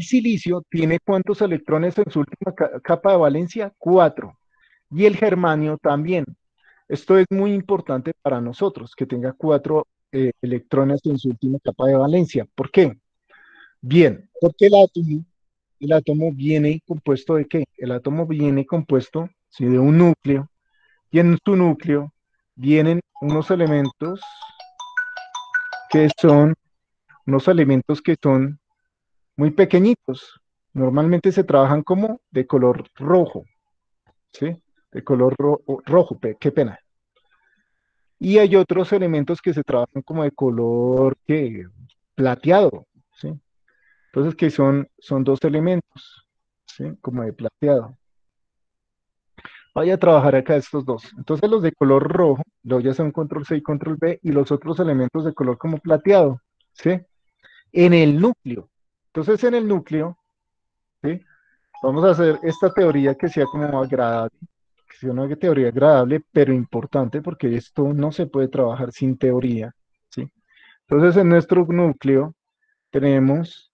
Silicio tiene cuántos electrones en su última capa de valencia? Cuatro. Y el germanio también. Esto es muy importante para nosotros, que tenga cuatro eh, electrones en su última capa de valencia. ¿Por qué? Bien, porque el átomo, el átomo viene compuesto de qué? El átomo viene compuesto de un núcleo, y en su núcleo vienen unos elementos que son unos elementos que son muy pequeñitos. Normalmente se trabajan como de color rojo, ¿sí? De color rojo, qué pena. Y hay otros elementos que se trabajan como de color que plateado, ¿sí? Entonces, que son, son dos elementos, ¿sí? Como de plateado. Vaya a trabajar acá estos dos. Entonces, los de color rojo, luego ya son control C y control B, y los otros elementos de color como plateado, ¿sí? En el núcleo. Entonces, en el núcleo, ¿sí? Vamos a hacer esta teoría que sea como agradable, que sea una teoría agradable, pero importante, porque esto no se puede trabajar sin teoría, ¿sí? Entonces, en nuestro núcleo tenemos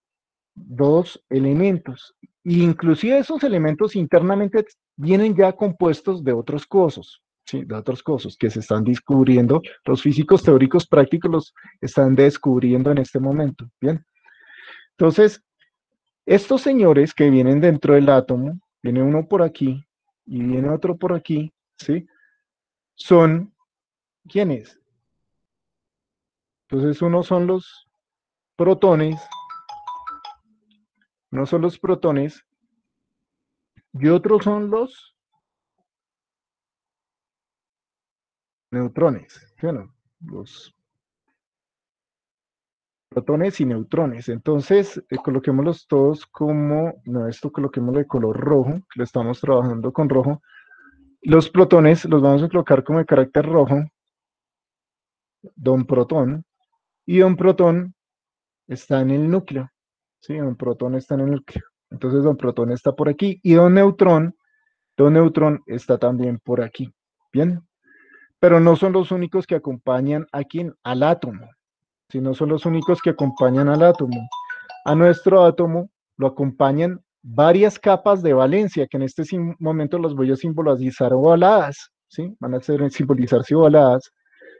dos elementos. Inclusive esos elementos internamente vienen ya compuestos de otros cosas, ¿sí? de otros cosas que se están descubriendo. Los físicos teóricos prácticos los están descubriendo en este momento. Bien. Entonces, estos señores que vienen dentro del átomo, viene uno por aquí y viene otro por aquí, ¿sí? Son, ¿quiénes? Entonces, uno son los protones no son los protones, y otros son los neutrones, bueno, los protones y neutrones. Entonces, eh, coloquémoslos todos como, no, esto coloquémoslo de color rojo, que lo estamos trabajando con rojo. Los protones los vamos a colocar como de carácter rojo, don protón, y don protón está en el núcleo. ¿sí? Un protón está en el núcleo. Entonces, don protón está por aquí y don neutrón, don neutrón está también por aquí. Bien. Pero no son los únicos que acompañan aquí al átomo, sino son los únicos que acompañan al átomo. A nuestro átomo lo acompañan varias capas de valencia, que en este momento los voy a simbolizar ovaladas, ¿sí? Van a ser simbolizarse ovaladas.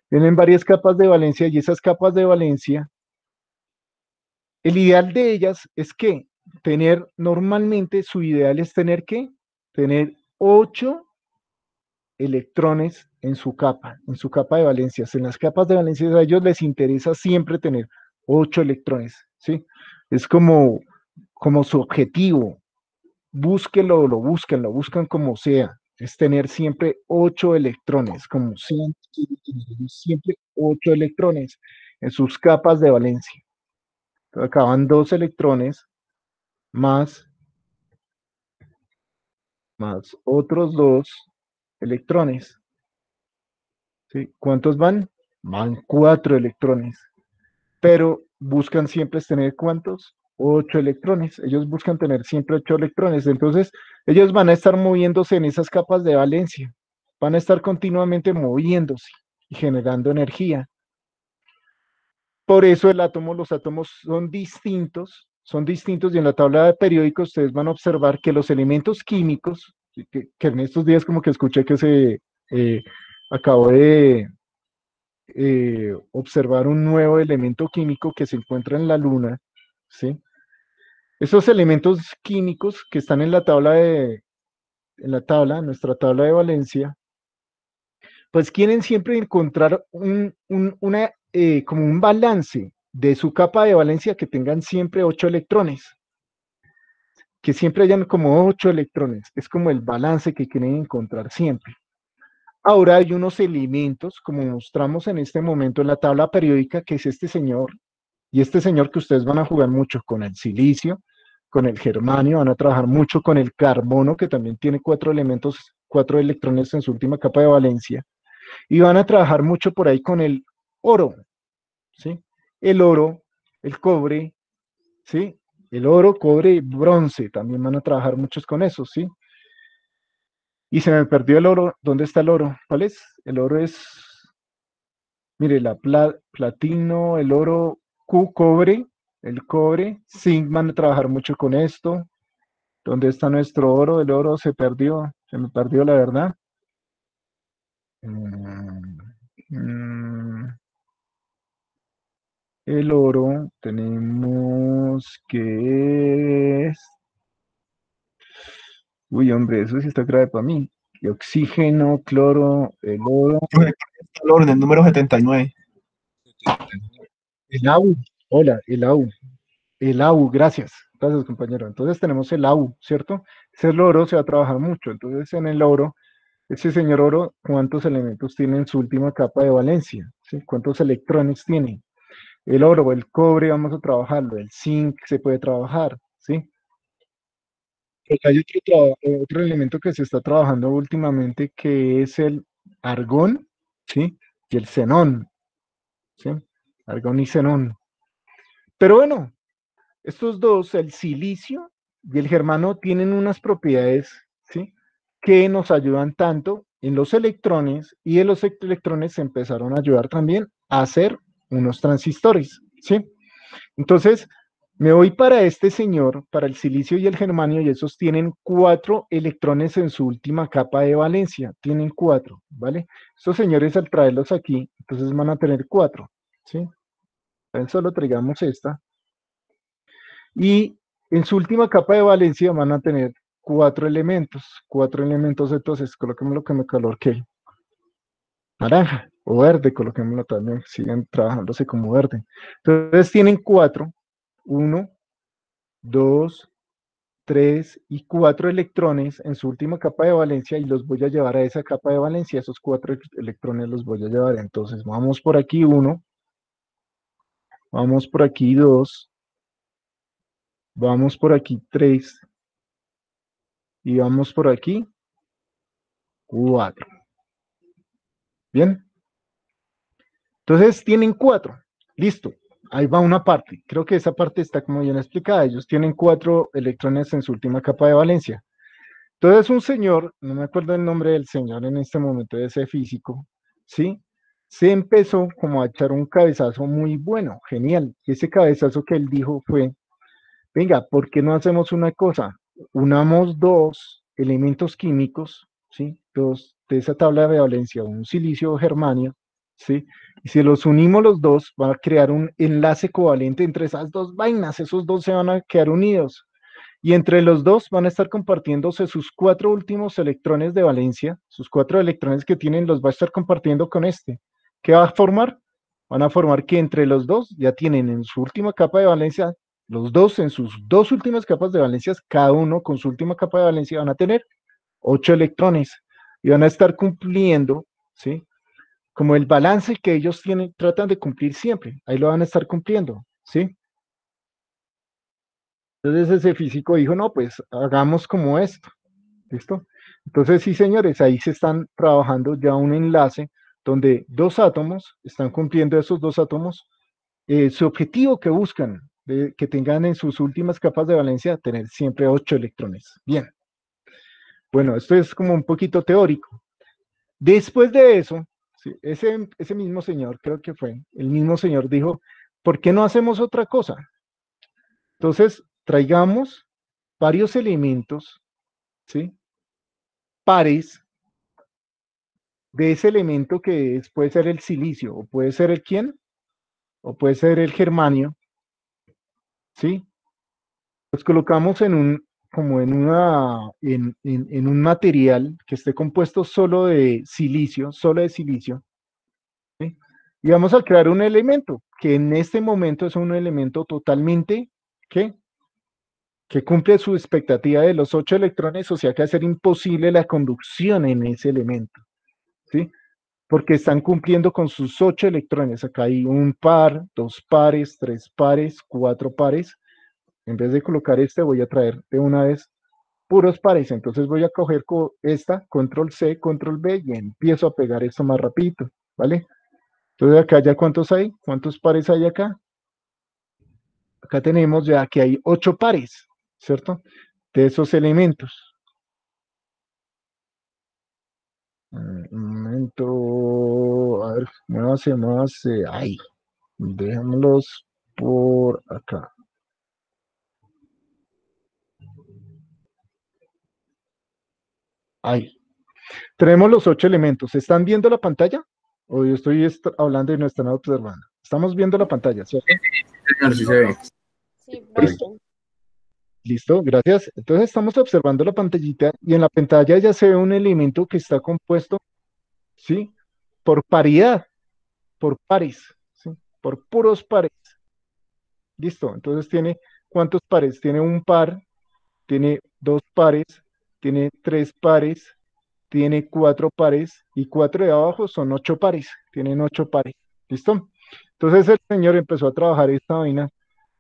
Tienen varias capas de valencia y esas capas de valencia el ideal de ellas es que tener, normalmente su ideal es tener que tener 8 electrones en su capa, en su capa de valencias. En las capas de valencias a ellos les interesa siempre tener 8 electrones, ¿sí? Es como, como su objetivo. Búsquenlo, lo busquen, lo buscan como sea. Es tener siempre 8 electrones, como siempre, siempre 8 electrones en sus capas de valencia acaban dos electrones más, más otros dos electrones. ¿Cuántos van? Van cuatro electrones. Pero buscan siempre tener cuántos? Ocho electrones. Ellos buscan tener siempre ocho electrones. Entonces, ellos van a estar moviéndose en esas capas de valencia. Van a estar continuamente moviéndose y generando energía. Por eso el átomo, los átomos son distintos, son distintos y en la tabla de periódicos ustedes van a observar que los elementos químicos, que, en estos días como que escuché que se eh, acabó de eh, observar un nuevo elemento químico que se encuentra en la luna, ¿sí? Esos elementos químicos que están en la tabla de, en la tabla, nuestra tabla de valencia, pues quieren siempre encontrar una eh, como un balance de su capa de valencia que tengan siempre ocho electrones. Que siempre hayan como ocho electrones. Es como el balance que quieren encontrar siempre. Ahora hay unos elementos, como mostramos en este momento en la tabla periódica, que es este señor, y este señor que ustedes van a jugar mucho con el silicio, con el germanio, van a trabajar mucho con el carbono, que también tiene cuatro elementos, cuatro electrones en su última capa de valencia, y van a trabajar mucho por ahí con el oro, ¿sí? El oro, el cobre, ¿sí? El oro, cobre y bronce, también van a trabajar muchos con eso, ¿sí? Y se me perdió el oro, ¿dónde está el oro? ¿Cuál es? El oro es, mire, la platino, el oro, Q, cobre, el cobre, zinc trabajar mucho con esto. ¿Dónde está nuestro oro? El oro se perdió, se me perdió la verdad. Mm, mm. el oro tenemos que. Uy, hombre, eso sí está grave para mí. oxígeno, cloro, el oro. El orden, número 79. El AU, hola, el AU. El AU, gracias. Gracias, compañero. Entonces tenemos el AU, ¿cierto? Ese el oro se va a trabajar mucho. Entonces en el oro, ese señor oro, ¿cuántos elementos tiene en su última capa de valencia? ¿Sí? ¿Cuántos electrones tiene? El oro, el cobre, vamos a trabajarlo. El zinc se puede trabajar, ¿sí? Hay otro, otro elemento que se está trabajando últimamente que es el argón, ¿sí? Y el xenón, ¿sí? Argón y xenón. Pero bueno, estos dos, el silicio y el germano, tienen unas propiedades, ¿sí? Que nos ayudan tanto en los electrones y en los electrones se empezaron a ayudar también a hacer unos transistores, ¿sí? Entonces, me voy para este señor, para el silicio y el germanio, y esos tienen cuatro electrones en su última capa de valencia. Tienen cuatro, ¿vale? Estos señores al traerlos aquí, entonces van a tener cuatro, ¿sí? Entonces solo traigamos esta. Y en su última capa de valencia van a tener cuatro elementos. Cuatro elementos, entonces coloquemos lo que me coloqué. Naranja o verde, coloquémoslo también, siguen trabajándose como verde. Entonces tienen cuatro, uno, dos, tres y cuatro electrones en su última capa de valencia y los voy a llevar a esa capa de valencia. Esos cuatro electrones los voy a llevar. Entonces vamos por aquí uno, vamos por aquí dos, vamos por aquí tres y vamos por aquí cuatro. Bien. Entonces tienen cuatro. Listo ahí va una parte. Creo que esa parte está como bien explicada. Ellos tienen cuatro electrones en su última capa de valencia. Entonces un señor, no me acuerdo el nombre del señor en este momento de ese físico, ¿sí? Se empezó como a echar un cabezazo muy bueno, genial. Ese cabezazo que él dijo fue, venga, ¿por qué no hacemos una cosa? Unamos dos elementos químicos, ¿sí? Dos de esa tabla de valencia, un silicio germanio, ¿sí? Y si los unimos los dos, va a crear un enlace covalente entre esas dos vainas, esos dos se van a quedar unidos. Y entre los dos van a estar compartiéndose sus cuatro últimos electrones de valencia, sus cuatro electrones que tienen los va a estar compartiendo con este. ¿Qué va a formar? Van a formar que entre los dos ya tienen en su última capa de valencia, los dos en sus dos últimas capas de valencia, cada uno con su última capa de valencia van a tener ocho electrones y van a estar cumpliendo, ¿sí? Como el balance que ellos tienen, tratan de cumplir siempre, ahí lo van a estar cumpliendo, ¿sí? Entonces ese físico dijo, no, pues hagamos como esto, ¿listo? Entonces sí, señores, ahí se están trabajando ya un enlace donde dos átomos están cumpliendo esos dos átomos eh, su objetivo que buscan, que tengan en sus últimas capas de valencia, tener siempre ocho electrones. Bien. Bueno, esto es como un poquito teórico. Después de eso, ese, ese mismo señor, creo que fue, el mismo señor dijo, ¿por qué no hacemos otra cosa? Entonces, traigamos varios elementos, ¿sí? Pares de ese elemento que es, puede ser el silicio, o puede ser el quién, o puede ser el germanio, ¿sí? Los colocamos en un, como en, un material que esté compuesto solo de silicio, solo de silicio, y vamos a crear un elemento que en este momento es un elemento totalmente que cumple su expectativa de los ocho electrones, o sea que va a ser imposible la conducción en ese elemento, ¿sí? Porque están cumpliendo con sus ocho electrones. Acá hay un par, dos pares, tres pares, cuatro pares, en vez de colocar este, voy a traer de una vez puros pares. Entonces voy a coger esta, control C, control B y empiezo a pegar esto más rapidito, ¿vale? Entonces acá ya cuántos hay, cuántos pares hay acá. Acá tenemos ya que hay ocho pares, ¿cierto? De esos elementos. Un momento, a ver, muévase, muévase, ahí, dejémoslos por acá. Ahí. Tenemos los ocho elementos. ¿Están viendo la pantalla? O yo estoy hablando y no están observando. Estamos viendo la pantalla, sí. Sí, profe. Listo, gracias. Entonces estamos observando la pantallita y en la pantalla ya se ve un elemento que está compuesto, ¿sí? Por paridad, por pares, ¿sí? Por puros pares. Listo, entonces tiene, ¿cuántos pares? Tiene un par, tiene dos pares, tiene tres pares, tiene cuatro pares y cuatro de abajo son ocho pares, tienen ocho pares. ¿Listo? Entonces el señor empezó a trabajar esta vaina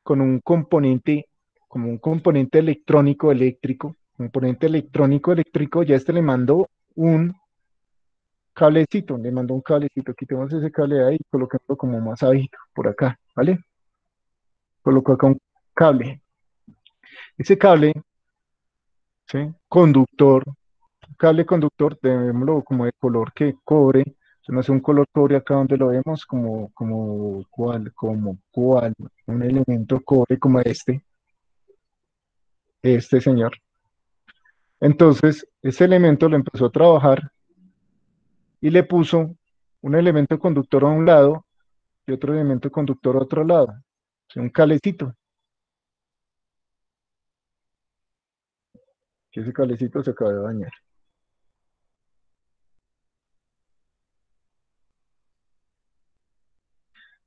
con un componente, como un componente electrónico eléctrico, componente electrónico eléctrico, ya este le mandó un cablecito, le mandó un cablecito, quitemos ese cable de ahí y colocándolo como más abajito, por acá, ¿vale? Coloco acá un cable. Ese cable, Conductor, cable conductor, debémoslo como de color que cobre, me hace un color cobre acá donde lo vemos, como, como cual, como cual, un elemento cobre como este, este señor. Entonces, ese elemento lo empezó a trabajar y le puso un elemento conductor a un lado y otro elemento conductor a otro lado, un calecito. Que ese calecito se acaba de dañar.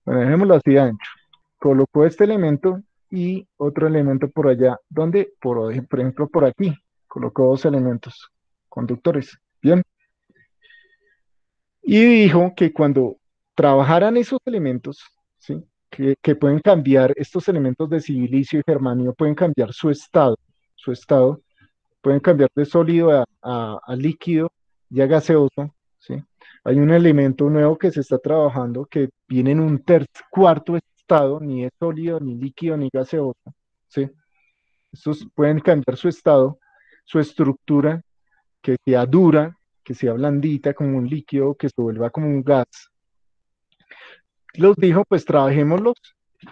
Bueno, dejémoslo así de ancho. Colocó este elemento y otro elemento por allá. ¿Dónde? Por, ejemplo, por aquí. Colocó dos elementos conductores. Bien. Y dijo que cuando trabajaran esos elementos, ¿sí? que, pueden cambiar, estos elementos de silicio y germanio pueden cambiar su estado, su estado, pueden cambiar de sólido a, a líquido y a gaseoso, ¿sí? Hay un elemento nuevo que se está trabajando que viene en un tercer, cuarto estado, ni es sólido, ni líquido, ni gaseoso. ¿sí? Estos pueden cambiar su estado, su estructura, que sea dura, que sea blandita como un líquido, que se vuelva como un gas. Los dijo, pues trabajémoslos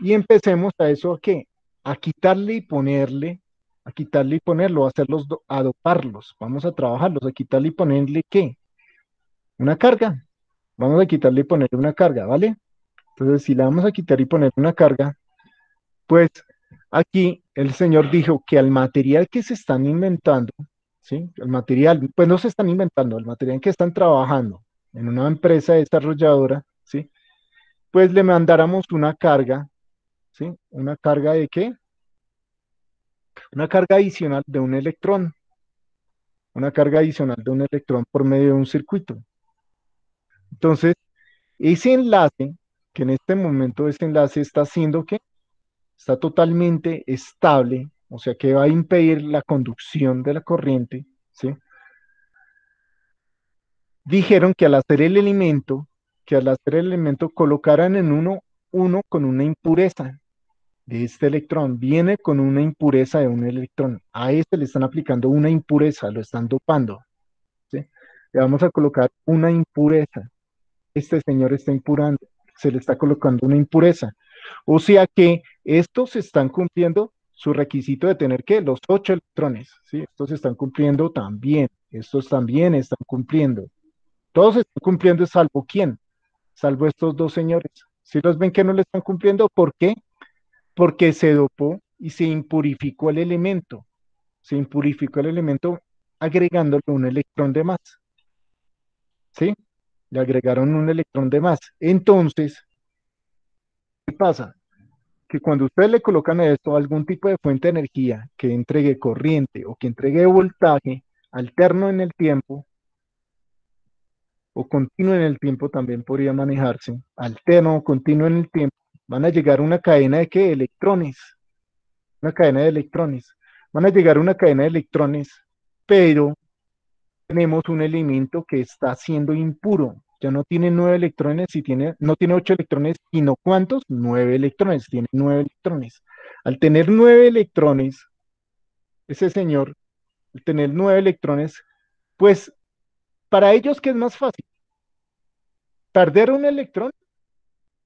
y empecemos a eso a qué? A quitarle y ponerle, a quitarle y ponerlo, a hacerlos, a doparlos, vamos a trabajarlos, a quitarle y ponerle qué? una carga. Vamos a quitarle y ponerle una carga, ¿vale? Entonces, si le vamos a quitar y poner una carga, pues aquí el señor dijo que al material que se están inventando, ¿sí? El material, pues no se están inventando, el material que están trabajando en una empresa desarrolladora, ¿sí? Pues le mandáramos una carga, ¿sí? ¿Una carga de qué? Una carga adicional de un electrón. Una carga adicional de un electrón por medio de un circuito. Entonces, ese enlace, que en este momento ese enlace está haciendo que está totalmente estable, o sea que va a impedir la conducción de la corriente, ¿sí? Dijeron que al hacer el elemento, que al hacer el elemento colocaran en uno, uno con una impureza de este electrón, viene con una impureza de un electrón. A este le están aplicando una impureza, lo están dopando. Le vamos a colocar una impureza este señor está impurando, se le está colocando una impureza. O sea que estos están cumpliendo su requisito de tener que los ocho electrones, ¿sí? Estos están cumpliendo también, estos también están cumpliendo. Todos están cumpliendo, salvo quién, salvo estos dos señores. Si los ven que no le están cumpliendo, ¿por qué? Porque se dopó y se impurificó el elemento. Se impurificó el elemento agregándole un electrón de más. ¿Sí? le agregaron un electrón de más. Entonces, ¿qué pasa? Que cuando ustedes le colocan a esto algún tipo de fuente de energía que entregue corriente o que entregue voltaje alterno en el tiempo, o continuo en el tiempo también podría manejarse, alterno o continuo en el tiempo, van a llegar una cadena de qué? Electrones. Una cadena de electrones. Van a llegar una cadena de electrones, pero tenemos un elemento que está siendo impuro. Ya no tiene nueve electrones y tiene, no tiene ocho electrones, sino ¿cuántos? Nueve electrones, tiene nueve electrones. Al tener nueve electrones, ese señor, al tener nueve electrones, pues para ellos, ¿qué es más fácil? ¿Perder un electrón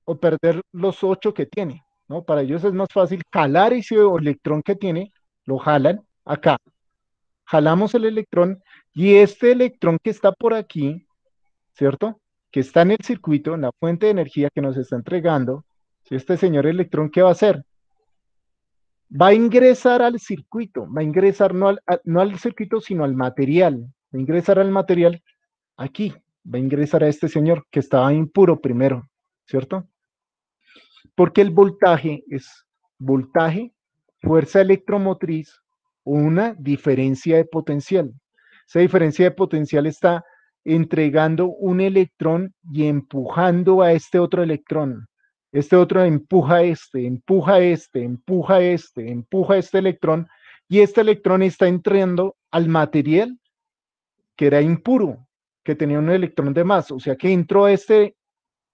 o perder los ocho que tiene? ¿No? Para ellos es más fácil jalar ese electrón que tiene, lo jalan acá. Jalamos el electrón Y este electrón que está por aquí, ¿cierto? Que está en el circuito, en la fuente de energía que nos está entregando, este señor electrón, ¿qué va a hacer? Va a ingresar al circuito, va a ingresar no al, no al circuito, sino al material. Va a ingresar al material aquí, va a ingresar a este señor que estaba impuro primero, ¿cierto? Porque el voltaje es voltaje, fuerza electromotriz, una diferencia de potencial. Esa diferencia de potencial está entregando un electrón y empujando a este otro electrón. Este otro empuja a este, empuja a este, empuja a este, empuja a este electrón y este electrón está entrando al material que era impuro, que tenía un electrón de más. O sea que entró a este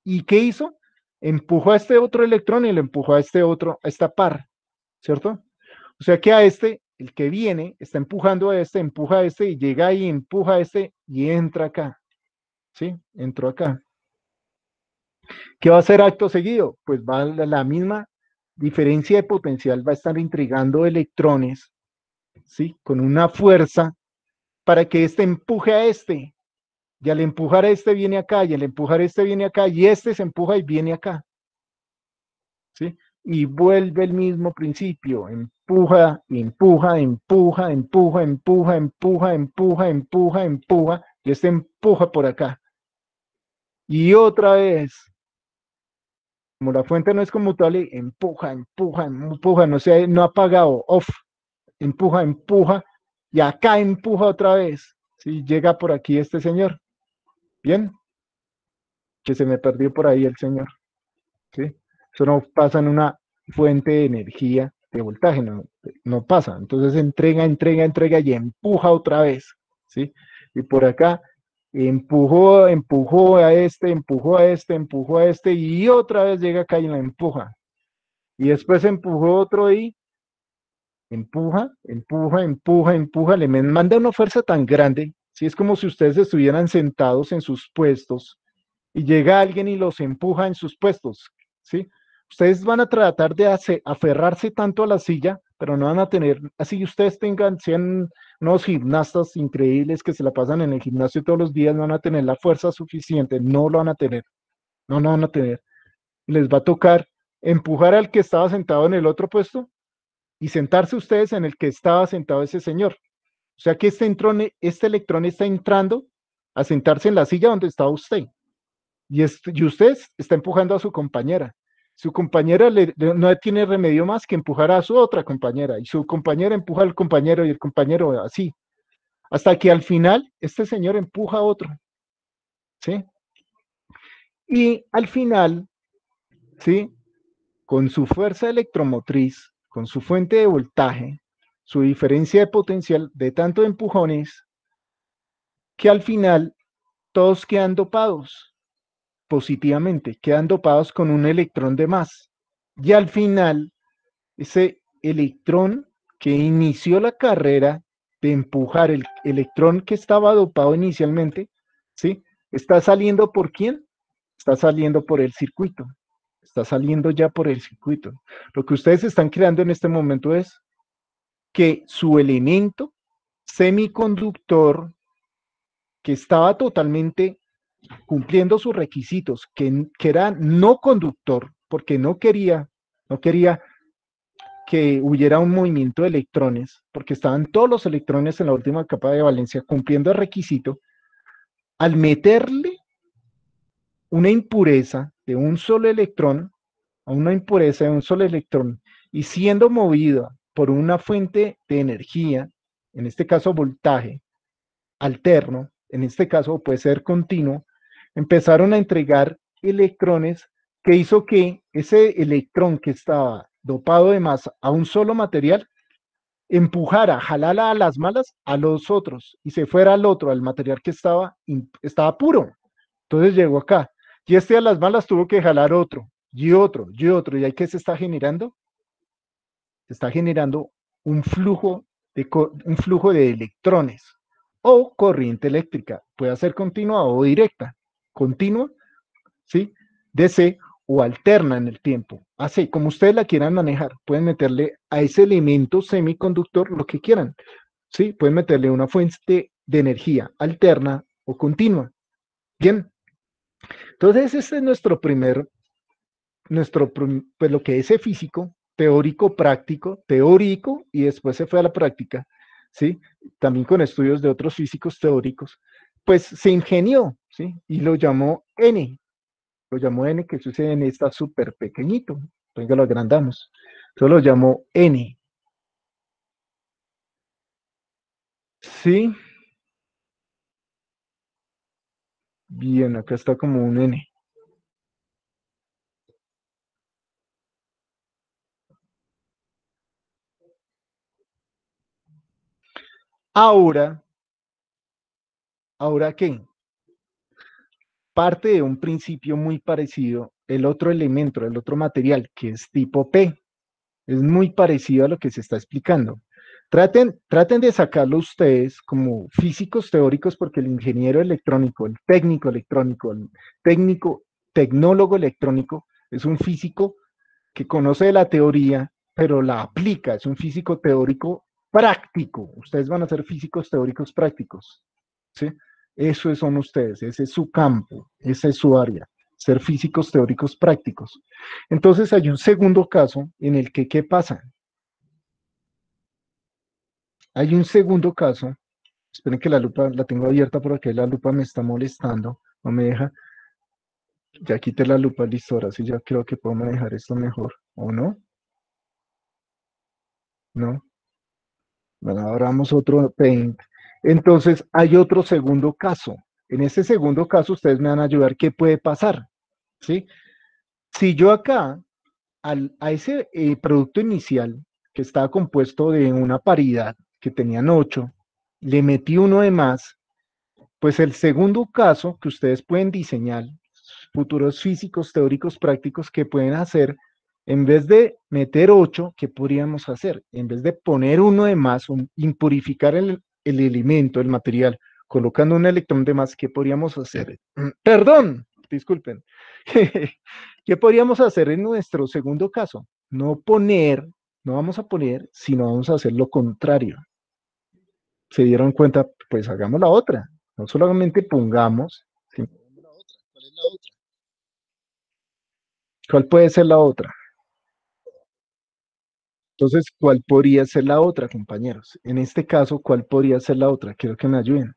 y ¿qué hizo? Empujó a este otro electrón y le empujó a este otro, a esta par, ¿cierto? O sea que a este el que viene está empujando a este, empuja a este y llega ahí, empuja a este y entra acá. ¿Sí? Entró acá. ¿Qué va a hacer acto seguido? Pues va la misma diferencia de potencial, va a estar intrigando electrones, ¿sí? Con una fuerza para que este empuje a este. Y al empujar este viene acá, y al empujar este viene acá, y este se empuja y viene acá. ¿Sí? y vuelve el mismo principio, empuja, empuja, empuja, empuja, empuja, empuja, empuja, empuja, empuja, y este empuja por acá. Y otra vez, como la fuente no es conmutable, empuja, empuja, empuja, no se no ha apagado, off, empuja, empuja, y acá empuja otra vez. Si llega por aquí este señor. Bien, que se me perdió por ahí el señor. ¿Sí? Eso no pasa en una fuente de energía de voltaje, no, no pasa. Entonces entrega, entrega, entrega y empuja otra vez, ¿sí? Y por acá empujó, empujó a este, empujó a este, empujó a este y otra vez llega acá y la empuja. Y después empujó otro y empuja, empuja, empuja, empuja, le manda una fuerza tan grande, si es como si ustedes estuvieran sentados en sus puestos y llega alguien y los empuja en sus puestos, ¿sí? Ustedes van a tratar de aferrarse tanto a la silla, pero no van a tener, así ustedes tengan, sean unos gimnastas increíbles que se la pasan en el gimnasio todos los días, no van a tener la fuerza suficiente, no lo van a tener, no lo van a tener. Les va a tocar empujar al que estaba sentado en el otro puesto y sentarse ustedes en el que estaba sentado ese señor. O sea que este, este electrón está entrando a sentarse en la silla donde estaba usted. Y, y usted está empujando a su compañera su compañera no tiene remedio más que empujar a su otra compañera y su compañera empuja al compañero y el compañero así, hasta que al final este señor empuja a otro. ¿Sí? Y al final, ¿sí? Con su fuerza electromotriz, con su fuente de voltaje, su diferencia de potencial de tanto empujones, que al final todos quedan dopados positivamente, quedan dopados con un electrón de más. Y al final, ese electrón que inició la carrera de empujar el electrón que estaba dopado inicialmente, ¿sí? Está saliendo por quién? Está saliendo por el circuito. Está saliendo ya por el circuito. Lo que ustedes están creando en este momento es que su elemento semiconductor que estaba totalmente cumpliendo sus requisitos, que, que era no conductor, porque no quería, no quería que hubiera un movimiento de electrones, porque estaban todos los electrones en la última capa de valencia cumpliendo el requisito, al meterle una impureza de un solo electrón, a una impureza de un solo electrón, y siendo movida por una fuente de energía, en este caso voltaje, alterno, en este caso puede ser continuo, empezaron a entregar electrones que hizo que ese electrón que estaba dopado de más a un solo material empujara, jalara a las malas a los otros y se fuera al otro, al material que estaba, estaba puro. Entonces llegó acá. Y este a las malas tuvo que jalar otro, y otro, y otro. ¿Y ahí qué se está generando? Está generando un flujo de, un flujo de electrones o corriente eléctrica. Puede ser continua o directa continua, ¿sí? DC o alterna en el tiempo. Así, como ustedes la quieran manejar, pueden meterle a ese elemento semiconductor lo que quieran, ¿sí? Pueden meterle una fuente de energía alterna o continua. Bien, entonces este es nuestro primer, nuestro, pues lo que es físico, teórico, práctico, teórico, y después se fue a la práctica, ¿sí? También con estudios de otros físicos teóricos, pues se ingenió, ¿sí? Y lo llamó N, lo llamó N, que ese N está súper pequeñito, venga, lo agrandamos, entonces lo llamó N. ¿Sí? Bien, acá está como un N. Ahora, ¿ahora qué? Parte de un principio muy parecido, el otro elemento, el otro material, que es tipo P. Es muy parecido a lo que se está explicando. Traten, traten de sacarlo ustedes como físicos teóricos, porque el ingeniero electrónico, el técnico electrónico, el técnico, tecnólogo electrónico, es un físico que conoce la teoría, pero la aplica, es un físico teórico práctico. Ustedes van a ser físicos teóricos prácticos. ¿sí? Eso son ustedes, ese es su campo, esa es su área, ser físicos teóricos prácticos. Entonces hay un segundo caso en el que, ¿qué pasa? Hay un segundo caso, esperen que la lupa la tengo abierta porque la lupa me está molestando, no me deja. Ya quité la lupa, listo, ahora sí ya creo que puedo manejar esto mejor, ¿o no? ¿No? Bueno, ahora vamos otro paint. Entonces, hay otro segundo caso. En ese segundo caso, ustedes me van a ayudar qué puede pasar, ¿sí? Si yo acá, a ese eh, producto inicial, que estaba compuesto de una paridad, que tenían ocho, le metí uno de más, pues el segundo caso que ustedes pueden diseñar, futuros físicos, teóricos, prácticos, que pueden hacer, en vez de meter ocho, ¿qué podríamos hacer? En vez de poner uno de más, impurificar el, el elemento, el material, colocando un electrón de más, ¿qué podríamos hacer? Perdón, disculpen. ¿Qué podríamos hacer en nuestro segundo caso? No poner, no vamos a poner, sino vamos a hacer lo contrario se dieron cuenta, pues hagamos la otra. No solamente pongamos. ¿Cuál puede ser la otra? Entonces, ¿cuál podría ser la otra, compañeros? En este caso, ¿cuál podría ser la otra? Quiero que me ayuden.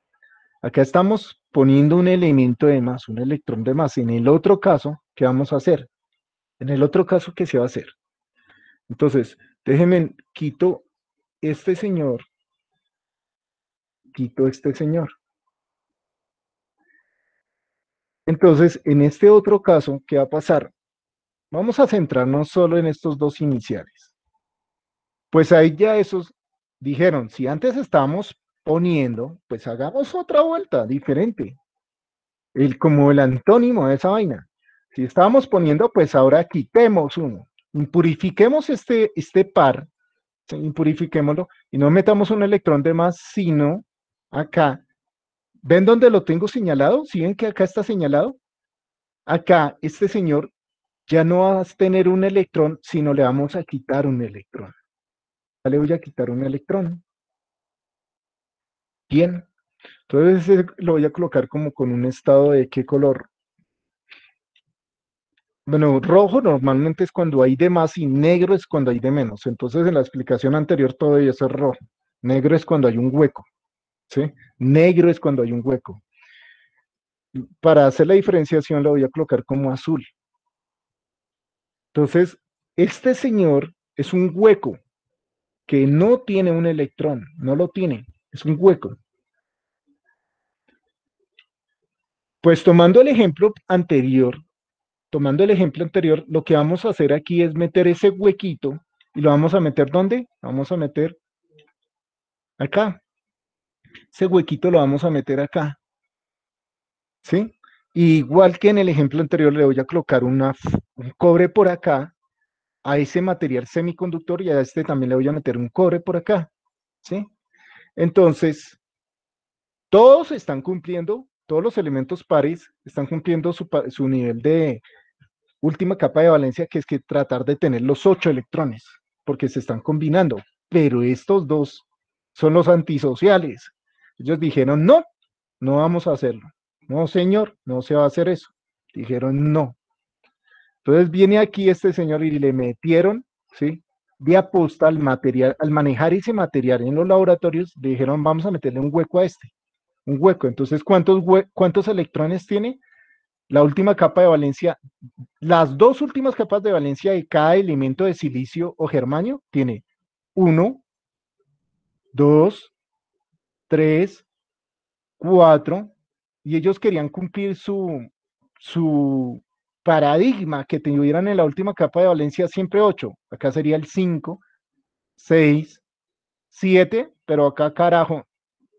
Acá estamos poniendo un elemento de más, un electrón de más. En el otro caso, ¿qué vamos a hacer? En el otro caso, ¿qué se va a hacer? Entonces, déjenme, quito este señor quito este señor. Entonces, en este otro caso, ¿qué va a pasar? Vamos a centrarnos solo en estos dos iniciales. Pues ahí ya esos dijeron, si antes estábamos poniendo, pues hagamos otra vuelta diferente. El, como el antónimo de esa vaina. Si estábamos poniendo, pues ahora quitemos uno. Impurifiquemos este, este par, impurifiquémoslo, y no metamos un electrón de más, sino acá, ¿ven dónde lo tengo señalado? ¿Sí ven que acá está señalado? Acá, este señor ya no va a tener un electrón, sino le vamos a quitar un electrón. Le voy a quitar un electrón. Bien. Entonces lo voy a colocar como con un estado de qué color. Bueno, rojo normalmente es cuando hay de más y negro es cuando hay de menos. Entonces en la explicación anterior todo es rojo. Negro es cuando hay un hueco. ¿sí? Negro es cuando hay un hueco. Para hacer la diferenciación lo voy a colocar como azul. Entonces, este señor es un hueco que no tiene un electrón, no lo tiene, es un hueco. Pues tomando el ejemplo anterior, tomando el ejemplo anterior, lo que vamos a hacer aquí es meter ese huequito y lo vamos a meter ¿dónde? Vamos a meter acá. Ese huequito lo vamos a meter acá. ¿Sí? igual que en el ejemplo anterior, le voy a colocar un cobre por acá a ese material semiconductor y a este también le voy a meter un cobre por acá. ¿Sí? Entonces, todos están cumpliendo, todos los elementos pares están cumpliendo su, su nivel de última capa de valencia, que es que tratar de tener los ocho electrones, porque se están combinando. Pero estos dos son los antisociales. Ellos dijeron, no, no vamos a hacerlo. No, señor, no se va a hacer eso. Dijeron, no. Entonces viene aquí este señor y le metieron, ¿sí? De aposta al material, al manejar ese material en los laboratorios, dijeron, vamos a meterle un hueco a este, un hueco. Entonces, ¿cuántos, cuántos electrones tiene? La última capa de valencia, las dos últimas capas de valencia de cada elemento de silicio o germanio tiene uno, dos, tres, cuatro, y ellos querían cumplir su, su paradigma que tuvieran en la última capa de valencia siempre 8. Acá sería el 5, 6, 7, pero acá carajo.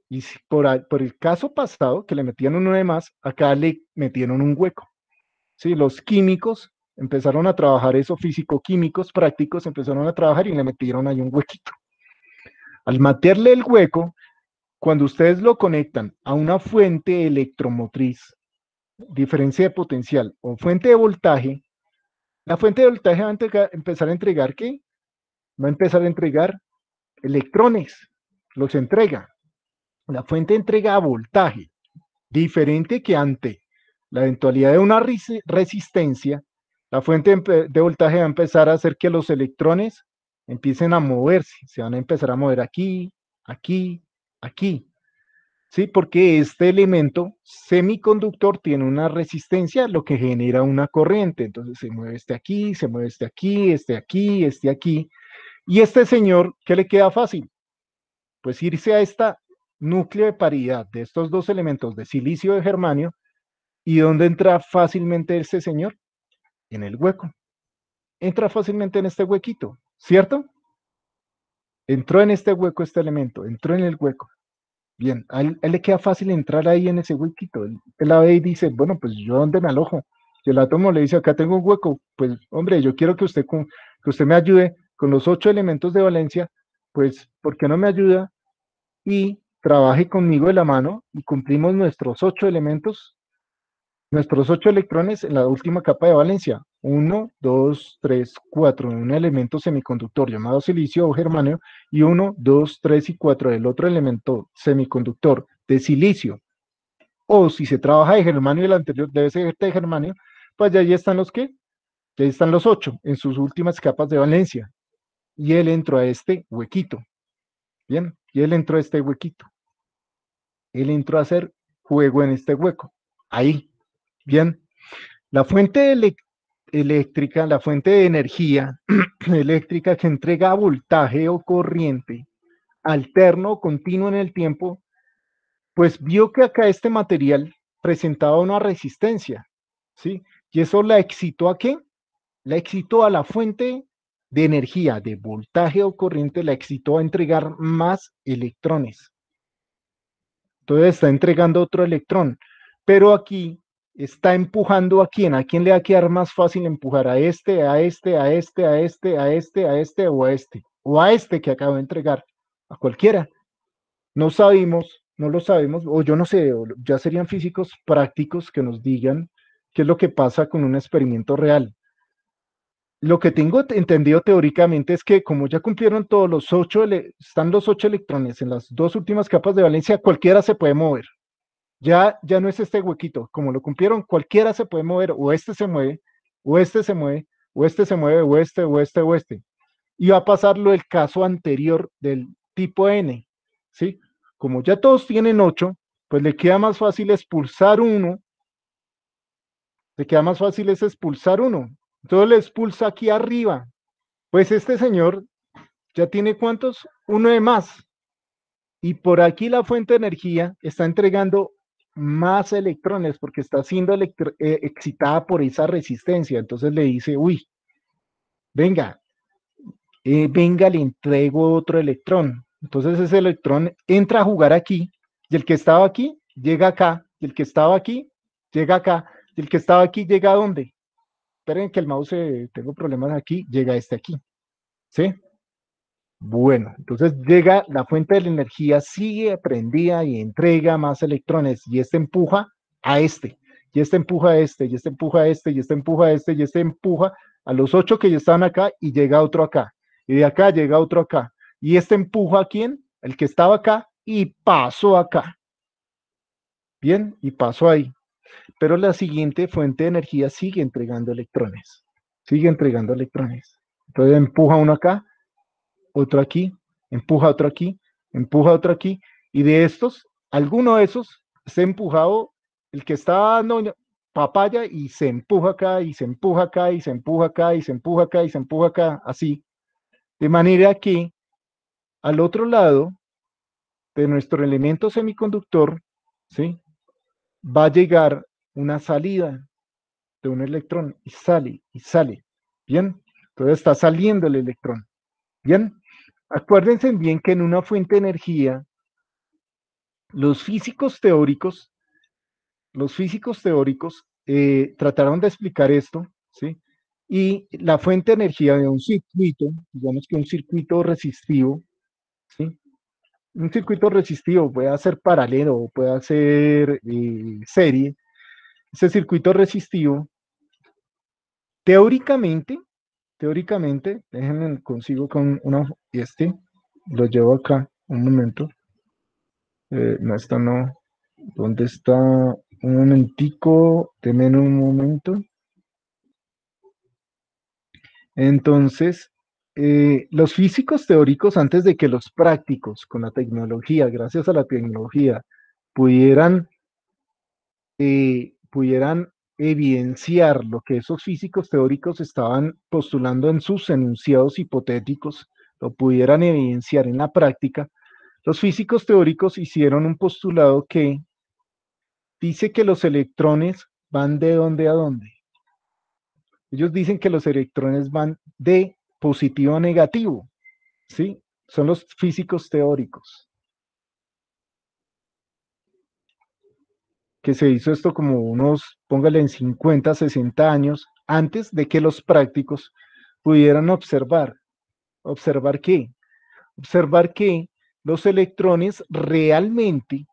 Y por, por el caso pasado, que le metían uno de más, acá le metieron un hueco. Sí, los químicos empezaron a trabajar eso, físico-químicos prácticos empezaron a trabajar y le metieron ahí un huequito. Al meterle el hueco, cuando ustedes lo conectan a una fuente electromotriz, diferencia de potencial o fuente de voltaje, la fuente de voltaje va a empezar a entregar ¿qué? Va a empezar a entregar electrones, los entrega. La fuente entrega voltaje, diferente que ante la eventualidad de una resistencia, la fuente de voltaje va a empezar a hacer que los electrones empiecen a moverse, se van a empezar a mover aquí, aquí, aquí. ¿Sí? Porque este elemento semiconductor tiene una resistencia, lo que genera una corriente. Entonces se mueve este aquí, se mueve este aquí, este aquí, este aquí. Y este señor, ¿qué le queda fácil? Pues irse a esta núcleo de paridad de estos dos elementos de silicio y de germanio. ¿Y dónde entra fácilmente este señor? En el hueco. Entra fácilmente en este huequito, ¿cierto? Entró en este hueco este elemento, entró en el hueco. Bien, a él, le queda fácil entrar ahí en ese huequito. Él, la ve y dice, bueno, pues yo dónde me alojo. Y el átomo le dice, acá tengo un hueco. Pues, hombre, yo quiero que usted, que usted me ayude con los ocho elementos de valencia. Pues, ¿por qué no me ayuda? Y trabaje conmigo de la mano y cumplimos nuestros ocho elementos, nuestros ocho electrones en la última capa de valencia. Uno, dos, tres, cuatro, un elemento semiconductor llamado silicio o germanio, y uno, dos, tres y cuatro del otro elemento semiconductor de silicio. O si se trabaja de germanio, el anterior debe ser de germanio, pues ya ahí están los que, ya están los ocho en sus últimas capas de valencia. Y él entró a este huequito. Bien, y él entró a este huequito. Él entró a hacer juego en este hueco. Ahí. Bien. La fuente eléctrica, la fuente de energía eléctrica que entrega voltaje o corriente alterno continuo en el tiempo, pues vio que acá este material presentaba una resistencia, ¿sí? Y eso la excitó a qué? La excitó a la fuente de energía, de voltaje o corriente, la excitó a entregar más electrones. Entonces está entregando otro electrón. Pero aquí está empujando a quién, a quién le va a quedar más fácil empujar a este, a este, a este, a este, a este, a este o a este, o a este que acabo de entregar, a cualquiera. No sabemos, no lo sabemos, o yo no sé, ya serían físicos prácticos que nos digan qué es lo que pasa con un experimento real. Lo que tengo entendido teóricamente es que como ya cumplieron todos los ocho, están los ocho electrones en las dos últimas capas de valencia, cualquiera se puede mover. Ya, ya no es este huequito, como lo cumplieron, cualquiera se puede mover, o este se mueve, o este se mueve, o este se mueve, o este, o este, o este. Y va a pasar lo del caso anterior del tipo N, ¿sí? Como ya todos tienen 8, pues le queda más fácil expulsar uno, le queda más fácil es expulsar uno. Entonces le expulsa aquí arriba. Pues este señor ya tiene cuántos? Uno de más. Y por aquí la fuente de energía está entregando más electrones porque está siendo eh, excitada por esa resistencia. Entonces le dice, uy, venga, eh, venga, le entrego otro electrón. Entonces ese electrón entra a jugar aquí y el que estaba aquí llega acá y el que estaba aquí llega acá y el que estaba aquí llega a dónde. Esperen que el mouse, eh, tengo problemas aquí, llega este aquí. ¿Sí? Bueno, entonces llega la fuente de la energía, sigue prendida y entrega más electrones y este empuja a este, y este empuja a este, y este empuja a este, y este empuja a este, y este empuja a los ocho que ya están acá y llega otro acá, y de acá llega otro acá, y este empuja a quién? El que estaba acá y pasó acá. Bien, y pasó ahí. Pero la siguiente fuente de energía sigue entregando electrones. Sigue entregando electrones. Entonces empuja uno acá, otro aquí, empuja otro aquí, empuja otro aquí. Y de estos, alguno de esos se ha empujado, el que está dando papaya y se empuja acá, y se empuja acá, y se empuja acá, y se empuja acá, y se empuja acá, así. De manera que al otro lado de nuestro elemento semiconductor, ¿sí? Va a llegar una salida de un electrón y sale, y sale. Bien, entonces está saliendo el electrón. Bien, acuérdense bien que en una fuente de energía, los físicos teóricos, los físicos teóricos eh, trataron de explicar esto, ¿sí? Y la fuente de energía de un circuito, digamos que un circuito resistivo, ¿sí? Un circuito resistivo puede ser paralelo, puede ser eh, serie. Ese circuito resistivo, teóricamente, teóricamente, déjenme consigo con una, este, lo llevo acá, un momento. Eh, no, está no. ¿Dónde está? Un momentico, denme un momento. Entonces, eh, los físicos teóricos, antes de que los prácticos con la tecnología, gracias a la tecnología, pudieran, eh, pudieran evidenciar lo que esos físicos teóricos estaban postulando en sus enunciados hipotéticos, lo pudieran evidenciar en la práctica, los físicos teóricos hicieron un postulado que dice que los electrones van de dónde a dónde. Ellos dicen que los electrones van de positivo a negativo, ¿sí? Son los físicos teóricos. Que se hizo esto como unos, póngale en 50, 60 años, antes de que los prácticos pudieran observar. ¿Observar qué? Observar que los electrones realmente,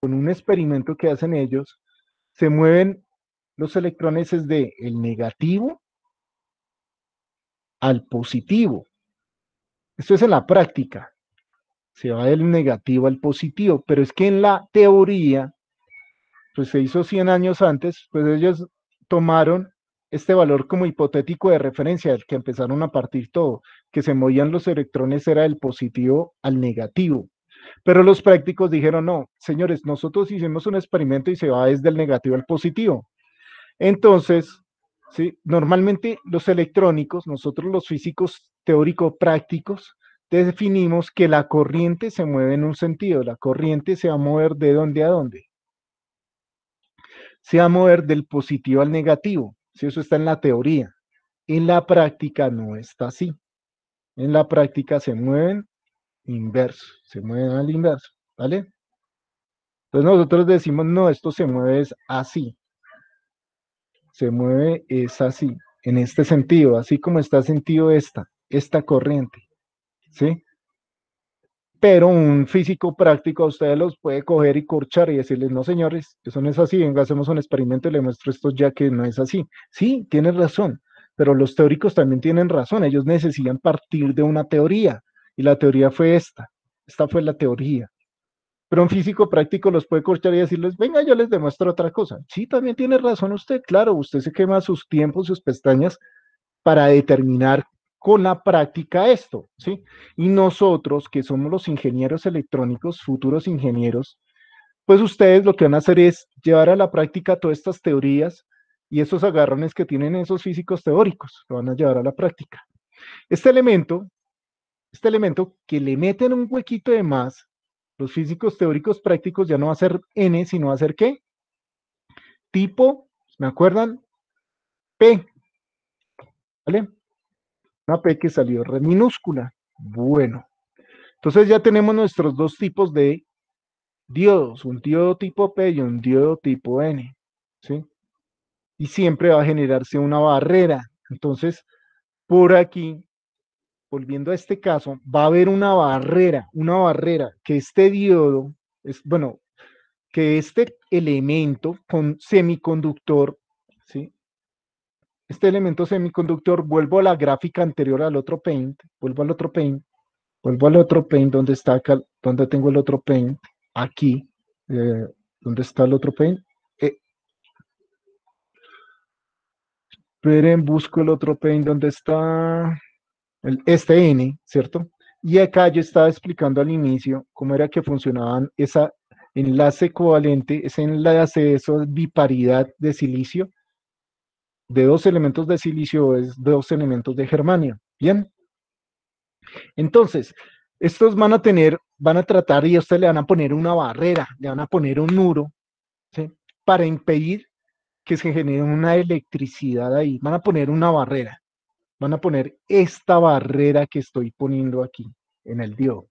con un experimento que hacen ellos, se mueven los electrones desde el negativo al positivo. Esto es en la práctica. Se va del negativo al positivo, pero es que en la teoría, pues se hizo 100 años antes, pues ellos tomaron este valor como hipotético de referencia, del que empezaron a partir todo, que se movían los electrones era del positivo al negativo. Pero los prácticos dijeron, no, señores, nosotros hicimos un experimento y se va desde el negativo al positivo. Entonces, ¿sí? normalmente los electrónicos, nosotros los físicos teóricos prácticos, definimos que la corriente se mueve en un sentido, la corriente se va a mover de dónde a dónde. Se va a mover del positivo al negativo, si eso está en la teoría. En la práctica no está así. En la práctica se mueven inverso, se mueven al inverso, ¿vale? Entonces nosotros decimos, no, esto se mueve así se mueve es así, en este sentido, así como está sentido esta, esta corriente, ¿sí? Pero un físico práctico a ustedes los puede coger y corchar y decirles, no señores, eso no es así, venga, hacemos un experimento y le muestro esto ya que no es así. Sí, tienes razón, pero los teóricos también tienen razón, ellos necesitan partir de una teoría y la teoría fue esta, esta fue la teoría. Pero un físico práctico los puede cortar y decirles, venga, yo les demuestro otra cosa. Sí, también tiene razón usted, claro, usted se quema sus tiempos, sus pestañas para determinar con la práctica esto, ¿sí? Y nosotros, que somos los ingenieros electrónicos, futuros ingenieros, pues ustedes lo que van a hacer es llevar a la práctica todas estas teorías y esos agarrones que tienen esos físicos teóricos, lo van a llevar a la práctica. Este elemento, este elemento que le meten un huequito de más, los físicos teóricos prácticos ya no va a ser n, sino va a ser qué? Tipo, ¿me acuerdan? P. ¿Vale? Una P que salió red minúscula. Bueno. Entonces ya tenemos nuestros dos tipos de diodos, un diodo tipo P y un diodo tipo N. ¿Sí? Y siempre va a generarse una barrera. Entonces, por aquí volviendo a este caso, va a haber una barrera, una barrera que este diodo, es, bueno, que este elemento con semiconductor, ¿sí? Este elemento semiconductor, vuelvo a la gráfica anterior al otro paint, vuelvo al otro paint, Vuelvo al otro paint, ¿dónde está acá? ¿Dónde tengo el otro paint? Aquí. Eh, ¿Dónde está el otro paint? Eh, esperen, busco el otro paint, ¿dónde está? El, este N, ¿cierto? Y acá yo estaba explicando al inicio cómo era que funcionaban esa enlace covalente, ese enlace esa biparidad de silicio, de dos elementos de silicio es dos elementos de germanio. Bien. Entonces, estos van a tener, van a tratar y a usted le van a poner una barrera, le van a poner un muro, ¿sí? Para impedir que se genere una electricidad ahí. Van a poner una barrera. Van a poner esta barrera que estoy poniendo aquí en el diodo.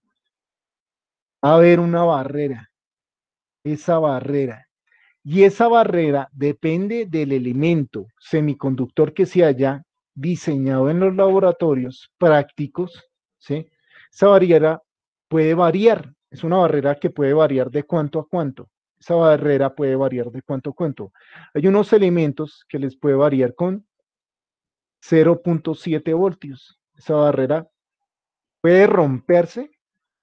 A haber una barrera. Esa barrera. Y esa barrera depende del elemento semiconductor que se haya diseñado en los laboratorios prácticos, ¿sí? Esa barrera puede variar, es una barrera que puede variar de cuánto a cuánto. Esa barrera puede variar de cuánto a cuánto. Hay unos elementos que les puede variar con 0.7 voltios. Esa barrera puede romperse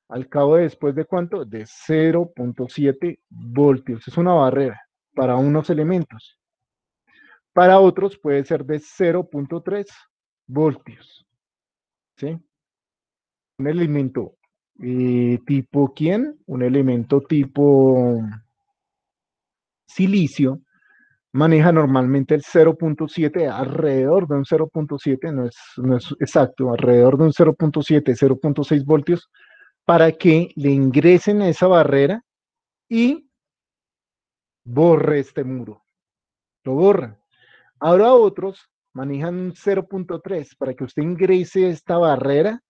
al cabo de después de cuánto? De 0.7 voltios. Es una barrera para unos elementos. Para otros puede ser de 0.3 voltios. ¿Sí? Un elemento eh, tipo ¿quién? Un elemento tipo silicio maneja normalmente el 0.7, alrededor de un 0.7, no es, no es exacto, alrededor de un 0.7, 0.6 voltios, para que le ingresen a esa barrera y borre este muro. Lo borran. Ahora otros manejan un 0.3 para que usted ingrese esta barrera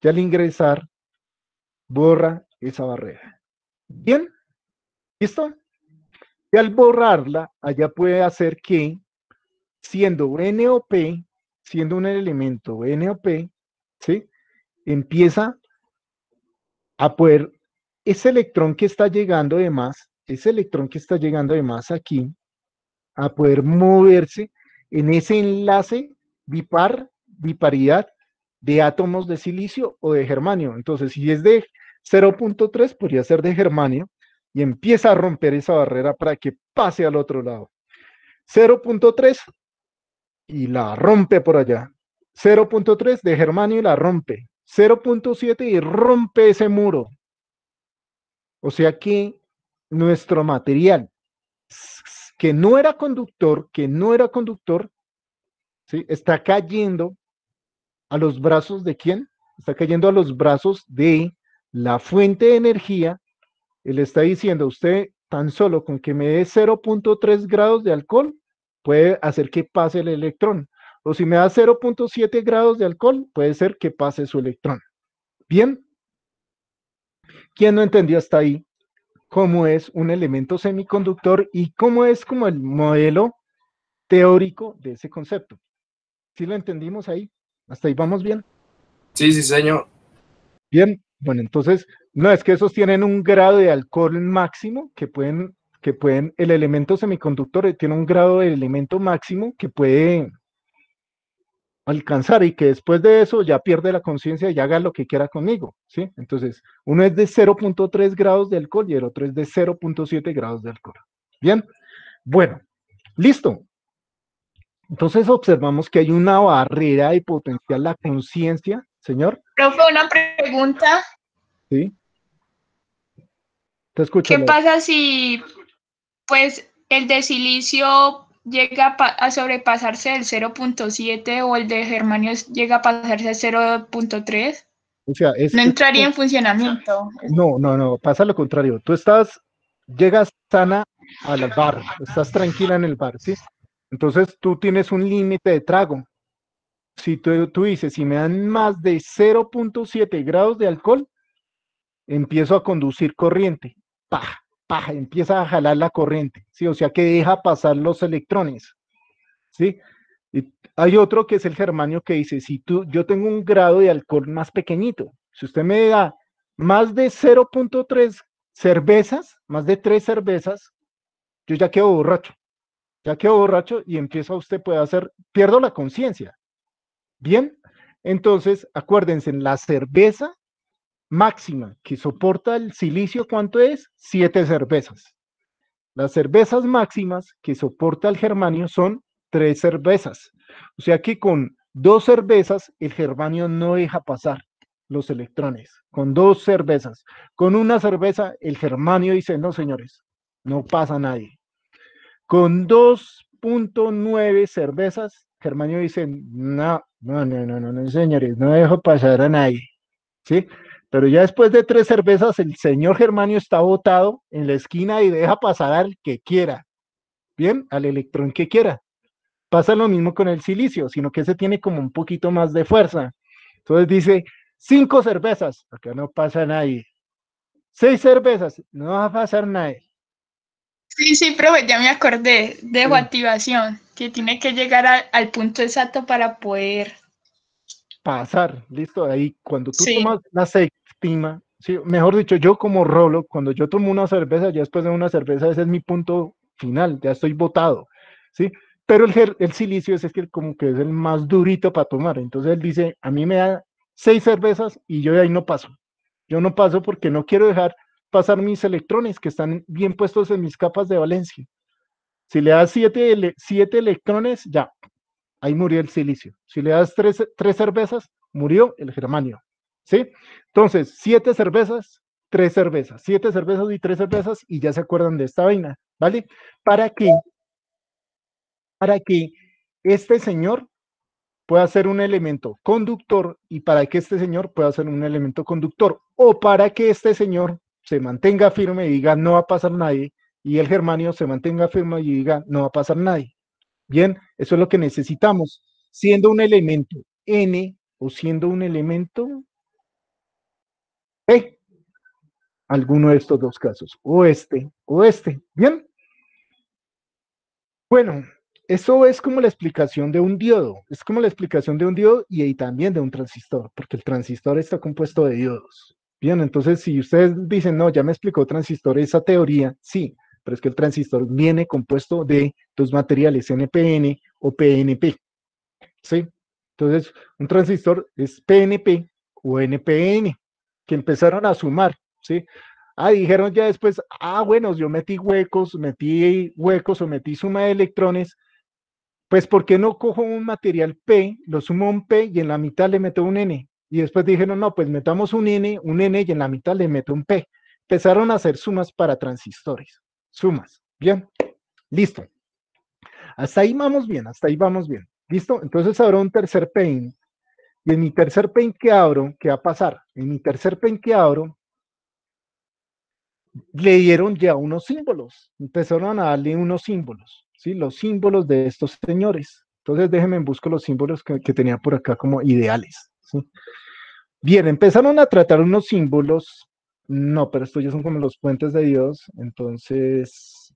y al ingresar borra esa barrera. Bien, ¿listo? Y al borrarla, allá puede hacer que, siendo NOP, siendo un elemento NOP, ¿sí? Empieza a poder, ese electrón que está llegando de más, ese electrón que está llegando de más aquí, a poder moverse en ese enlace bipar, biparidad de átomos de silicio o de germanio. Entonces, si es de 0.3, podría ser de germanio, y empieza a romper esa barrera para que pase al otro lado. 0.3 y la rompe por allá. 0.3 de germanio y la rompe. 0.7 y rompe ese muro. O sea que nuestro material, que no era conductor, que no era conductor, está cayendo a los brazos de quién? Está cayendo a los brazos de la fuente de energía él está diciendo, usted tan solo con que me dé 0.3 grados de alcohol, puede hacer que pase el electrón. O si me da 0.7 grados de alcohol, puede ser que pase su electrón. Bien. ¿Quién no entendió hasta ahí cómo es un elemento semiconductor y cómo es como el modelo teórico de ese concepto? ¿Sí lo entendimos ahí? ¿Hasta ahí vamos bien? Sí, sí, señor. Bien, bueno, entonces, no, es que esos tienen un grado de alcohol máximo que pueden, que pueden, el elemento semiconductor tiene un grado de elemento máximo que puede alcanzar y que después de eso ya pierde la conciencia y haga lo que quiera conmigo, ¿sí? Entonces, uno es de 0.3 grados de alcohol y el otro es de 0.7 grados de alcohol. Bien, bueno, listo. Entonces observamos que hay una barrera de potencial la conciencia Señor. Profe, una pregunta. Sí. Te escucho. ¿Qué pasa si, pues, el de silicio llega a sobrepasarse del 0.7 o el de germanio llega a pasarse al 0.3? O sea, no entraría en funcionamiento. No, no, no, pasa lo contrario. Tú estás, llegas sana al bar, estás tranquila en el bar, ¿sí? Entonces tú tienes un límite de trago si tú, dices, si me dan más de 0.7 grados de alcohol, empiezo a conducir corriente. Paja, empieza a jalar la corriente. ¿sí? O sea que deja pasar los electrones. ¿sí? Y hay otro que es el germanio que dice, si tú, yo tengo un grado de alcohol más pequeñito, si usted me da más de 0.3 cervezas, más de 3 cervezas, yo ya quedo borracho. Ya quedo borracho y empiezo a usted puede hacer, pierdo la conciencia. Bien, entonces acuérdense, la cerveza máxima que soporta el silicio, ¿cuánto es? Siete cervezas. Las cervezas máximas que soporta el germanio son tres cervezas. O sea que con dos cervezas el germanio no deja pasar los electrones. Con dos cervezas. Con una cerveza el germanio dice, no señores, no pasa nadie. Con 2.9 cervezas, germanio dice, no, no, no, no, no, no, señores, no dejo pasar a nadie. ¿Sí? Pero ya después de tres cervezas, el señor Germanio está botado en la esquina y deja pasar al que quiera. Bien, al electrón que quiera. Pasa lo mismo con el silicio, sino que ese tiene como un poquito más de fuerza. Entonces dice, cinco cervezas, acá no pasa nadie. Seis cervezas, no va a pasar nadie. Sí, sí, pero ya me acordé. Dejo activación, que tiene que llegar al punto exacto para poder pasar, listo, ahí cuando tú tomas la mejor dicho, yo como Rolo, cuando yo tomo una cerveza, ya después de una cerveza, ese es mi punto final, ya estoy botado, ¿sí? Pero el, el silicio es, es que como que es el más durito para tomar, entonces él dice, a mí me da seis cervezas y yo de ahí no paso, yo no paso porque no quiero dejar pasar mis electrones que están bien puestos en mis capas de valencia. Si le das siete, siete electrones, ya, ahí murió el silicio. Si le das tres, tres cervezas, murió el germanio. ¿Sí? Entonces, siete cervezas, tres cervezas, siete cervezas y tres cervezas, y ya se acuerdan de esta vaina, ¿vale? Para que, para que este señor pueda ser un elemento conductor y para que este señor pueda ser un elemento conductor, o para que este señor se mantenga firme y diga no va a pasar nadie, y el germanio se mantenga firme y diga no va a pasar nadie. Bien, eso es lo que necesitamos. Siendo un elemento N o siendo un elemento Alguno de estos dos casos, o este o este. Bien. Bueno, eso es como la explicación de un diodo, es como la explicación de un diodo y ahí también de un transistor, porque el transistor está compuesto de diodos. Bien, entonces si ustedes dicen, no, ya me explicó transistor esa teoría, sí, pero es que el transistor viene compuesto de dos materiales, NPN o PNP. ¿Sí? Entonces, un transistor es PNP o NPN, empezaron a sumar, ¿sí? Ah, dijeron ya después, ah, bueno, yo metí huecos, metí huecos o metí suma de electrones, pues ¿por qué no cojo un material P, lo sumo a un P y en la mitad le meto un N? Y después dijeron, no, pues metamos un N, un N y en la mitad le meto un P. Empezaron a hacer sumas para transistores sumas. Bien, listo. Hasta ahí vamos bien, hasta ahí vamos bien. ¿Listo? Entonces abro un tercer paint. Y en mi tercer paint que abro, ¿qué va a pasar? En mi tercer paint que abro, le dieron ya unos símbolos. Empezaron a darle unos símbolos, ¿sí? Los símbolos de estos señores. Entonces déjenme busco los símbolos que, tenía por acá como ideales. Bien, empezaron a tratar unos símbolos no, pero estos ya son como los puentes de Dios. Entonces,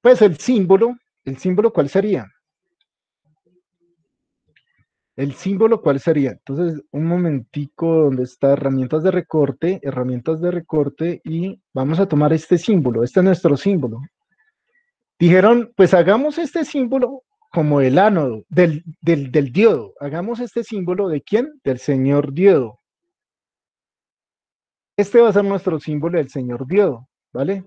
pues el símbolo, ¿el símbolo cuál sería? ¿El símbolo cuál sería? Entonces, un momentico donde está herramientas de recorte, herramientas de recorte y vamos a tomar este símbolo. Este es nuestro símbolo. Dijeron, pues hagamos este símbolo como el ánodo del, del, del diodo. Hagamos este símbolo de quién? Del señor diodo. Este va a ser nuestro símbolo del señor diodo, ¿vale?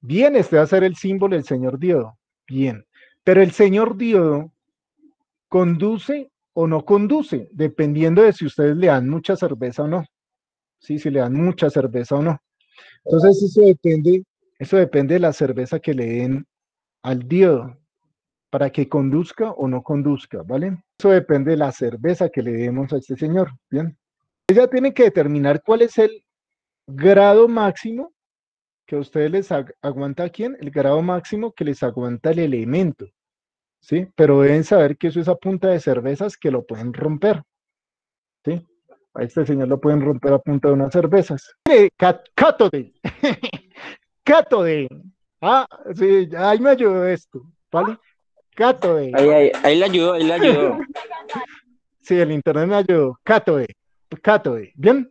Bien, este va a ser el símbolo del señor diodo. Bien, pero el señor diodo conduce o no conduce, dependiendo de si ustedes le dan mucha cerveza o no. Sí, si le dan mucha cerveza o no. Entonces eso depende, eso depende de la cerveza que le den al diodo para que conduzca o no conduzca, ¿vale? Eso depende de la cerveza que le demos a este señor, ¿bien? Ella tiene que determinar cuál es el grado máximo que a ustedes les aguanta a quién, el grado máximo que les aguanta el elemento, ¿sí? Pero deben saber que eso es a punta de cervezas que lo pueden romper, ¿sí? A este señor lo pueden romper a punta de unas cervezas. Cátode, cátode, ah, sí, ahí me ayudó esto, ¿vale? Cátode. Ahí, ahí, ahí le ayudó, ahí le ayudó. sí, el internet me ayudó, cátode. Cátoe, ¿bien?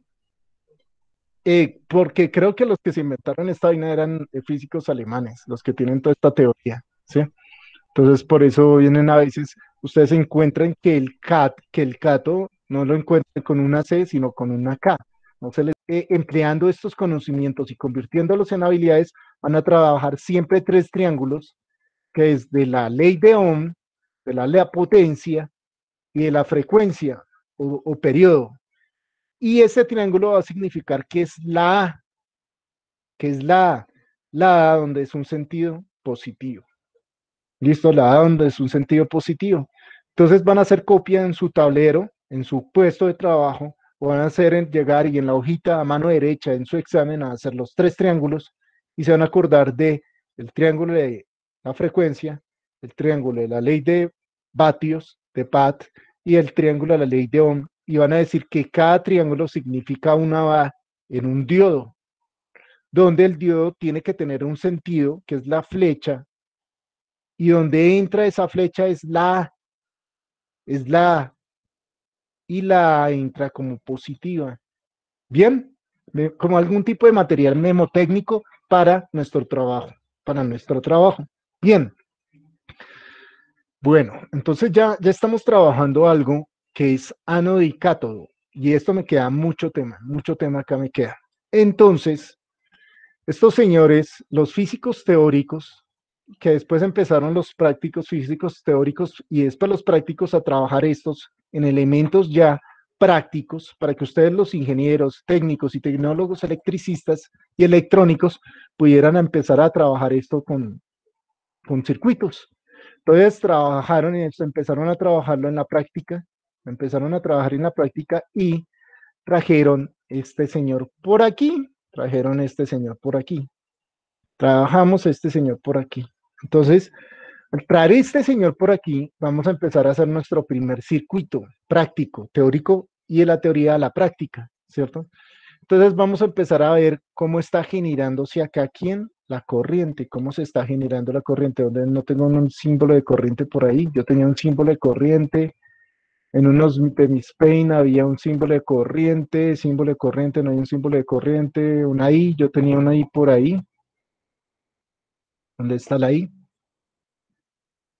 Eh, porque creo que los que se inventaron esta vaina eran eh, físicos alemanes, los que tienen toda esta teoría, ¿sí? Entonces, por eso vienen a veces ustedes encuentran que el CAT, que el CATO no lo encuentran con una C, sino con una K. Se les, eh, empleando estos conocimientos y convirtiéndolos en habilidades, van a trabajar siempre tres triángulos, que es de la ley de Ohm, de la ley de potencia y de la frecuencia o, o periodo. Y ese triángulo va a significar que es la A, que es la A, la A donde es un sentido positivo. Listo, la A donde es un sentido positivo. Entonces van a hacer copia en su tablero, en su puesto de trabajo, o van a hacer en llegar y en la hojita a mano derecha en su examen a hacer los tres triángulos y se van a acordar de el triángulo de la frecuencia, el triángulo de la ley de vatios, de PAT, y el triángulo de la ley de Ohm, y van a decir que cada triángulo significa una va en un diodo, donde el diodo tiene que tener un sentido, que es la flecha, y donde entra esa flecha es la es la y la entra como positiva. Bien, como algún tipo de material memotécnico para nuestro trabajo, para nuestro trabajo. Bien. Bueno, entonces ya, ya estamos trabajando algo que es ánodo y cátodo. Y esto me queda mucho tema, mucho tema acá me queda. Entonces, estos señores, los físicos teóricos, que después empezaron los prácticos físicos teóricos y después los prácticos a trabajar estos en elementos ya prácticos para que ustedes los ingenieros, técnicos y tecnólogos electricistas y electrónicos pudieran empezar a trabajar esto con, con circuitos. Entonces trabajaron y empezaron a trabajarlo en la práctica, empezaron a trabajar en la práctica y trajeron este señor por aquí, trajeron este señor por aquí. Trabajamos este señor por aquí. Entonces, al traer este señor por aquí, vamos a empezar a hacer nuestro primer circuito práctico, teórico y de la teoría a la práctica, ¿cierto? Entonces vamos a empezar a ver cómo está generándose acá quién la corriente, cómo se está generando la corriente, donde no tengo un símbolo de corriente por ahí, yo tenía un símbolo de corriente, en unos de mis pain había un símbolo de corriente, símbolo de corriente, no hay un símbolo de corriente, una I, yo tenía una I por ahí. ¿Dónde está la I?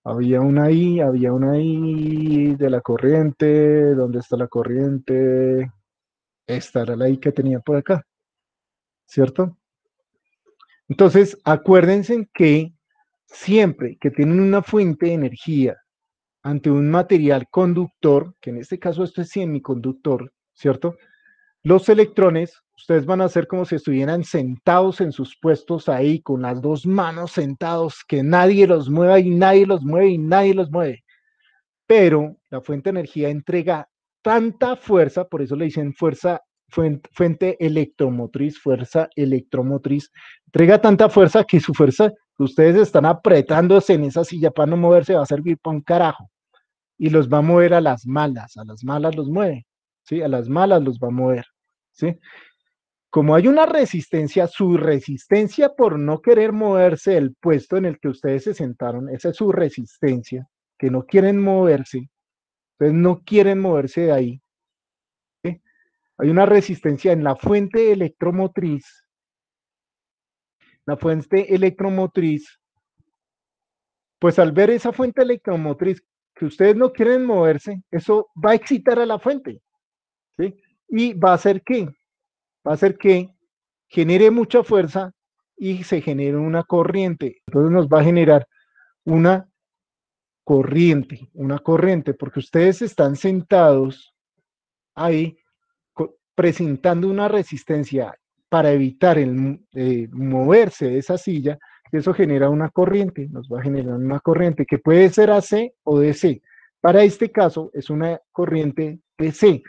Había una I, había una I de la corriente, ¿dónde está la corriente? Esta era la I que tenía por acá, ¿cierto? Entonces, acuérdense que siempre que tienen una fuente de energía ante un material conductor, que en este caso esto es semiconductor, ¿cierto? Los electrones, ustedes van a hacer como si estuvieran sentados en sus puestos ahí, con las dos manos sentados, que nadie los mueva y nadie los mueve y nadie los mueve. Pero la fuente de energía entrega tanta fuerza, por eso le dicen fuerza, fuente, electromotriz, fuerza electromotriz, entrega tanta fuerza que su fuerza, ustedes están apretándose en esa silla para no moverse, va a servir para un carajo y los va a mover a las malas, a las malas los mueve, ¿sí? A las malas los va a mover, ¿sí? Como hay una resistencia, su resistencia por no querer moverse del puesto en el que ustedes se sentaron, esa es su resistencia, que no quieren moverse, entonces no quieren moverse de ahí. Hay una resistencia en la fuente electromotriz, la fuente electromotriz, pues al ver esa fuente electromotriz que ustedes no quieren moverse, eso va a excitar a la fuente. ¿sí? Y va a hacer que, va a hacer que genere mucha fuerza y se genere una corriente. Entonces nos va a generar una corriente, una corriente, porque ustedes están sentados ahí presentando una resistencia para evitar el eh, moverse de esa silla eso genera una corriente, nos va a generar una corriente que puede ser AC o DC. Para este caso es una corriente DC,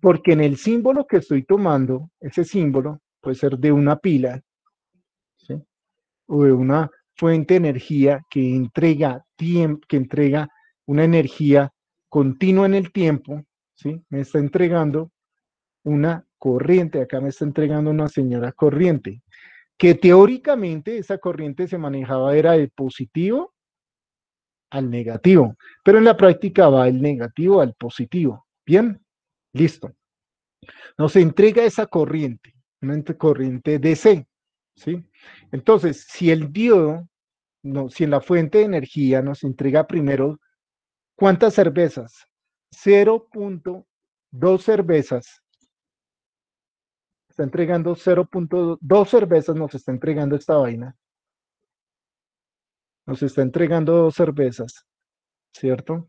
porque en el símbolo que estoy tomando, ese símbolo puede ser de una pila o de una fuente de energía que entrega, que entrega una energía continua en el tiempo, ¿sí? me está entregando una corriente, acá me está entregando una señora corriente que teóricamente esa corriente se manejaba era de positivo al negativo, pero en la práctica va el negativo al positivo. Bien, listo. Nos entrega esa corriente, una corriente DC, ¿sí? Entonces, si el diodo, no, si en la fuente de energía nos entrega primero ¿Cuántas cervezas? 0.2 cervezas. Está entregando 0.2 cervezas, nos está entregando esta vaina. Nos está entregando dos cervezas, ¿cierto?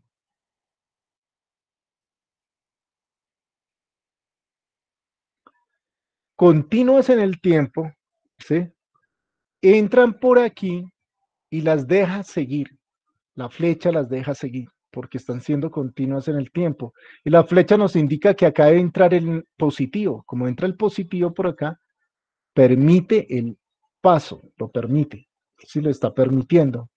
Continuas en el tiempo, ¿sí? Entran por aquí y las deja seguir. La flecha las deja seguir porque están siendo continuas en el tiempo. Y la flecha nos indica que acá debe entrar el positivo. Como entra el positivo por acá, permite el paso, lo permite. Si lo está permitiendo.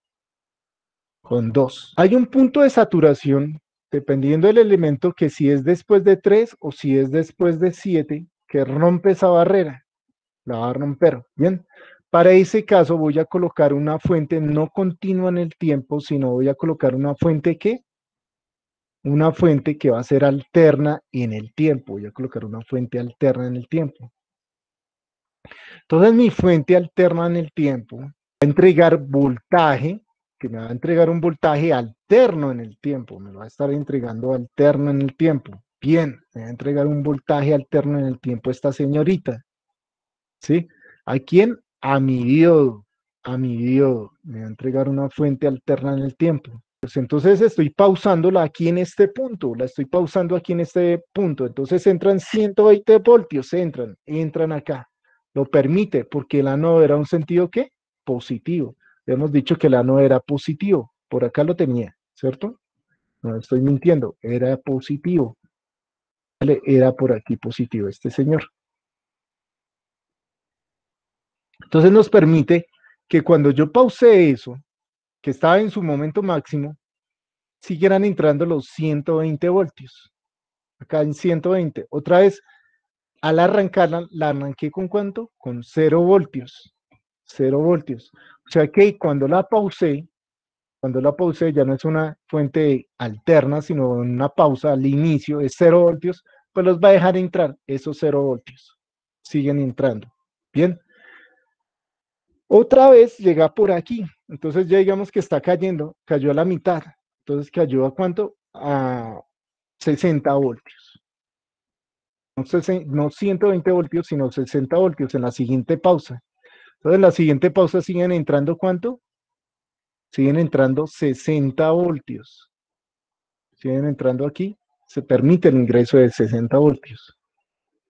Con dos. Hay un punto de saturación, dependiendo del elemento, que si es después de tres o si es después de siete, que rompe esa barrera. La va a romper. Bien. Para ese caso voy a colocar una fuente no continua en el tiempo, sino voy a colocar una fuente que una fuente que va a ser alterna en el tiempo. Voy a colocar una fuente alterna en el tiempo. Entonces mi fuente alterna en el tiempo va a entregar voltaje, que me va a entregar un voltaje alterno en el tiempo. Me va a estar entregando alterno en el tiempo. Bien, me va a entregar un voltaje alterno en el tiempo esta señorita. ¿Sí? ¿A quién? a mi diodo, a mi diodo, me va a entregar una fuente alterna en el tiempo. Pues entonces estoy pausándola aquí en este punto, la estoy pausando aquí en este punto. Entonces entran 120 voltios, entran, entran acá. Lo permite porque el ano era un sentido ¿qué? Positivo. Hemos dicho que el ano era positivo. Por acá lo tenía, ¿cierto? No estoy mintiendo, era positivo. Era por aquí positivo este señor. Entonces nos permite que cuando yo pause eso, que estaba en su momento máximo, siguieran entrando los 120 voltios. Acá en 120. Otra vez, al arrancarla, la arranqué con cuánto? Con 0 voltios. 0 voltios. O sea que cuando la pausé, cuando la pausé ya no es una fuente alterna, sino una pausa al inicio, es 0 voltios, pues los va a dejar entrar esos 0 voltios. Siguen entrando. Bien. Otra vez llega por aquí, entonces ya digamos que está cayendo, cayó a la mitad, entonces cayó a cuánto? A 60 voltios. No, 120 voltios, sino 60 voltios en la siguiente pausa. Entonces en la siguiente pausa siguen entrando cuánto? Siguen entrando 60 voltios. Siguen entrando aquí, se permite el ingreso de 60 voltios.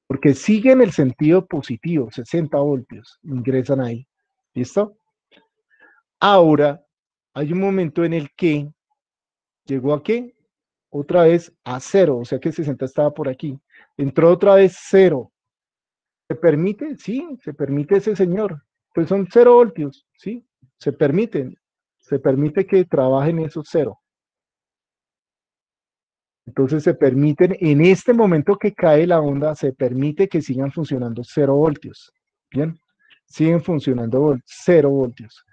Porque sigue en el sentido positivo, 60 voltios, ingresan ahí. ¿Listo? Ahora, hay un momento en el que llegó a qué? Otra vez a cero, o sea que 60 estaba por aquí. Entró otra vez cero. ¿Se permite? Sí, se permite ese señor. Pues son cero voltios, ¿sí? Se permiten. Se permite que trabajen esos cero. Entonces se permiten, en este momento que cae la onda, se permite que sigan funcionando cero voltios. Bien siguen funcionando 0 voltios.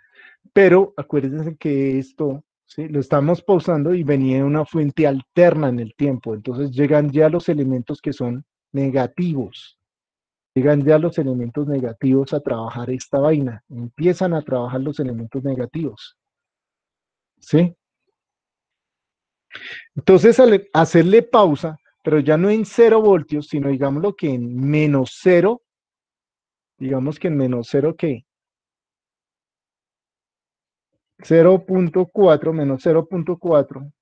Pero acuérdense que esto ¿sí? lo estamos pausando y venía una fuente alterna en el tiempo. Entonces llegan ya los elementos que son negativos. Llegan ya los elementos negativos a trabajar esta vaina. Empiezan a trabajar los elementos negativos. ¿Sí? Entonces, hacerle pausa, pero ya no en 0 voltios, sino digámoslo que en menos 0 digamos que en menos 0, ¿qué? 0.4 menos 0.4,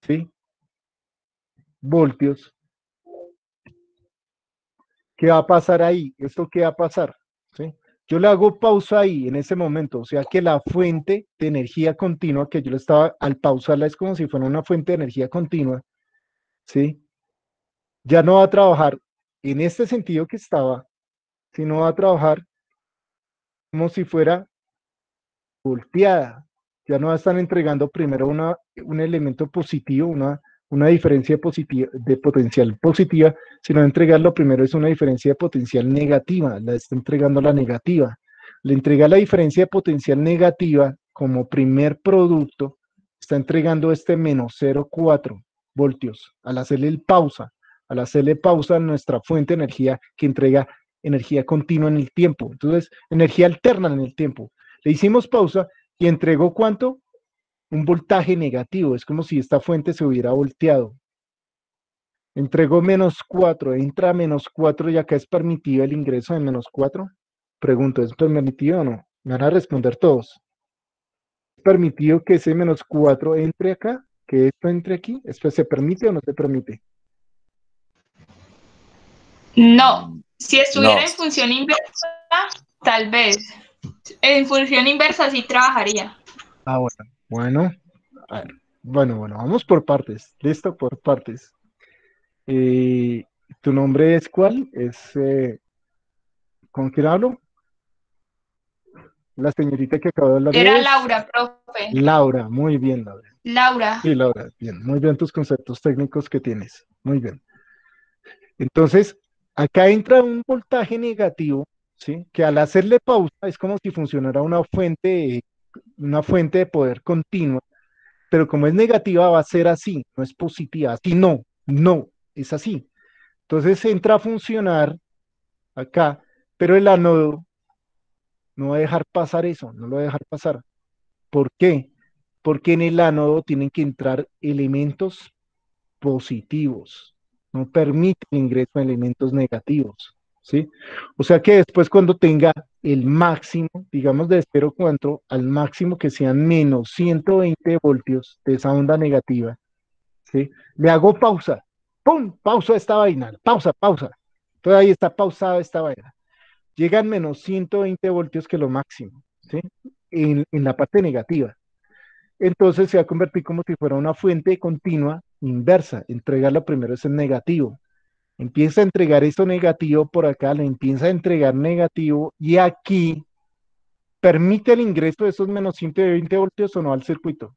¿sí? Voltios. ¿Qué va a pasar ahí? ¿Esto qué va a pasar? ¿Sí? Yo le hago pausa ahí en ese momento, o sea que la fuente de energía continua que yo le estaba, al pausarla es como si fuera una fuente de energía continua, ¿sí? Ya no va a trabajar en este sentido que estaba, sino va a trabajar como si fuera volteada. Ya no va a estar entregando primero una, un elemento positivo, una, una diferencia positiva, de potencial positiva, sino entregarlo primero es una diferencia de potencial negativa, la está entregando la negativa. Le entrega la diferencia de potencial negativa como primer producto, está entregando este menos 0,4 voltios. Al hacerle el pausa, al hacerle pausa nuestra fuente de energía que entrega energía continua en el tiempo. Entonces, energía alterna en el tiempo. Le hicimos pausa y entregó cuánto? Un voltaje negativo, es como si esta fuente se hubiera volteado. Entregó menos 4, entra menos 4 y acá es permitido el ingreso de menos 4. Pregunto, ¿es permitido o no? Me van a responder todos. ¿Es permitido que ese menos 4 entre acá? ¿Que esto entre aquí? ¿Esto se permite o no se permite? No, si estuviera No. en función inversa, tal vez. En función inversa sí trabajaría. Ah, bueno. Bueno, a ver. Bueno, bueno, vamos por partes. Listo, por partes. Eh, ¿tu nombre es cuál? Es, eh, ¿con quién hablo? La señorita que acaba de hablar Era Laura, profe. Laura, muy bien, Laura. Laura. Sí, Laura, bien, muy bien tus conceptos técnicos que tienes. Muy bien. Entonces, acá entra un voltaje negativo, ¿sí? Que al hacerle pausa es como si funcionara una fuente, una fuente de poder continua, pero como es negativa va a ser así, no es positiva, así no, no, es así. Entonces entra a funcionar acá, pero el ánodo no va a dejar pasar eso, no lo va a dejar pasar. ¿Por qué? Porque en el ánodo tienen que entrar elementos positivos, no permite el ingreso de elementos negativos, ¿sí? O sea que después cuando tenga el máximo, digamos de 0,4 al máximo que sean menos 120 voltios de esa onda negativa, ¿sí? Le hago pausa, ¡pum! Pausa esta vaina, pausa, pausa. Entonces ahí está pausada esta vaina. Llegan menos 120 voltios que lo máximo, ¿sí? En, en la parte negativa. Entonces se va a convertir como si fuera una fuente continua inversa. Entregar lo primero es el negativo. Empieza a entregar eso negativo por acá, le empieza a entregar negativo y aquí permite el ingreso de esos menos 120 voltios o no al circuito.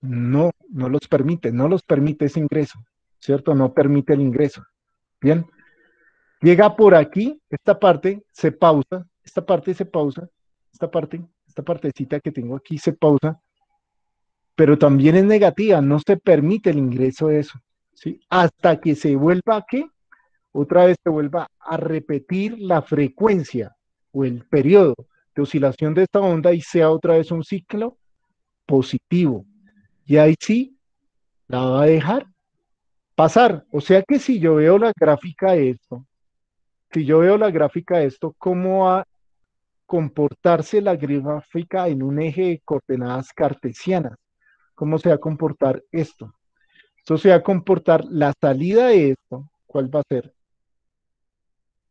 No, no los permite, no los permite ese ingreso, ¿cierto? No permite el ingreso. Bien. Llega por aquí, esta parte se pausa, esta parte se pausa, esta parte, esta partecita que tengo aquí se pausa, pero también es negativa, no se permite el ingreso de eso, ¿sí? Hasta que se vuelva a qué? Otra vez se vuelva a repetir la frecuencia o el periodo de oscilación de esta onda y sea otra vez un ciclo positivo. Y ahí sí la va a dejar pasar. O sea que si yo veo la gráfica de esto, si yo veo la gráfica de esto, ¿cómo va a comportarse la gráfica en un eje de coordenadas cartesianas? ¿Cómo se va a comportar esto? Esto se va a comportar la salida de esto. ¿Cuál va a ser?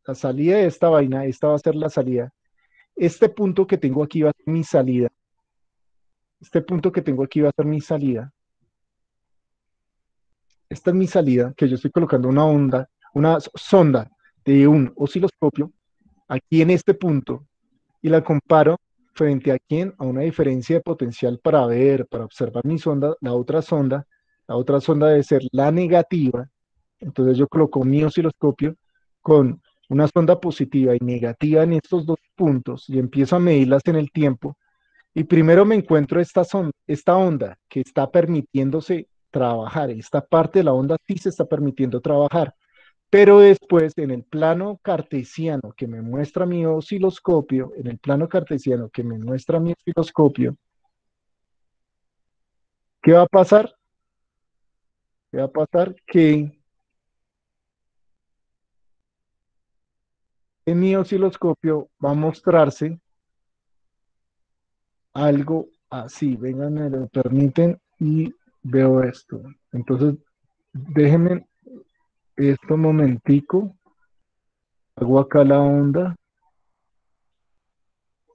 La salida de esta vaina, esta va a ser la salida. Este punto que tengo aquí va a ser mi salida. Este punto que tengo aquí va a ser mi salida. Esta es mi salida, que yo estoy colocando una onda, una sonda de un osciloscopio aquí en este punto y la comparo frente a quién, a una diferencia de potencial para ver, para observar mi sonda, la otra sonda, la otra sonda debe ser la negativa, entonces yo coloco mi osciloscopio con una sonda positiva y negativa en estos dos puntos y empiezo a medirlas en el tiempo. Y primero me encuentro esta, esta onda que está permitiéndose trabajar, esta parte de la onda sí se está permitiendo trabajar, pero después en el plano cartesiano que me muestra mi osciloscopio, en el plano cartesiano que me muestra mi osciloscopio, ¿qué va a pasar? ¿Qué va a pasar? Que en mi osciloscopio va a mostrarse algo así. Vengan, me lo permiten y veo esto. Entonces, déjenme esto momentico. Hago acá la onda.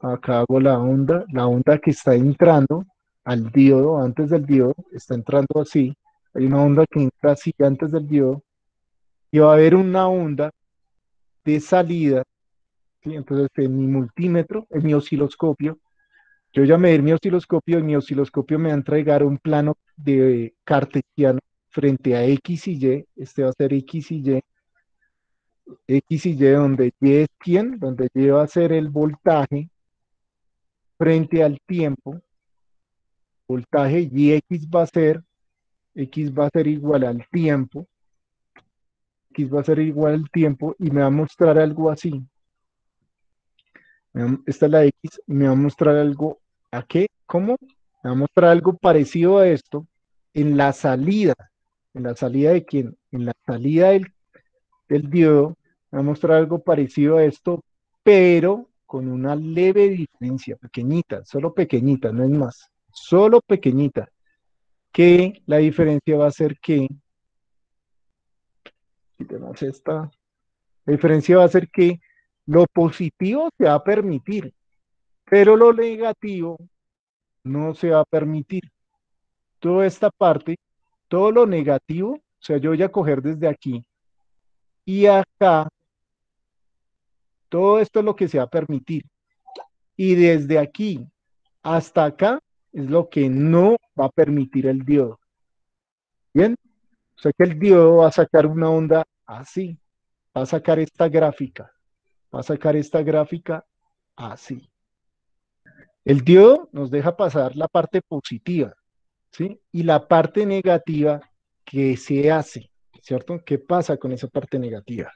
Acá hago la onda. La onda que está entrando al diodo, antes del diodo, está entrando así. Hay una onda que entra así antes del diodo. Y va a haber una onda de salida. ¿sí? Entonces, en mi multímetro, en mi osciloscopio, yo ya medir mi osciloscopio y mi osciloscopio me va a entregar un plano de cartesiano frente a X y Y. Este va a ser X y Y. X y Y, donde Y es quién, donde Y va a ser el voltaje frente al tiempo. Voltaje y X va a ser, X va a ser igual al tiempo. X va a ser igual al tiempo y me va a mostrar algo así. Esta es la X me va a mostrar algo ¿A qué? ¿Cómo? Me va a mostrar algo parecido a esto en la salida. ¿En la salida de quién? En la salida del, del diodo. Me va a mostrar algo parecido a esto, pero con una leve diferencia, pequeñita, solo pequeñita, no es más. Solo pequeñita. Que la diferencia va a ser que quitemos esta. La diferencia va a ser que lo positivo se va a permitir, pero lo negativo no se va a permitir. Toda esta parte, todo lo negativo, o sea, yo voy a coger desde aquí y acá, todo esto es lo que se va a permitir. Y desde aquí hasta acá es lo que no va a permitir el diodo. Bien, o sea que el diodo va a sacar una onda así, va a sacar esta gráfica, va a sacar esta gráfica así. El diodo nos deja pasar la parte positiva, ¿sí? Y la parte negativa que se hace, ¿cierto? ¿Qué pasa con esa parte negativa?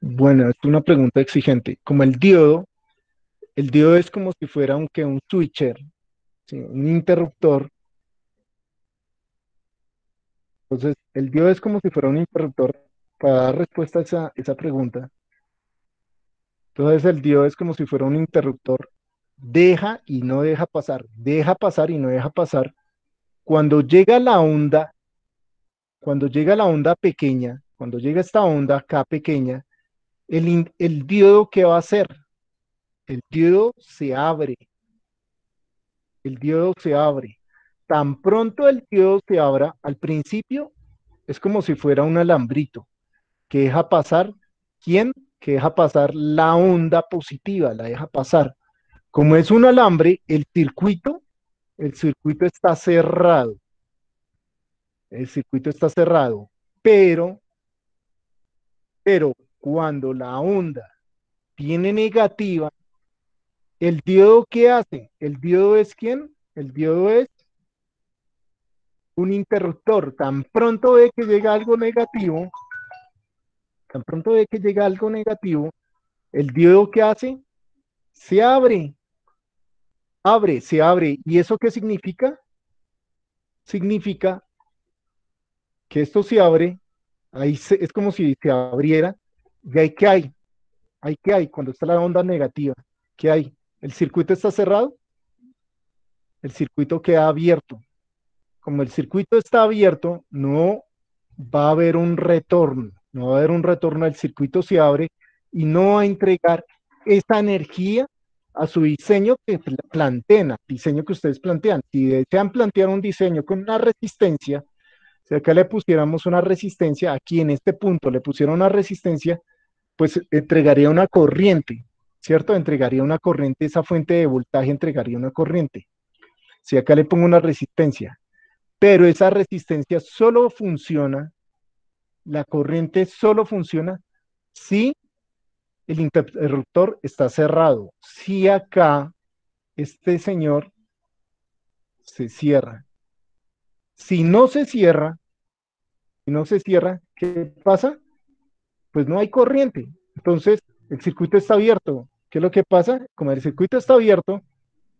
Bueno, es una pregunta exigente. Como el diodo, el diodo es como si fuera un, un switcher, un interruptor entonces, el diodo es como si fuera un interruptor para dar respuesta a esa, pregunta. Entonces, el diodo es como si fuera un interruptor. Deja y no deja pasar, deja pasar y no deja pasar. Cuando llega la onda, cuando llega la onda pequeña, cuando llega esta onda acá pequeña, el, el diodo, ¿qué va a hacer? El diodo se abre. El diodo se abre. Tan pronto el diodo se abra, al principio es como si fuera un alambrito que deja pasar, ¿quién? Que deja pasar la onda positiva, la deja pasar. Como es un alambre, el circuito, el circuito está cerrado. El circuito está cerrado, pero, pero cuando la onda tiene negativa, el diodo ¿qué hace? El diodo es quién? El diodo es un interruptor, tan pronto ve que llega algo negativo, tan pronto ve que llega algo negativo, el diodo que hace se abre, abre, se abre. ¿Y eso qué significa? Significa que esto se abre, ahí es como si se abriera, y ahí qué hay, ahí qué hay cuando está la onda negativa, ¿qué hay? ¿El circuito está cerrado? El circuito queda abierto como el circuito está abierto, no va a haber un retorno, no va a haber un retorno, el circuito se abre y no va a entregar esa energía a su diseño que plantean, diseño que ustedes plantean. Si desean plantear un diseño con una resistencia, si acá le pusiéramos una resistencia, aquí en este punto le pusieron una resistencia, pues entregaría una corriente, ¿cierto? Entregaría una corriente, esa fuente de voltaje entregaría una corriente. Si acá le pongo una resistencia, pero esa resistencia solo funciona, la corriente solo funciona si el interruptor está cerrado. Si acá este señor se cierra. Si no se cierra, si no se cierra, ¿qué pasa? Pues no hay corriente. Entonces, el circuito está abierto. ¿Qué es lo que pasa? Como el circuito está abierto,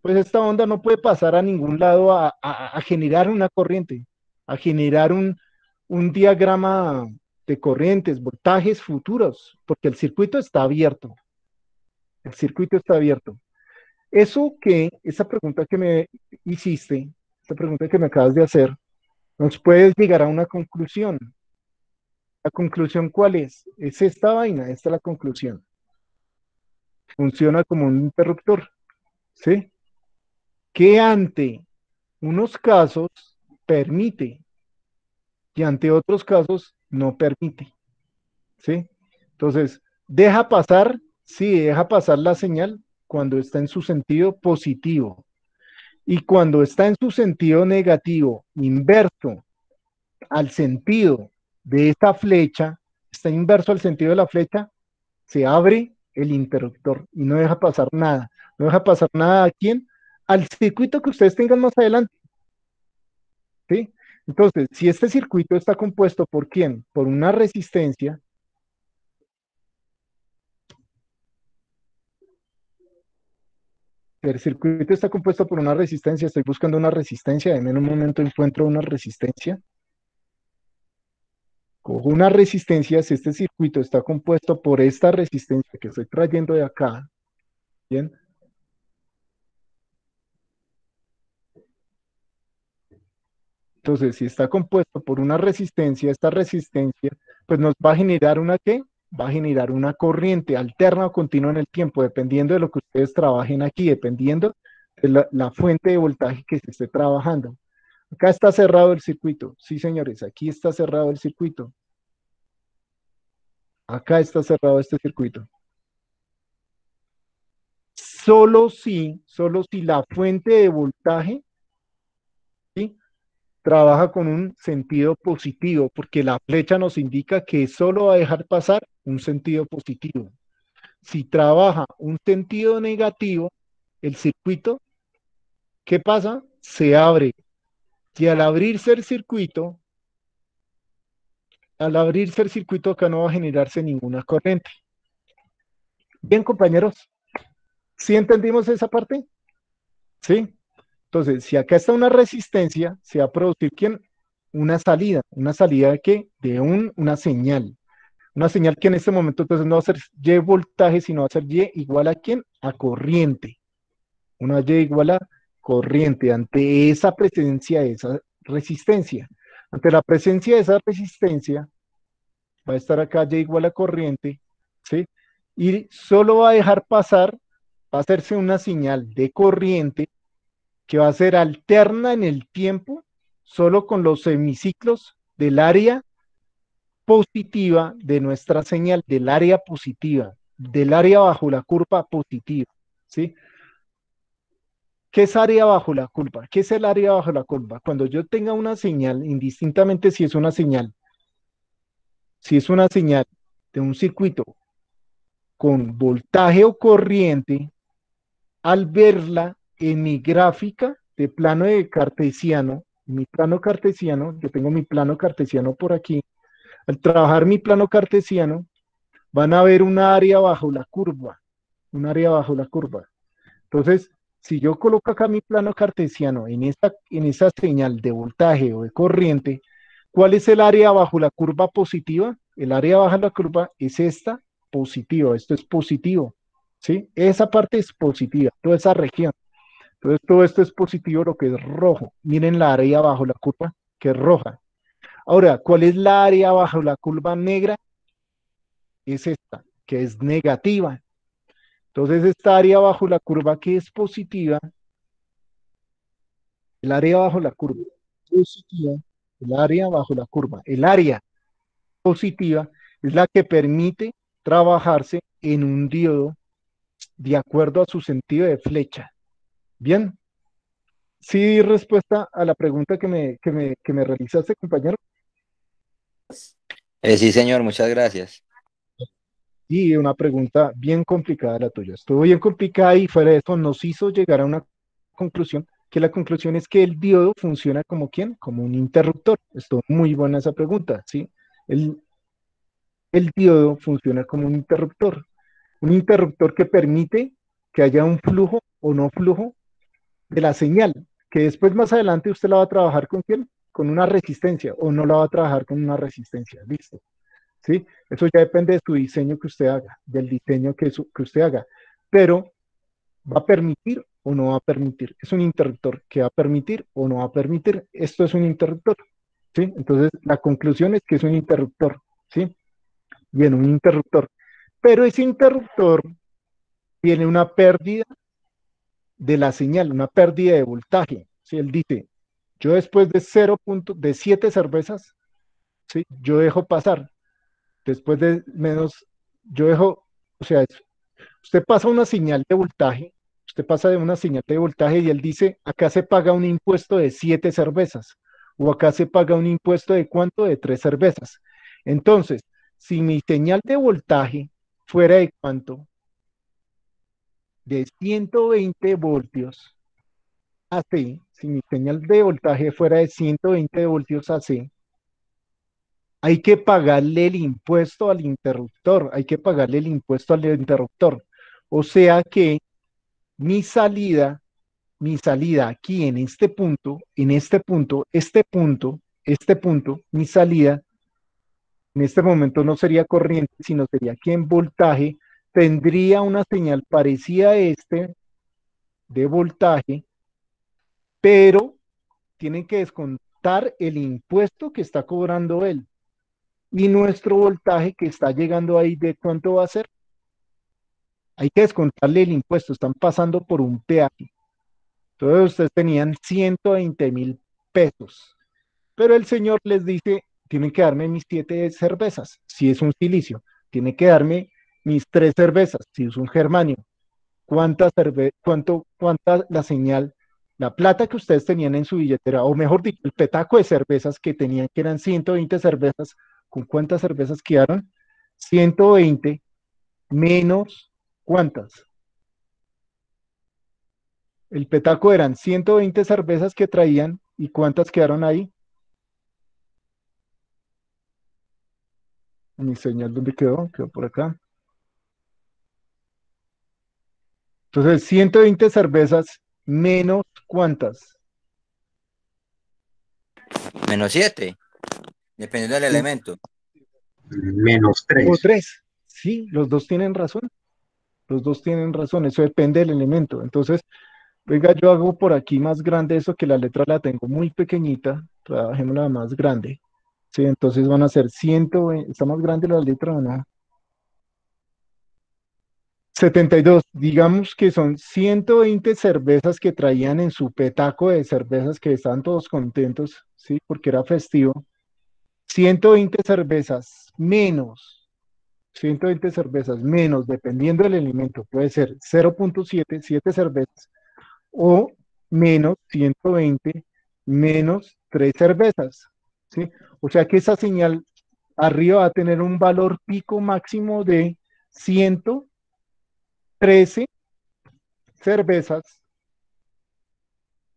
pues esta onda no puede pasar a ningún lado a, generar una corriente, a generar un, diagrama de corrientes, voltajes futuros, porque el circuito está abierto. El circuito está abierto. Eso que, esa pregunta que me hiciste, esa pregunta que me acabas de hacer, nos puede llegar a una conclusión. ¿La conclusión cuál es? Es esta vaina, esta es la conclusión. Funciona como un interruptor, ¿sí? que ante unos casos permite y ante otros casos no permite. ¿Sí? Entonces, deja pasar, sí, deja pasar la señal cuando está en su sentido positivo. Y cuando está en su sentido negativo, inverso al sentido de esta flecha, está inverso al sentido de la flecha, se abre el interruptor y no deja pasar nada. No deja pasar nada a quién? al circuito que ustedes tengan más adelante. ¿Sí? Entonces, si este circuito está compuesto por quién? Por una resistencia. el circuito está compuesto por una resistencia, estoy buscando una resistencia, en un momento encuentro una resistencia. Cojo una resistencia, si este circuito está compuesto por esta resistencia que estoy trayendo de acá, ¿bien? Entonces, si está compuesto por una resistencia, esta resistencia, pues nos va a generar una ¿qué? Va a generar una corriente alterna o continua en el tiempo, dependiendo de lo que ustedes trabajen aquí, dependiendo de la, la fuente de voltaje que se esté trabajando. Acá está cerrado el circuito. Sí, señores, aquí está cerrado el circuito. Acá está cerrado este circuito. Solo si, solo si la fuente de voltaje trabaja con un sentido positivo, porque la flecha nos indica que solo va a dejar pasar un sentido positivo. Si trabaja un sentido negativo, el circuito, ¿qué pasa? Se abre. Y al abrirse el circuito, al abrirse el circuito acá no va a generarse ninguna corriente. Bien, compañeros. ¿Sí entendimos esa parte? ¿Sí? Entonces, si acá está una resistencia, se va a producir ¿quién? Una salida. ¿Una salida de qué? De un, una señal. Una señal que en este momento entonces no va a ser Y voltaje, sino va a ser Y igual a quién? A corriente. Una Y igual a corriente ante esa presencia esa resistencia. Ante la presencia de esa resistencia, va a estar acá Y igual a corriente, ¿sí? Y solo va a dejar pasar, va a hacerse una señal de corriente que va a ser alterna en el tiempo, solo con los semiciclos del área positiva de nuestra señal, del área positiva, del área bajo la curva positiva, ¿sí? ¿Qué es área bajo la curva? ¿Qué es el área bajo la curva? Cuando yo tenga una señal, indistintamente si es una señal, si es una señal de un circuito con voltaje o corriente, al verla en mi gráfica de plano de cartesiano, mi plano cartesiano, yo tengo mi plano cartesiano por aquí, al trabajar mi plano cartesiano, van a ver un área bajo la curva, un área bajo la curva. Entonces, si yo coloco acá mi plano cartesiano en esta, en esa señal de voltaje o de corriente, ¿cuál es el área bajo la curva positiva? El área bajo la curva es esta positiva, esto es positivo, ¿sí? Esa parte es positiva, toda esa región. Entonces todo esto es positivo, lo que es rojo. Miren la área bajo la curva, que es roja. Ahora, ¿cuál es la área bajo la curva negra? Es esta, que es negativa. Entonces, esta área bajo la curva que es positiva, el área bajo la curva positiva, el área bajo la curva, el área positiva es la que permite trabajarse en un diodo de acuerdo a su sentido de flecha. Bien. Sí, respuesta a la pregunta que me, que me, que me realizaste, compañero. Eh, sí, señor, muchas gracias. Y una pregunta bien complicada la tuya. Estuvo bien complicada y fuera de eso nos hizo llegar a una conclusión, que la conclusión es que el diodo funciona como quién? Como un interruptor. Estuvo muy buena esa pregunta, ¿sí? El, el diodo funciona como un interruptor. Un interruptor que permite que haya un flujo o no flujo de la señal, que después más adelante usted la va a trabajar con quién? Con una resistencia o no la va a trabajar con una resistencia. Listo. Eso ya depende de su diseño que usted haga, del diseño que, que usted haga. Pero va a permitir o no va a permitir. Es un interruptor que va a permitir o no va a permitir. Esto es un interruptor. ¿Sí? Entonces, la conclusión es que es un interruptor. ¿Sí? Bien, un interruptor. Pero ese interruptor tiene una pérdida de la señal, una pérdida de voltaje. Si él dice, yo después de 0. de 7 cervezas, ¿sí? yo dejo pasar. Después de menos, yo dejo, o sea, usted pasa una señal de voltaje, usted pasa de una señal de voltaje y él dice, acá se paga un impuesto de 7 cervezas, o acá se paga un impuesto de cuánto, de 3 cervezas. Entonces, si mi señal de voltaje fuera de cuánto, de 120 voltios AC, si mi señal de voltaje fuera de 120 voltios AC, hay que pagarle el impuesto al interruptor, hay que pagarle el impuesto al interruptor. O sea que mi salida, mi salida aquí en este punto, en este punto, este punto, este punto, mi salida, en este momento no sería corriente, sino sería que en voltaje tendría una señal parecida a este de voltaje, pero tienen que descontar el impuesto que está cobrando él. Y nuestro voltaje que está llegando ahí, ¿de cuánto va a ser? Hay que descontarle el impuesto, están pasando por un peaje. Entonces ustedes tenían 120 mil pesos. Pero el señor les dice, tienen que darme mis siete cervezas, si es un silicio. Tiene que darme mis tres cervezas, si es un germanio. ¿Cuánta, cerve cuánto, cuánta la señal, la plata que ustedes tenían en su billetera, o mejor dicho, el petaco de cervezas que tenían, que eran 120 cervezas, ¿con cuántas cervezas quedaron? 120 menos ¿cuántas? El petaco eran 120 cervezas que traían y ¿cuántas quedaron ahí? Mi señal, ¿dónde quedó? Quedó por acá. Entonces, 120 cervezas menos ¿cuántas? Menos 7. Dependiendo del elemento. Menos 3. O 3. Sí, los dos tienen razón. Los dos tienen razón. Eso depende del elemento. Entonces, venga, yo hago por aquí más grande eso que la letra la tengo muy pequeñita. Trabajémosla más grande. Sí, entonces van a ser 120. ¿Está más grande la letra o no? 72, digamos que son 120 cervezas que traían en su petaco de cervezas que estaban todos contentos, ¿sí? Porque era festivo. 120 cervezas menos, 120 cervezas menos, dependiendo del alimento, puede ser 0.7, 7 cervezas, o menos 120 menos 3 cervezas, ¿sí? O sea que esa señal arriba va a tener un valor pico máximo de 113 cervezas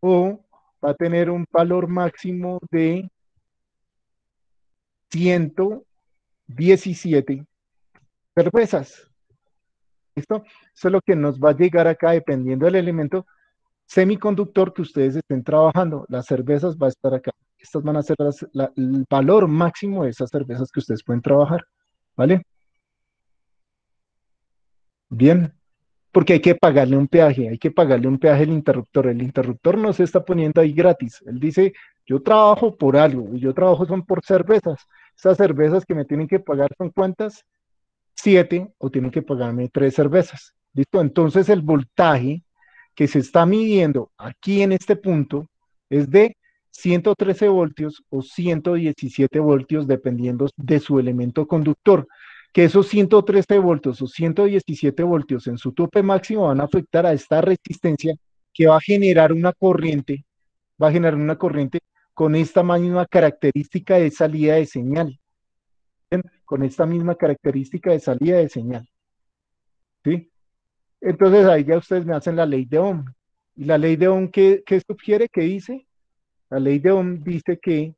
o va a tener un valor máximo de 117 cervezas. ¿Listo? Eso es lo que nos va a llegar acá dependiendo del elemento semiconductor que ustedes estén trabajando. Las cervezas va a estar acá. Estas van a ser el valor máximo de esas cervezas que ustedes pueden trabajar. ¿Vale? Bien. Porque hay que pagarle un peaje, hay que pagarle un peaje al interruptor. El interruptor no se está poniendo ahí gratis. Él dice, yo trabajo por algo, y yo trabajo son por cervezas. Esas cervezas que me tienen que pagar son cuántas? Siete, o tienen que pagarme tres cervezas. ¿Listo? Entonces el voltaje que se está midiendo aquí en este punto es de 113 voltios o 117 voltios dependiendo de su elemento conductor que esos 113 voltios o 117 voltios en su tope máximo van a afectar a esta resistencia que va a generar una corriente, va a generar una corriente con esta misma característica de salida de señal. Con esta misma característica de salida de señal. ¿Sí? Entonces ahí ya ustedes me hacen la ley de Ohm. ¿Y la ley de Ohm qué, qué sugiere? ¿Qué dice? La ley de Ohm dice que,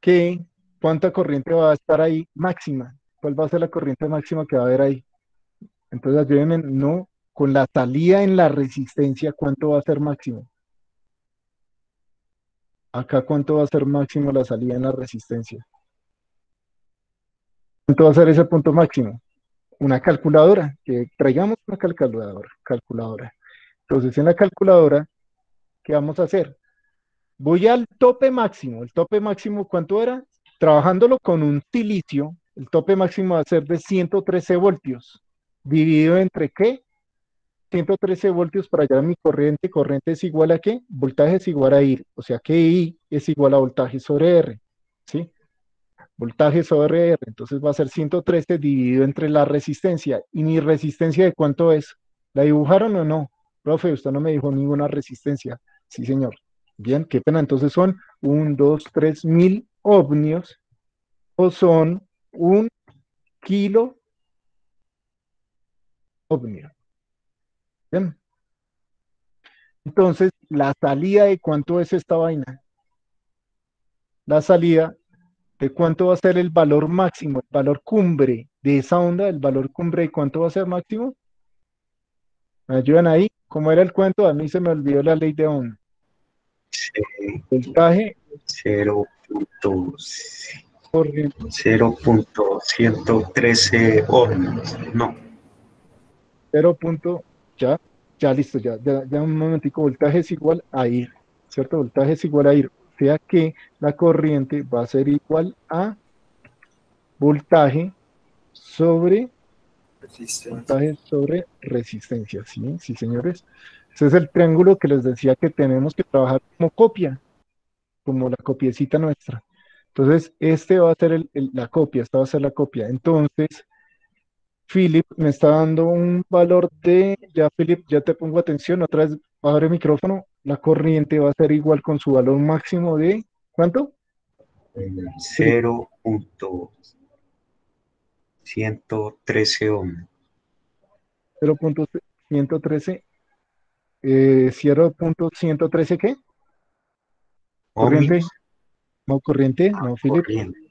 que ¿cuánta corriente va a estar ahí máxima? ¿Cuál va a ser la corriente máxima que va a haber ahí? Entonces ayúdenme, no, con la salida en la resistencia, ¿cuánto va a ser máximo? Acá, ¿cuánto va a ser máximo la salida en la resistencia? ¿Cuánto va a ser ese punto máximo? Una calculadora, que traigamos una calculadora, calculadora. Entonces, en la calculadora, ¿qué vamos a hacer? Voy al tope máximo. ¿El tope máximo cuánto era? Trabajándolo con un silicio, el tope máximo va a ser de 113 voltios. ¿Dividido entre qué? 113 voltios para allá mi corriente. ¿Corriente es igual a qué? Voltaje es igual a I. O sea que I es igual a voltaje sobre R. ¿Sí? Voltaje sobre R. Entonces va a ser 113 dividido entre la resistencia. ¿Y mi resistencia de cuánto es? ¿La dibujaron o no? Profe, usted no me dijo ninguna resistencia. Sí, señor. Bien, qué pena. Entonces son 1, 2, 3 mil ovnios o son un kilo ovnio. Bien. Entonces, la salida de cuánto es esta vaina. La salida de cuánto va a ser el valor máximo, el valor cumbre de esa onda, el valor cumbre de cuánto va a ser máximo. ¿Me ayudan ahí? ¿Cómo era el cuento? A mí se me olvidó la ley de Ohm. Voltaje, 0.0.113 corriente, 0.113 ohms. No, 0. Ya, ya listo, ya, ya, ya un momentico, voltaje es igual a ir, ¿cierto? Voltaje es igual a ir, o sea que la corriente va a ser igual a voltaje sobre voltaje sobre resistencia, ¿sí? Sí, señores. Ese es el triángulo que les decía que tenemos que trabajar como copia, como la copiecita nuestra. Entonces, este va a ser el- el- la copia, esta va a ser la copia. Entonces, Philip me está dando un valor de, ya Philip, ya te pongo atención, otra vez abre el micrófono, la corriente va a ser igual con su valor máximo de, ¿cuánto? 0.113 ohms. 0.113, eh, 0.113 ¿qué? Corriente. Ohms. No, corriente, no, Philip. Corriente.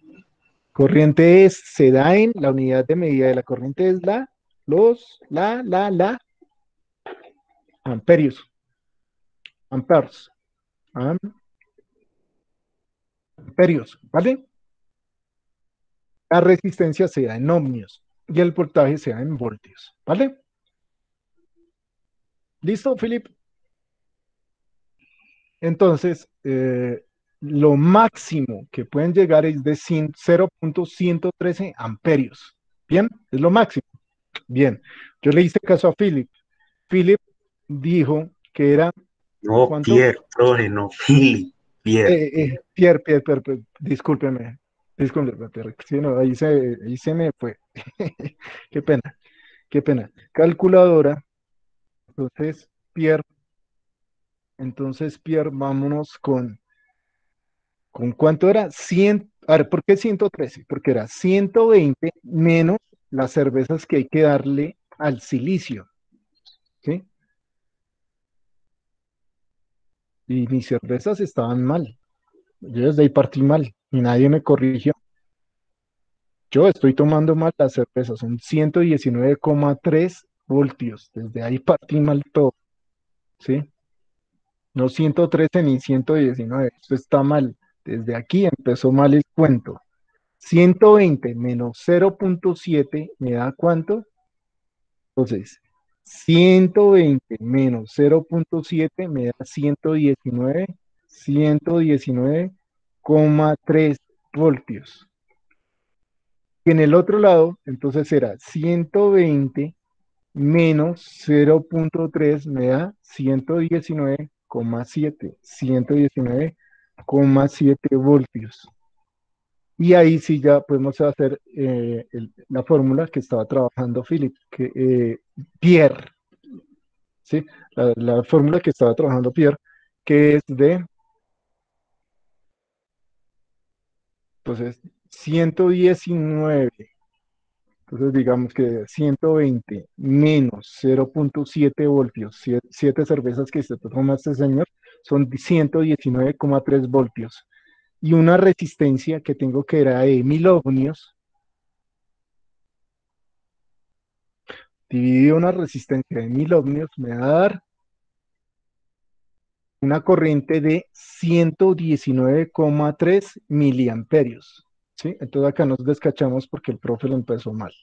Corriente es, se da en la unidad de medida de la corriente es la, los, la, la, la, amperios. Amperes. Am- amperios, ¿vale? La resistencia se da en ohmios y el voltaje se da en voltios, ¿vale? ¿Listo, Philip? Entonces, eh, lo máximo que pueden llegar es de 100 0.113 amperios. Bien, es lo máximo. Bien, yo le hice caso a Philip. Philip dijo que era, No, ¿Cuánto? Pierre, profe, no, Philip, Pierre. eh, eh, Pierre, Pierre, Pierre, Pierre, discúlpeme, discúlpeme, Pierre, sí, no, ahí se, ahí se me fue. Qué pena, qué pena. Calculadora, entonces, Pierre, entonces, Pierre, vámonos con, ¿con cuánto era? 100, a ver, ¿por qué 113? Porque era 120 menos las cervezas que hay que darle al silicio, ¿sí? Y mis cervezas estaban mal. Yo desde ahí partí mal y nadie me corrigió. Yo estoy tomando mal las cervezas, son 119,3 voltios. Desde ahí partí mal todo. ¿Sí? No 113 ni 119. Esto está mal. Desde aquí empezó mal el cuento. 120 menos 0.7 me da cuánto? Entonces, 120 menos 0.7 me da 119, 119,3 voltios. Y en el otro lado, entonces será 120 menos 0.3 me da 119,7, 119,7 voltios. Y ahí sí ya podemos hacer eh, la fórmula que estaba trabajando Philip, que, eh, Pierre, ¿sí? La, la fórmula que estaba trabajando Pierre, que es de, pues es 119. Entonces digamos que 120 menos 0.7 voltios, 7 cervezas que se toma este señor, son 119,3 voltios y una resistencia que tengo que era de 1000 ohmios, dividido una resistencia de 1000 ohmios, me va a dar una corriente de 119,3 miliamperios. ¿sí? Entonces acá nos descachamos porque el profe lo empezó mal.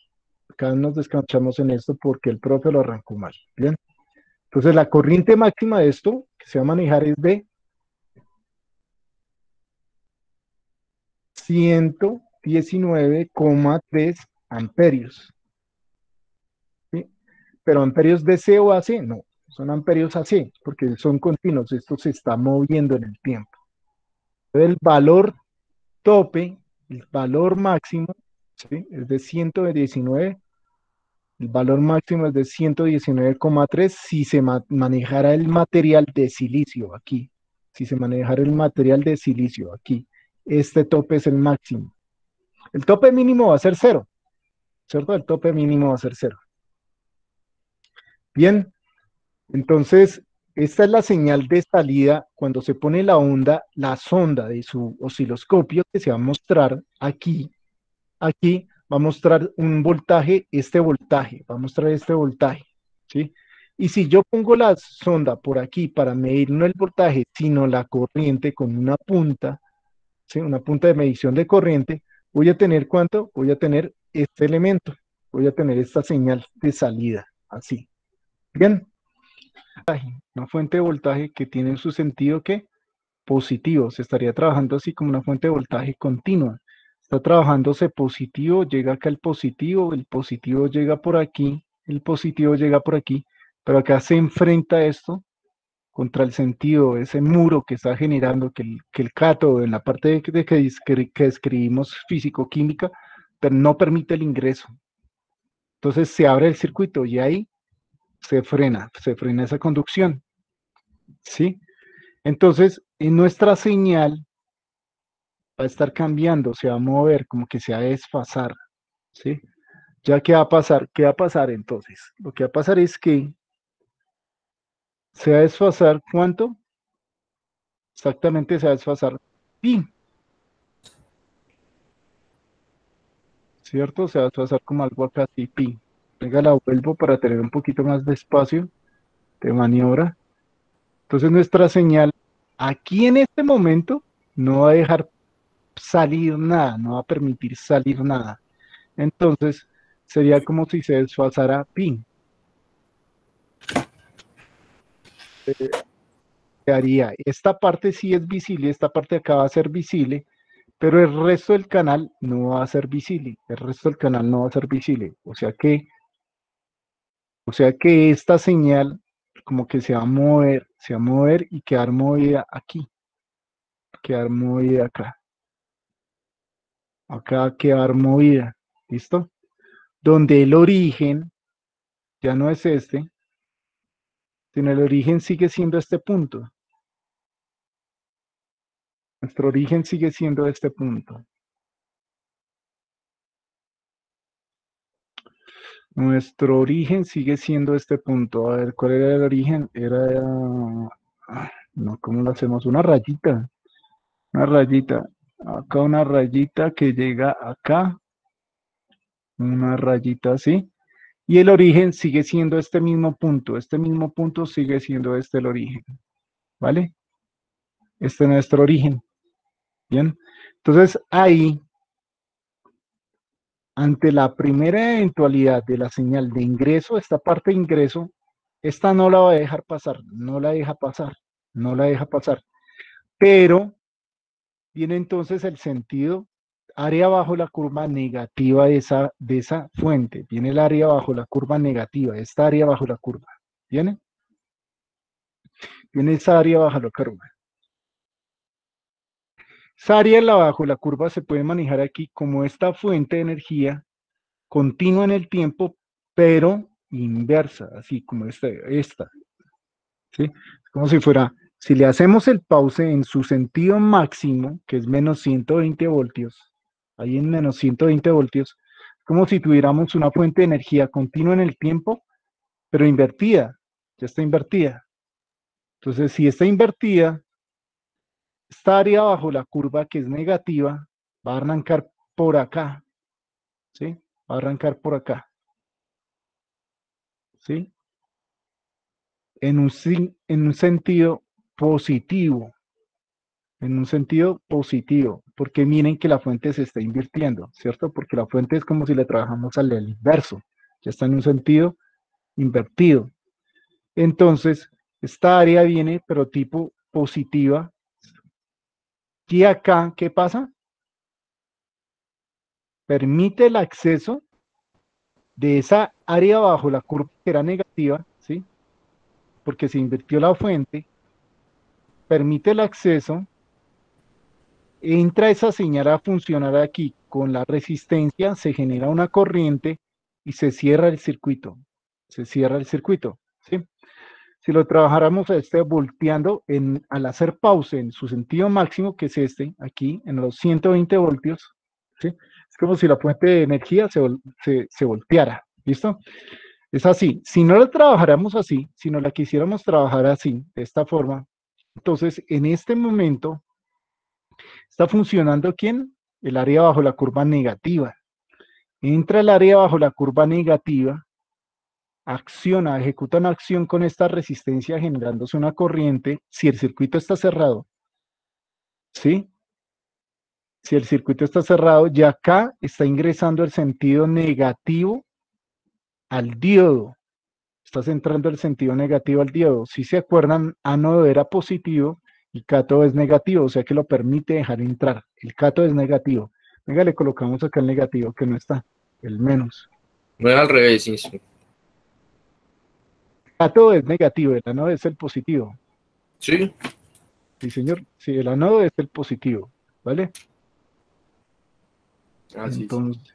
Acá nos descachamos en esto porque el profe lo arrancó mal. Bien. Entonces la corriente máxima de esto se va a manejar es de 119,3 amperios. ¿sí? Pero amperios de C o AC, no, son amperios AC, porque son continuos, esto se está moviendo en el tiempo. El valor tope, el valor máximo, ¿sí? es de 119, el valor máximo es de 119,3 si se ma- manejara el material de silicio aquí, si se manejara el material de silicio aquí, este tope es el máximo. El tope mínimo va a ser cero, ¿cierto? El tope mínimo va a ser cero. Bien, entonces, esta es la señal de salida cuando se pone la onda, la sonda de su osciloscopio que se va a mostrar aquí. Aquí va a mostrar un voltaje, este voltaje, va a mostrar este voltaje, ¿sí? Y si yo pongo la sonda por aquí para medir no el voltaje, sino la corriente con una punta, ¿sí? una punta de medición de corriente, voy a tener cuánto? Voy a tener este elemento, voy a tener esta señal de salida, así. Bien. Una fuente de voltaje que tiene su sentido que positivo, se estaría trabajando así como una fuente de voltaje continua. Está trabajándose positivo, llega acá el positivo, el positivo llega por aquí, el positivo llega por aquí, pero acá se enfrenta esto contra el sentido, ese muro que está generando que el, que el cátodo en la parte de, que, escribimos físico-química, pero no permite el ingreso. Entonces se abre el circuito y ahí se frena, se frena esa conducción. ¿Sí? Entonces, en nuestra señal a estar cambiando, se va a mover, como que se va a desfasar. ¿Sí? Ya que va a pasar, ¿qué va a pasar entonces? Lo que va a pasar es que se va a desfasar cuánto? Exactamente se va a desfasar pi. ¿Cierto? Se va a desfasar como algo acá así, pi. Venga, la vuelvo para tener un poquito más de espacio de maniobra. Entonces nuestra señal aquí en este momento no va a dejar salir nada, no va a permitir salir nada. Entonces sería como si se desfasara pi. haría? Esta parte sí es visible, esta parte acá va a ser visible, pero el resto del canal no va a ser visible. El resto del canal no va a ser visible. O sea que, o sea que esta señal como que se va a mover, se va a mover y quedar movida aquí. Quedar movida acá. Acá quedar movida. ¿Listo? Donde el origen ya no es este, sino el origen sigue siendo este punto. Nuestro origen sigue siendo este punto. Nuestro origen sigue siendo este punto. A ver, ¿cuál era el origen? Era... Ah, no, ¿cómo lo hacemos? Una rayita. Una rayita. Acá una rayita que llega acá. Una rayita así. Y el origen sigue siendo este mismo punto. Este mismo punto sigue siendo este el origen. ¿Vale? Este es nuestro origen. Bien. Entonces ahí, ante la primera eventualidad de la señal de ingreso, esta parte de ingreso, esta no la va a dejar pasar. No la deja pasar. No la deja pasar. Pero viene entonces el sentido área bajo la curva negativa de esa, de esa fuente. Viene el área bajo la curva negativa, esta área bajo la curva. ¿Viene? Viene esa área bajo la curva. Esa área bajo la curva se puede manejar aquí como esta fuente de energía continua en el tiempo, pero inversa, así como esta. esta ¿sí? Como si fuera, si le hacemos el pause en su sentido máximo, que es menos 120 voltios, ahí en menos 120 voltios, como si tuviéramos una fuente de energía continua en el tiempo, pero invertida, ya está invertida. Entonces, si está invertida, esta área bajo la curva que es negativa va a arrancar por acá, ¿sí? Va a arrancar por acá, ¿sí? En un, en un sentido positivo, en un sentido positivo, porque miren que la fuente se está invirtiendo, ¿cierto? Porque la fuente es como si le trabajamos al inverso, ya está en un sentido invertido. Entonces, esta área viene, pero tipo positiva. Y acá, ¿qué pasa? Permite el acceso de esa área bajo la curva que era negativa, ¿sí? Porque se invirtió la fuente, permite el acceso entra esa señal a funcionar aquí con la resistencia, se genera una corriente y se cierra el circuito. Se cierra el circuito. ¿sí? Si lo trabajáramos este volteando, en, al hacer pausa en su sentido máximo, que es este, aquí, en los 120 voltios, ¿sí? es como si la fuente de energía se, se, se volteara. ¿Listo? Es así. Si no la trabajáramos así, si no la quisiéramos trabajar así, de esta forma, entonces en este momento Está funcionando quién? El área bajo la curva negativa. Entra el área bajo la curva negativa acciona, ejecuta una acción con esta resistencia generándose una corriente, si el circuito está cerrado, ¿sí? Si el circuito está cerrado, ya acá está ingresando el sentido negativo al diodo. Estás entrando el sentido negativo al diodo. Si se acuerdan, ánodo era positivo y cátodo es negativo, o sea que lo permite dejar entrar. El cátodo es negativo. Venga, le colocamos acá el negativo que no está, el menos. No es al revés, sí. sí. Cátodo es negativo, el ánodo es el positivo. Sí, Sí, señor. Sí, el ánodo es el positivo, ¿vale? así es. Entonces,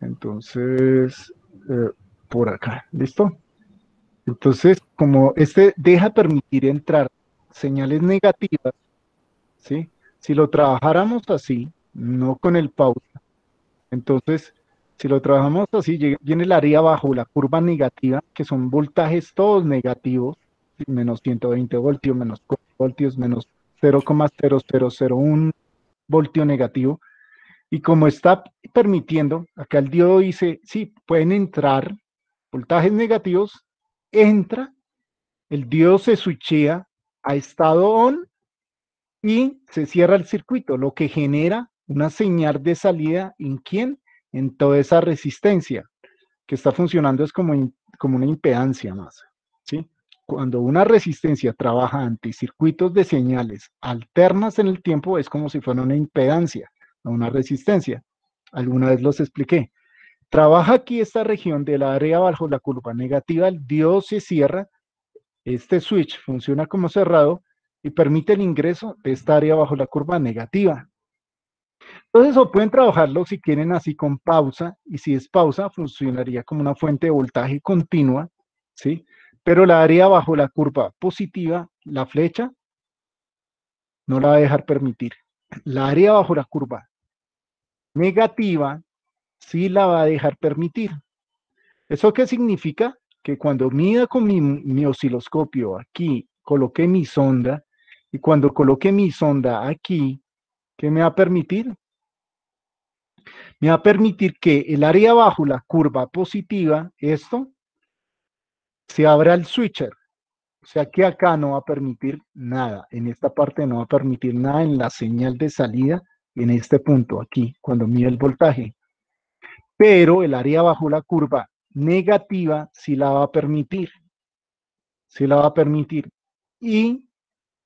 entonces eh, por acá, ¿listo? Entonces, como este deja permitir entrar señales negativas, ¿sí? Si lo trabajáramos así, no con el pausa, entonces, si lo trabajamos así, viene el área abajo, la curva negativa, que son voltajes todos negativos, menos 120 voltios, menos 4 voltios, menos 0,0001 voltio negativo. Y como está permitiendo, acá el diodo dice, sí, pueden entrar voltajes negativos, entra, el diodo se switchea a estado on y se cierra el circuito, lo que genera una señal de salida en quién? En toda esa resistencia que está funcionando es como, como una impedancia más, ¿sí? Cuando una resistencia trabaja ante circuitos de señales alternas en el tiempo, es como si fuera una impedancia, no una resistencia. Alguna vez los expliqué. Trabaja aquí esta región del área bajo la curva negativa, el diodo se cierra, este switch funciona como cerrado y permite el ingreso de esta área bajo la curva negativa. Entonces, o pueden trabajarlo si quieren así con pausa, y si es pausa, funcionaría como una fuente de voltaje continua, ¿sí? Pero la área bajo la curva positiva, la flecha, no la va a dejar permitir. La área bajo la curva negativa, sí la va a dejar permitir. ¿Eso qué significa? Que cuando mida con mi, osciloscopio aquí, coloque mi sonda, y cuando coloque mi sonda aquí, ¿qué me va a permitir? Me va a permitir que el área abajo, la curva positiva, esto, se abra el switcher. O sea que acá no va a permitir nada. En esta parte no va a permitir nada en la señal de salida, en este punto aquí, cuando mide el voltaje. Pero el área bajo la curva negativa sí la va a permitir. Sí la va a permitir. ¿Y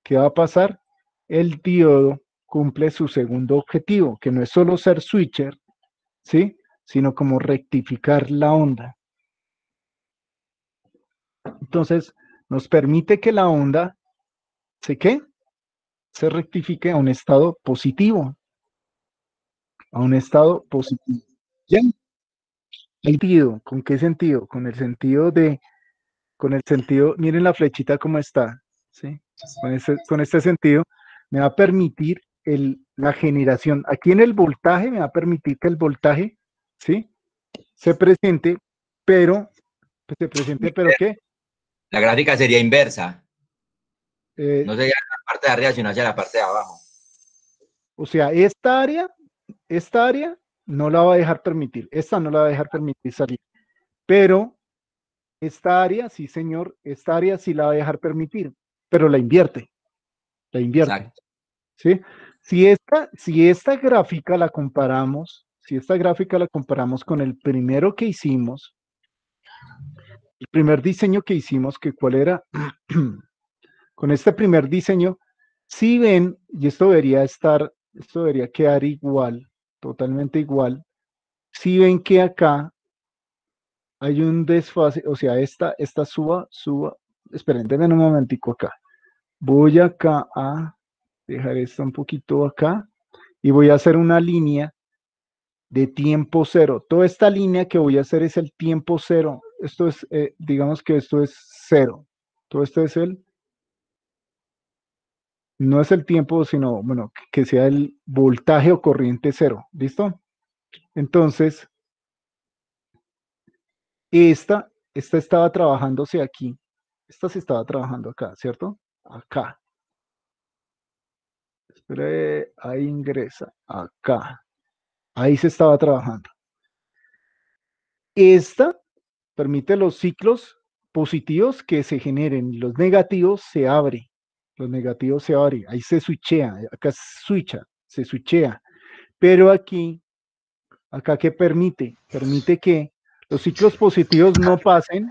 qué va a pasar? El diodo cumple su segundo objetivo, que no es solo ser switcher, ¿sí? Sino como rectificar la onda. Entonces, nos permite que la onda se qué? Se rectifique a un estado positivo. A un estado positivo. ¿Qué sentido? ¿Con qué sentido? Con el sentido de, con el sentido, miren la flechita cómo está, ¿sí? Con, este sentido, me va a permitir el, la generación. Aquí en el voltaje me va a permitir que el voltaje, ¿sí? Se presente, pero, pues, se presente, pero ¿qué? La gráfica sería inversa. Eh, No sería la parte de arriba, sino hacia la parte de abajo. O sea, esta área, esta área no la va a dejar permitir, esta no la va a dejar permitir salir. Pero esta área, sí señor, esta área sí la va a dejar permitir, pero la invierte. La invierte. Exacto. ¿sí? Si esta, si esta gráfica la comparamos, si esta gráfica la comparamos con el primero que hicimos, el primer diseño que hicimos, que cuál era, con este primer diseño, si ven, y esto debería estar, esto debería quedar igual, totalmente igual, si ven que acá hay un desfase, o sea, esta, esta suba, suba, esperen, denme un momentico acá. Voy acá a dejar esto un poquito acá y voy a hacer una línea de tiempo cero. Toda esta línea que voy a hacer es el tiempo cero. Esto es, eh, digamos que esto es cero. Todo esto es el, no es el tiempo, sino, bueno, que sea el voltaje o corriente cero. ¿Listo? Entonces, esta, esta estaba trabajándose aquí. Esta se estaba trabajando acá, ¿cierto? Acá. Espere, ahí ingresa, acá. Ahí se estaba trabajando. Esta permite los ciclos positivos que se generen, los negativos se abre, los negativos se abren, ahí se switchea, acá se switcha, se switchea, pero aquí, acá que permite, permite que los ciclos positivos no pasen,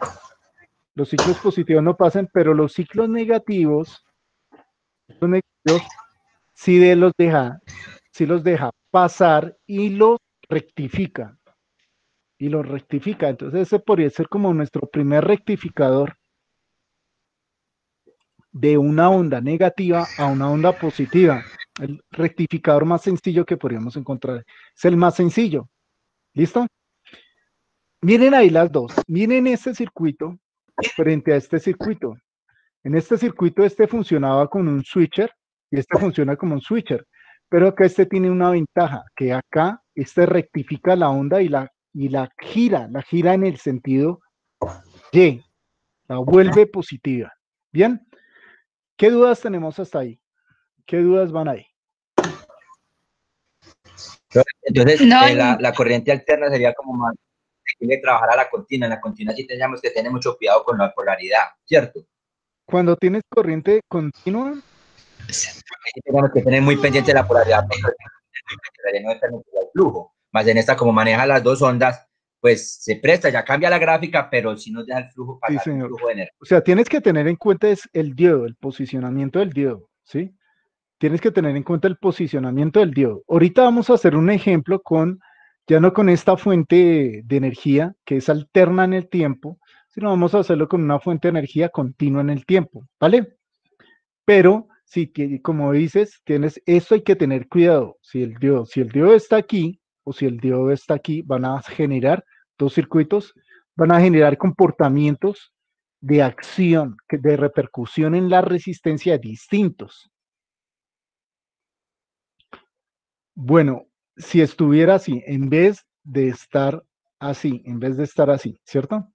los ciclos positivos no pasen, pero los ciclos negativos, los negativos sí de los deja, sí los deja pasar y los rectifica. Y los rectifica. Entonces ese podría ser como nuestro primer rectificador de una onda negativa a una onda positiva. El rectificador más sencillo que podríamos encontrar. Es el más sencillo. ¿Listo? Miren ahí las dos. Miren este circuito frente a este circuito. En este circuito este funcionaba con un switcher y este funciona como un switcher. Pero acá este tiene una ventaja, que acá este rectifica la onda y la, y la gira, la gira en el sentido Y, la vuelve positiva. Bien, ¿qué dudas tenemos hasta ahí? ¿Qué dudas van ahí? Entonces, No, eh, la, la corriente alterna sería como más de trabajar a la continua. En la continua sí tendríamos que tener mucho cuidado con la polaridad, ¿cierto? Cuando tienes corriente continua, Ahí tenemos que tener muy pendiente de la polaridad porque no el flujo. Más en esta, como maneja las dos ondas, pues se presta, ya cambia la gráfica, pero si no deja el flujo pasar, el flujo de energía. O sea, tienes que tener en cuenta es el diodo, el posicionamiento del diodo, ¿sí? Tienes que tener en cuenta el posicionamiento del diodo. Ahorita vamos a hacer un ejemplo con, ya no con esta fuente de energía que es alterna en el tiempo, sino vamos a hacerlo con una fuente de energía continua en el tiempo, ¿vale? Pero, si, como dices, tienes, esto hay que tener cuidado. Si el diodo, si el diodo está aquí o si el diodo está aquí, van a generar dos circuitos, van a generar comportamientos de acción, de repercusión en la resistencia distintos. Bueno, si estuviera así, en vez de estar así, en vez de estar así, ¿cierto?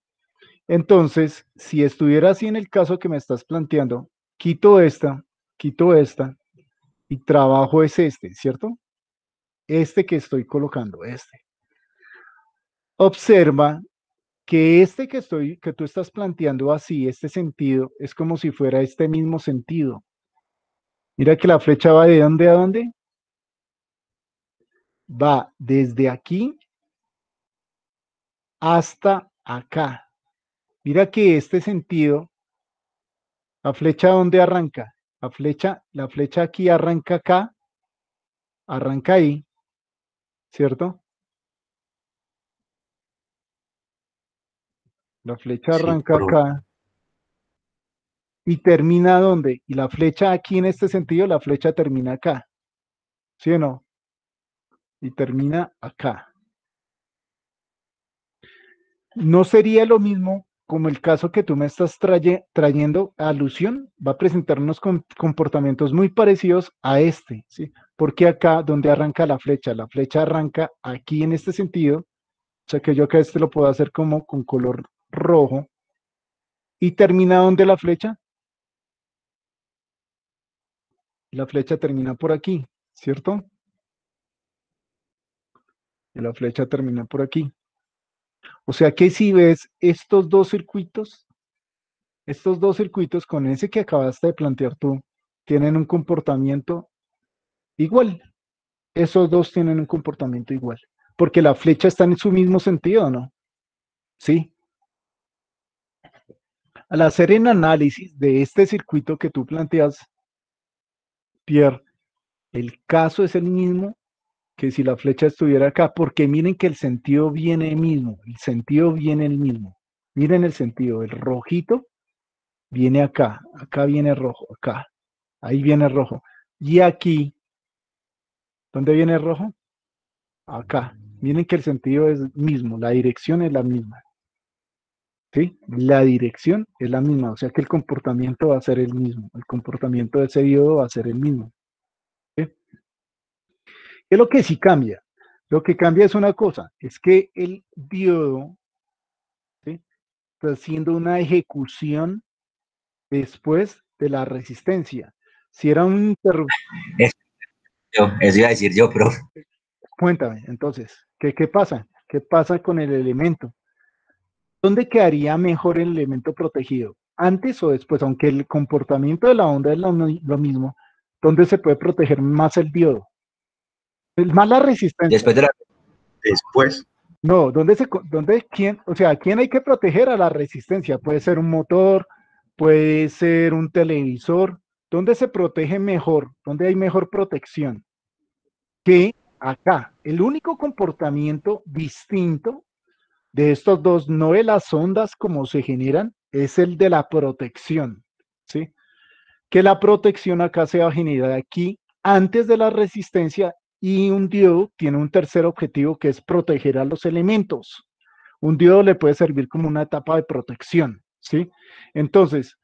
Entonces, si estuviera así en el caso que me estás planteando, quito esta, quito esta y trabajo es este, ¿cierto? Este que estoy colocando, este. Observa que este que estoy, que tú estás planteando así, este sentido, es como si fuera este mismo sentido. Mira que la flecha va de dónde a dónde? Va desde aquí hasta acá. Mira que este sentido, la flecha dónde arranca? La flecha, la flecha aquí arranca acá, arranca ahí, ¿cierto? La flecha Sí, arranca pero- acá y termina dónde? Y la flecha aquí en este sentido, la flecha termina acá. ¿Sí o no? Y termina acá. No sería lo mismo como el caso que tú me estás traye- trayendo a alusión, va a presentar unos com- comportamientos muy parecidos a este, ¿sí? Porque acá, donde arranca la flecha, la flecha arranca aquí en este sentido, o sea que yo acá este lo puedo hacer como con color rojo, y termina donde la flecha, la flecha termina por aquí, ¿cierto? Y la flecha termina por aquí. O sea que si ves estos dos circuitos, estos dos circuitos con ese que acabaste de plantear tú, tienen un comportamiento igual. Esos dos tienen un comportamiento igual. Porque la flecha está en su mismo sentido, ¿no? Sí. Al hacer el análisis de este circuito que tú planteas, Pierre, el caso es el mismo que si la flecha estuviera acá, porque miren que el sentido viene el mismo, el sentido viene el mismo. Miren el sentido, el rojito viene acá, acá viene rojo, acá, ahí viene rojo. Y aquí, ¿dónde viene rojo? Acá. Miren que el sentido es mismo, la dirección es la misma. ¿Sí? La dirección es la misma, o sea que el comportamiento va a ser el mismo, el comportamiento de ese diodo va a ser el mismo. ¿Sí? ¿Qué es lo que sí cambia? Lo que cambia es una cosa, es que el diodo ¿sí? está haciendo una ejecución después de la resistencia. Si era un interruptor, eso iba a decir yo, pero cuéntame, entonces, ¿qué, ¿qué pasa? ¿Qué pasa con el elemento? ¿dónde quedaría mejor el elemento protegido? ¿Antes o después? Aunque el comportamiento de la onda es lo, lo mismo, ¿dónde se puede proteger más el diodo? Es más la resistencia. Después de la Después, No, ¿dónde se, dónde, quién, o sea, ¿a quién hay que proteger a la resistencia? Puede ser un motor, puede ser un televisor. ¿Dónde se protege mejor? ¿Dónde hay mejor protección? Que acá. El único comportamiento distinto de estos dos, no de las ondas como se generan, es el de la protección, ¿sí? Que la protección acá se va a generar aquí antes de la resistencia y un diodo tiene un tercer objetivo que es proteger a los elementos. Un diodo le puede servir como una etapa de protección, ¿sí? Entonces,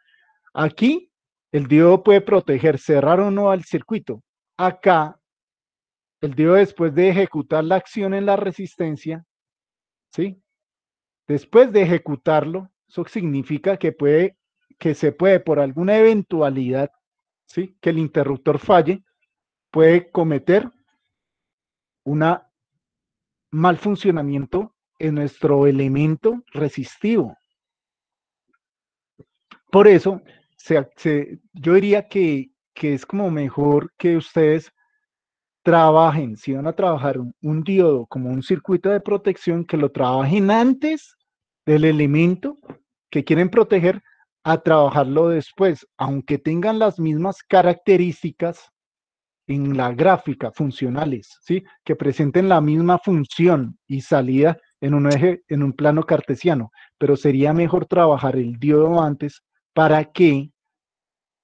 aquí el diodo puede proteger, cerrar o no al circuito. Acá, el diodo después de ejecutar la acción en la resistencia, ¿sí? Después de ejecutarlo, eso significa que puede, que se puede por alguna eventualidad, ¿sí? Que el interruptor falle, puede cometer una mal funcionamiento en nuestro elemento resistivo. Por eso, se- yo diría que, que es como mejor que ustedes trabajen, si van a trabajar un, un diodo como un circuito de protección, que lo trabajen antes del elemento que quieren proteger a trabajarlo después, aunque tengan las mismas características en la gráfica funcionales, ¿sí? Que presenten la misma función y salida en un eje, en un plano cartesiano, pero sería mejor trabajar el diodo antes para que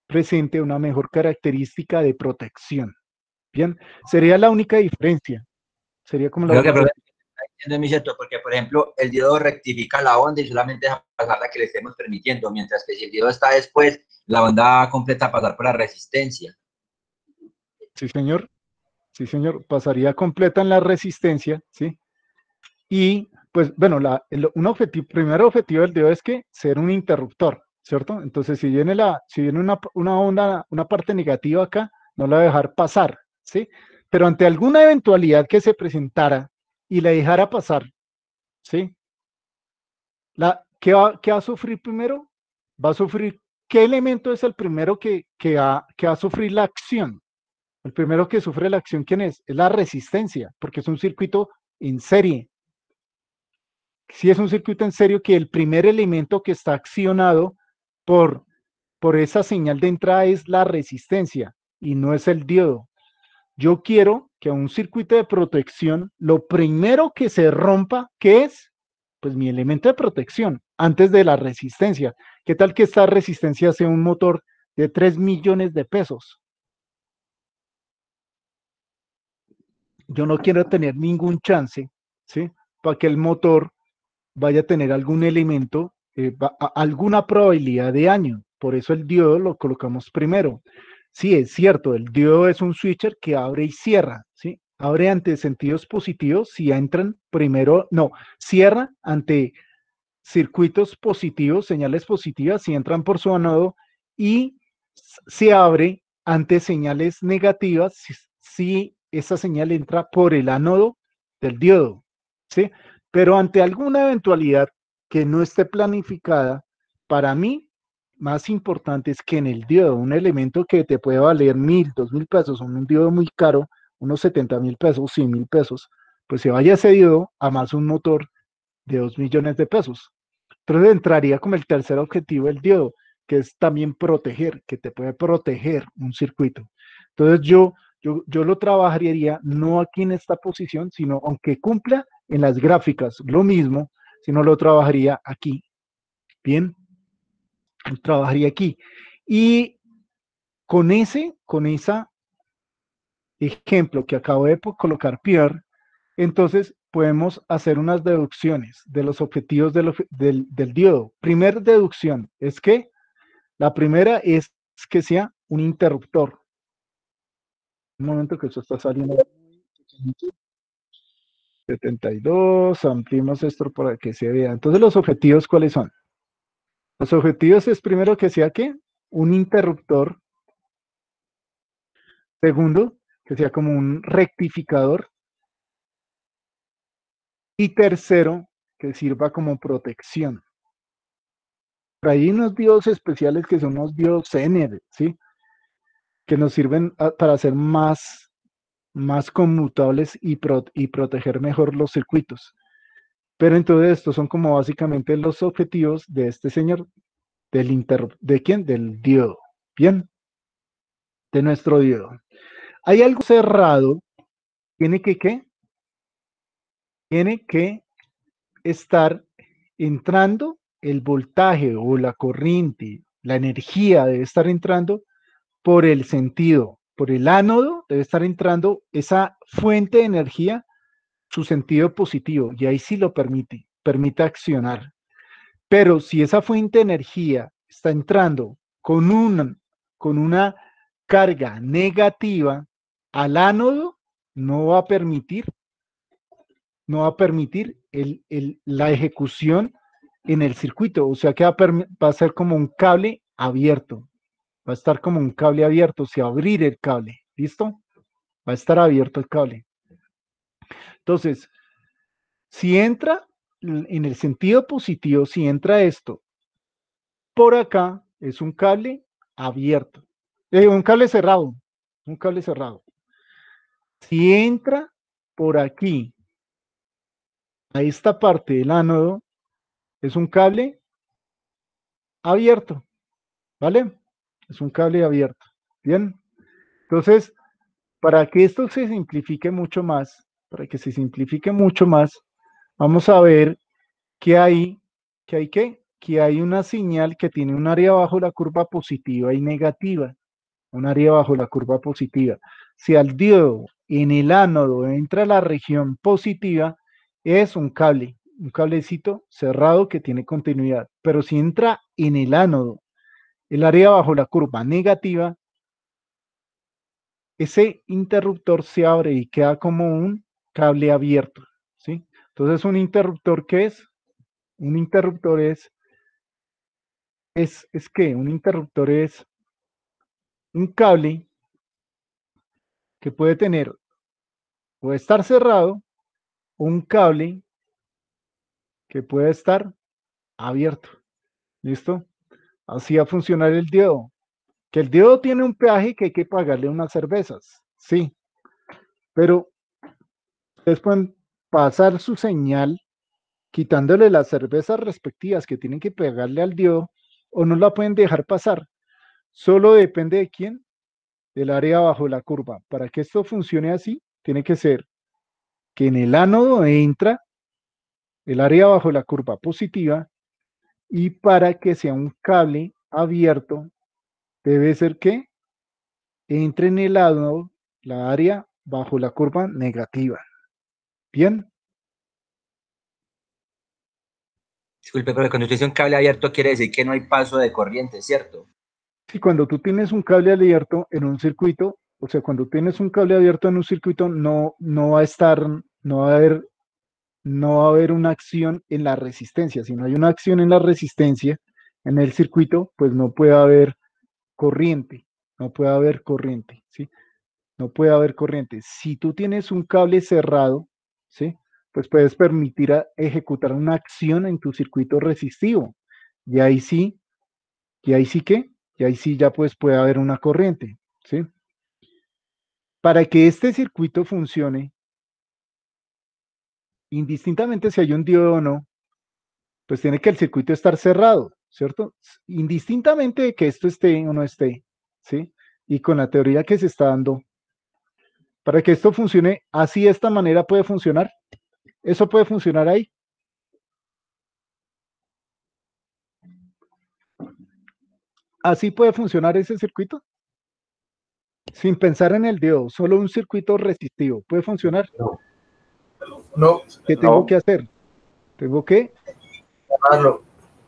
presente una mejor característica de protección. Bien, sería la única diferencia. Sería como la Creo única- cierto, porque por ejemplo, el diodo rectifica la onda y solamente deja pasar la que le estemos permitiendo, mientras que si el diodo está después, la onda completa a pasar por la resistencia. Sí, señor. Sí, señor. Pasaría completa en la resistencia, ¿sí? Y, pues, bueno, la, el, un objetivo, primer objetivo del diodo es que ser un interruptor, ¿cierto? Entonces, si viene, la, si viene una, una onda, una parte negativa acá, no la va a dejar pasar, ¿sí? Pero ante alguna eventualidad que se presentara y la dejara pasar, ¿sí? La, ¿qué, va, ¿Qué va a sufrir primero? Va a sufrir, ¿qué elemento es el primero que, que, va, que va a sufrir la acción? El primero que sufre la acción, ¿quién es? Es la resistencia, porque es un circuito en serie. Si es un circuito en serio, que el primer elemento que está accionado por, por esa señal de entrada es la resistencia y no es el diodo. Yo quiero que a un circuito de protección, lo primero que se rompa, ¿qué es? Pues mi elemento de protección, antes de la resistencia. ¿Qué tal que esta resistencia sea un motor de 3 millones de pesos? Yo no quiero tener ningún chance, ¿sí? Para que el motor vaya a tener algún elemento, eh, alguna probabilidad de daño. Por eso el diodo lo colocamos primero. Sí, es cierto, el diodo es un switcher que abre y cierra, ¿sí? Abre ante sentidos positivos si entran primero, no, cierra ante circuitos positivos, señales positivas si entran por su anodo y se abre ante señales negativas si, si esa señal entra por el ánodo del diodo, ¿sí? Pero ante alguna eventualidad que no esté planificada, para mí, más importante es que en el diodo, un elemento que te puede valer mil, dos mil pesos, un diodo muy caro, unos 70 mil pesos, 100 mil pesos, pues se vaya ese diodo a más un motor de 2 millones de pesos. Entonces entraría como el tercer objetivo del diodo, que es también proteger, que te puede proteger un circuito. Entonces yo, yo, yo lo trabajaría no aquí en esta posición, sino aunque cumpla en las gráficas lo mismo, sino lo trabajaría aquí. Bien, trabajaría aquí. Y con ese, con esa ejemplo que acabo de colocar Pierre, entonces podemos hacer unas deducciones de los objetivos del, del, del diodo. Primer deducción es que la primera es que sea un interruptor. Un momento que eso está saliendo. muy pequeñito. 72, ampliemos esto para que se vea. Entonces, los objetivos, ¿cuáles son? Los objetivos es primero que sea que un interruptor. Segundo, que sea como un rectificador. Y tercero, que sirva como protección. Pero hay unos diodos especiales que son los diodos Zener, ¿sí? Que nos sirven a- para hacer más, más conmutables y proteger mejor los circuitos. Pero entonces estos son como básicamente los objetivos de este señor, del inter, ¿de quién? Del diodo. Bien, de nuestro diodo. Hay algo cerrado, tiene que qué? Tiene que estar entrando el voltaje o la corriente, la energía debe estar entrando por el sentido, por el ánodo debe estar entrando esa fuente de energía, su sentido positivo, y ahí sí lo permite, permite accionar. Pero si esa fuente de energía está entrando con una, con una carga negativa al ánodo, no va a permitir, no va a permitir el- el- la ejecución en el circuito, o sea que va va a ser como un cable abierto, va a estar como un cable abierto, si abrir el cable, ¿listo? Va a estar abierto el cable. Entonces, si entra en el sentido positivo, si entra esto por acá, es un cable abierto, eh, un cable cerrado, un cable cerrado. Si entra por aquí, a esta parte del ánodo, es un cable abierto, ¿vale? Es un cable abierto. Bien. Entonces, para que esto se simplifique mucho más, para que se simplifique mucho más, vamos a ver que hay, que hay qué, que hay una señal que tiene un área bajo la curva positiva y negativa, un área bajo la curva positiva. Si al diodo en el ánodo entra la región positiva, es un cable, un cablecito cerrado que tiene continuidad. Pero si entra en el ánodo, el área bajo la curva negativa, ese interruptor se abre y queda como un cable abierto, ¿sí? Entonces, un interruptor, ¿qué es? Un interruptor es, es, es qué? Un interruptor es un cable que puede tener, puede estar cerrado, o un cable que puede estar abierto. ¿Listo? Así va a funcionar el diodo. Que el diodo tiene un peaje que hay que pagarle unas cervezas, sí. Pero ustedes pueden pasar su señal quitándole las cervezas respectivas que tienen que pagarle al diodo o no la pueden dejar pasar. Solo depende de quién, del área bajo la curva. Para que esto funcione así, tiene que ser que en el ánodo entra el área bajo la curva positiva y para que sea un cable abierto, debe ser que entre en el ánodo la área bajo la curva negativa. Bien, Disculpe, pero cuando usted dice un cable abierto quiere decir que no hay paso de corriente, ¿cierto? si cuando tú tienes un cable abierto en un circuito, o sea, cuando tienes un cable abierto en un circuito, no, no va a estar, no va a haber, no va a haber una acción en la resistencia. Si no hay una acción en la resistencia, en el circuito, pues no puede haber corriente, no puede haber corriente, ¿sí? No puede haber corriente. Si tú tienes un cable cerrado, ¿sí? Pues puedes permitir ejecutar una acción en tu circuito resistivo. Y ahí sí, y ahí sí que, y ahí sí ya pues puede haber una corriente, ¿sí? Para que este circuito funcione, indistintamente si hay un diodo o no, pues tiene que el circuito estar cerrado, ¿cierto? Indistintamente de que esto esté o no esté, ¿sí? Y con la teoría que se está dando, para que esto funcione así, de esta manera puede funcionar. Eso puede funcionar ahí. Así puede funcionar ese circuito. Sin pensar en el diodo, solo un circuito resistivo puede funcionar. No, ¿Qué tengo No. que hacer? Tengo que cerrarlo.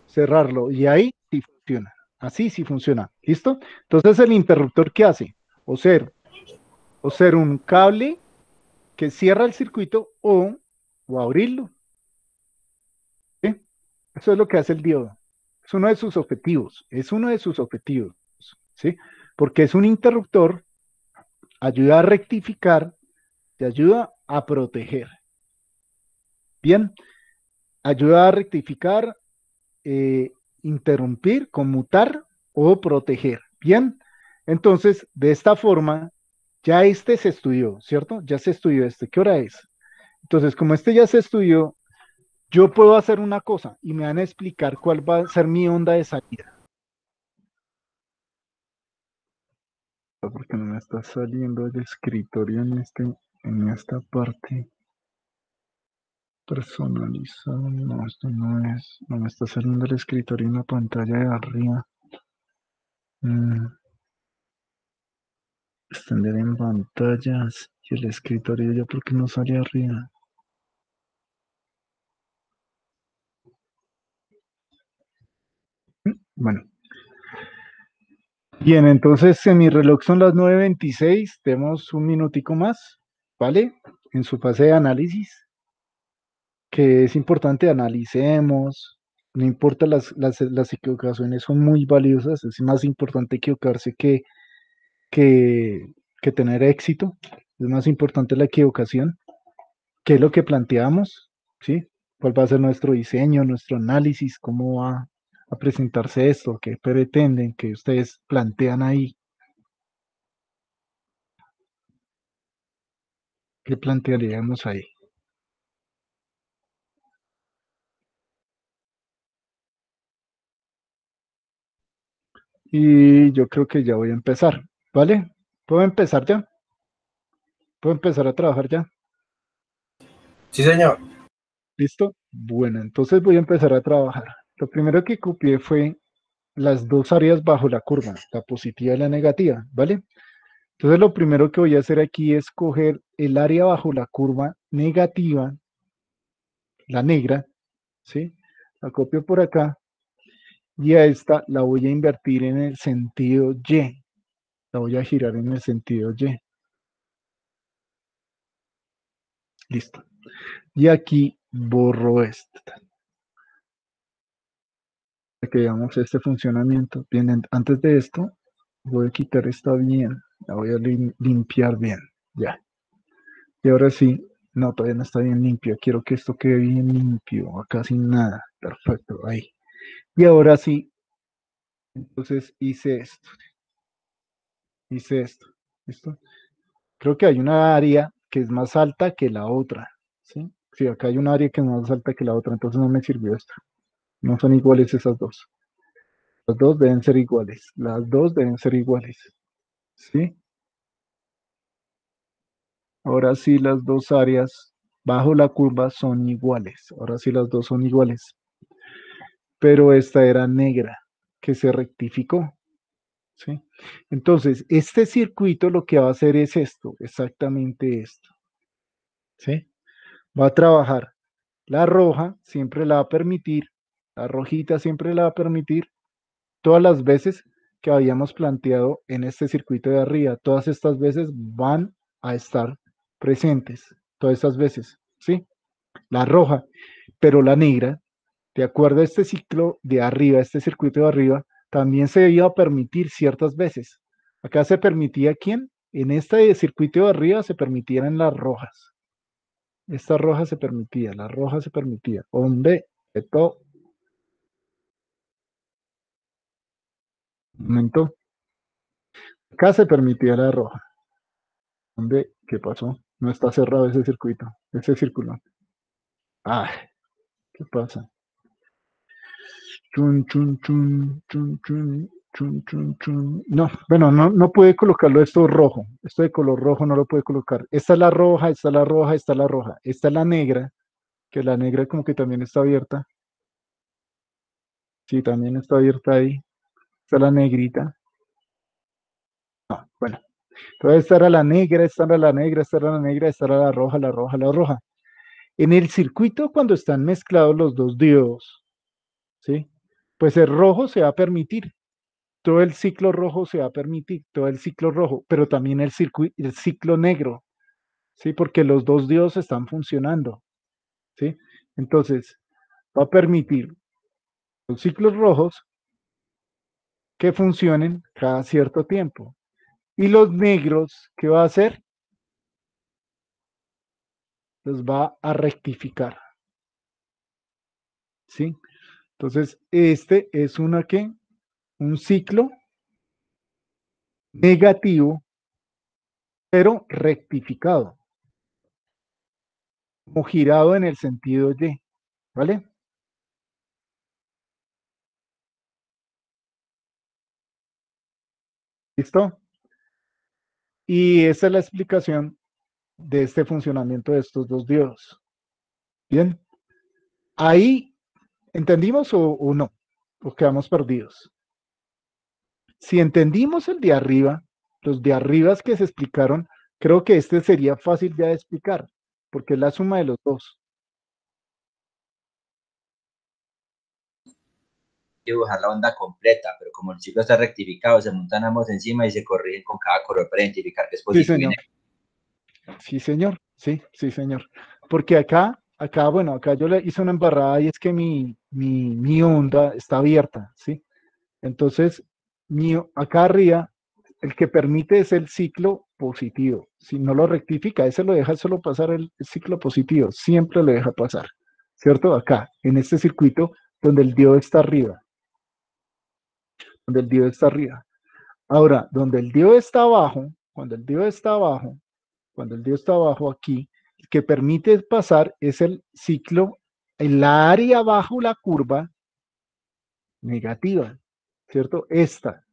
cerrarlo y ahí sí funciona. Así sí funciona. ¿Listo? Entonces el interruptor ¿qué hace? O ser, o ser un cable que cierra el circuito o, o abrirlo. ¿Sí? Eso es lo que hace el diodo. Es uno de sus objetivos. Es uno de sus objetivos. ¿Sí? Porque es un interruptor, ayuda a rectificar, te ayuda a proteger. Bien, ayuda a rectificar, eh, interrumpir, conmutar o proteger. Bien, entonces, de esta forma, ya este se estudió, ¿cierto? Ya se estudió este. ¿Qué hora es? Entonces, como este ya se estudió, yo puedo hacer una cosa y me van a explicar cuál va a ser mi onda de salida. Porque no me está saliendo el escritorio en, este, en esta parte. Personalizado, no, esto no es, no me está saliendo el escritorio en la pantalla de arriba. Mm. Extender en pantallas y el escritorio ya porque no sale arriba. Mm, Bueno. Bien, entonces en mi reloj son las 9.26, tenemos un minutico más, ¿vale? En su fase de análisis, que es importante, analicemos, no importa las, las, las equivocaciones, son muy valiosas, es más importante equivocarse que, que, que tener éxito, es más importante la equivocación, qué es lo que planteamos, ¿sí? ¿Cuál va a ser nuestro diseño, nuestro análisis, cómo va a presentarse esto, qué pretenden, que ustedes plantean ahí. ¿Qué plantearíamos ahí? Y yo creo que ya voy a empezar, ¿vale? ¿Puedo empezar ya? ¿Puedo empezar a trabajar ya? Sí, señor. ¿Listo? Bueno, entonces voy a empezar a trabajar. Lo primero que copié fue las dos áreas bajo la curva, la positiva y la negativa, ¿vale? Entonces lo primero que voy a hacer aquí es coger el área bajo la curva negativa, la negra, ¿sí? La copio por acá y a esta la voy a invertir en el sentido Y. La voy a girar en el sentido Y. Listo. Y aquí borro esta. Para que veamos este funcionamiento. Bien, en- antes de esto, voy a quitar esta bien. La voy a lim- limpiar bien. Ya. Y ahora sí, no, todavía no está bien limpio. Quiero que esto quede bien limpio. Acá sin nada. Perfecto, ahí. Y ahora sí, entonces hice esto. Hice esto. ¿Listo? Creo que hay una área que es más alta que la otra. ¿Sí? Sí, acá hay una área que es más alta que la otra, entonces no me sirvió esto. No son iguales esas dos. Las dos deben ser iguales. Las dos deben ser iguales. ¿Sí? Ahora sí las dos áreas bajo la curva son iguales. Ahora sí las dos son iguales. Pero esta era negra, que se rectificó. ¿Sí? Entonces, este circuito lo que va a hacer es esto, exactamente esto. ¿Sí? Va a trabajar la roja, siempre la va a permitir, la rojita siempre la va a permitir, todas las veces que habíamos planteado en este circuito de arriba, todas estas veces van a estar presentes, todas estas veces, ¿sí? La roja, pero la negra, de acuerdo a este ciclo de arriba, este circuito de arriba, también se iba a permitir ciertas veces. Acá se permitía quién? En este circuito de arriba se permitían las rojas. Esta roja se permitía, la roja se permitía. Esto. Un momento. Acá se permitía la roja. Hombre, ¿qué pasó? No está cerrado ese circuito, ese círculo. Ah, ¿qué pasa? Chun, chun, chun, chun, chun, chun, chun, chun. No, bueno, no, no puede colocarlo esto rojo. Esto de color rojo no lo puede colocar. Esta es la roja, esta es la roja, esta es la roja. Esta es la negra, que la negra como que también está abierta. Sí, también está abierta ahí. Esta es la negrita. No, bueno. Entonces esta era la negra, esta era la negra, esta era la negra, esta era la roja, la roja, la roja. En el circuito, cuando están mezclados los dos diodos, ¿sí? Pues el rojo se va a permitir. Todo el ciclo rojo se va a permitir, todo el ciclo rojo, pero también el, el ciclo negro, ¿sí? Porque los dos diodos están funcionando, ¿sí? Entonces, va a permitir los ciclos rojos que funcionen cada cierto tiempo. Y los negros, ¿qué va a hacer? Los va a rectificar. ¿Sí? Entonces, este es una que, un ciclo negativo, pero rectificado, o girado en el sentido Y, ¿vale? ¿Listo? Y esa es la explicación de este funcionamiento de estos dos diodos. Bien. Ahí, ¿entendimos o, o no? ¿O quedamos perdidos? Si entendimos el de arriba, los de arriba que se explicaron, creo que este sería fácil ya de explicar, porque es la suma de los dos. dibujar la onda completa, pero como el ciclo está rectificado, se montan ambos encima y se corrigen con cada color para identificar que es Sí, positivo y señor. Sí, señor. Sí, sí, señor. Porque acá, acá, bueno, acá yo le hice una embarrada y es que mi, mi, mi onda está abierta, ¿sí? Entonces, mi, acá arriba, el que permite es el ciclo positivo. Si no lo rectifica, ese lo deja solo pasar el, ciclo positivo, siempre lo deja pasar, ¿cierto? Acá, en este circuito donde el diodo está arriba. Donde el diodo está arriba. Ahora, donde el diodo está abajo, cuando el diodo está abajo, cuando el diodo está abajo aquí, que permite pasar es el ciclo, el área bajo la curva negativa, ¿cierto? Esta,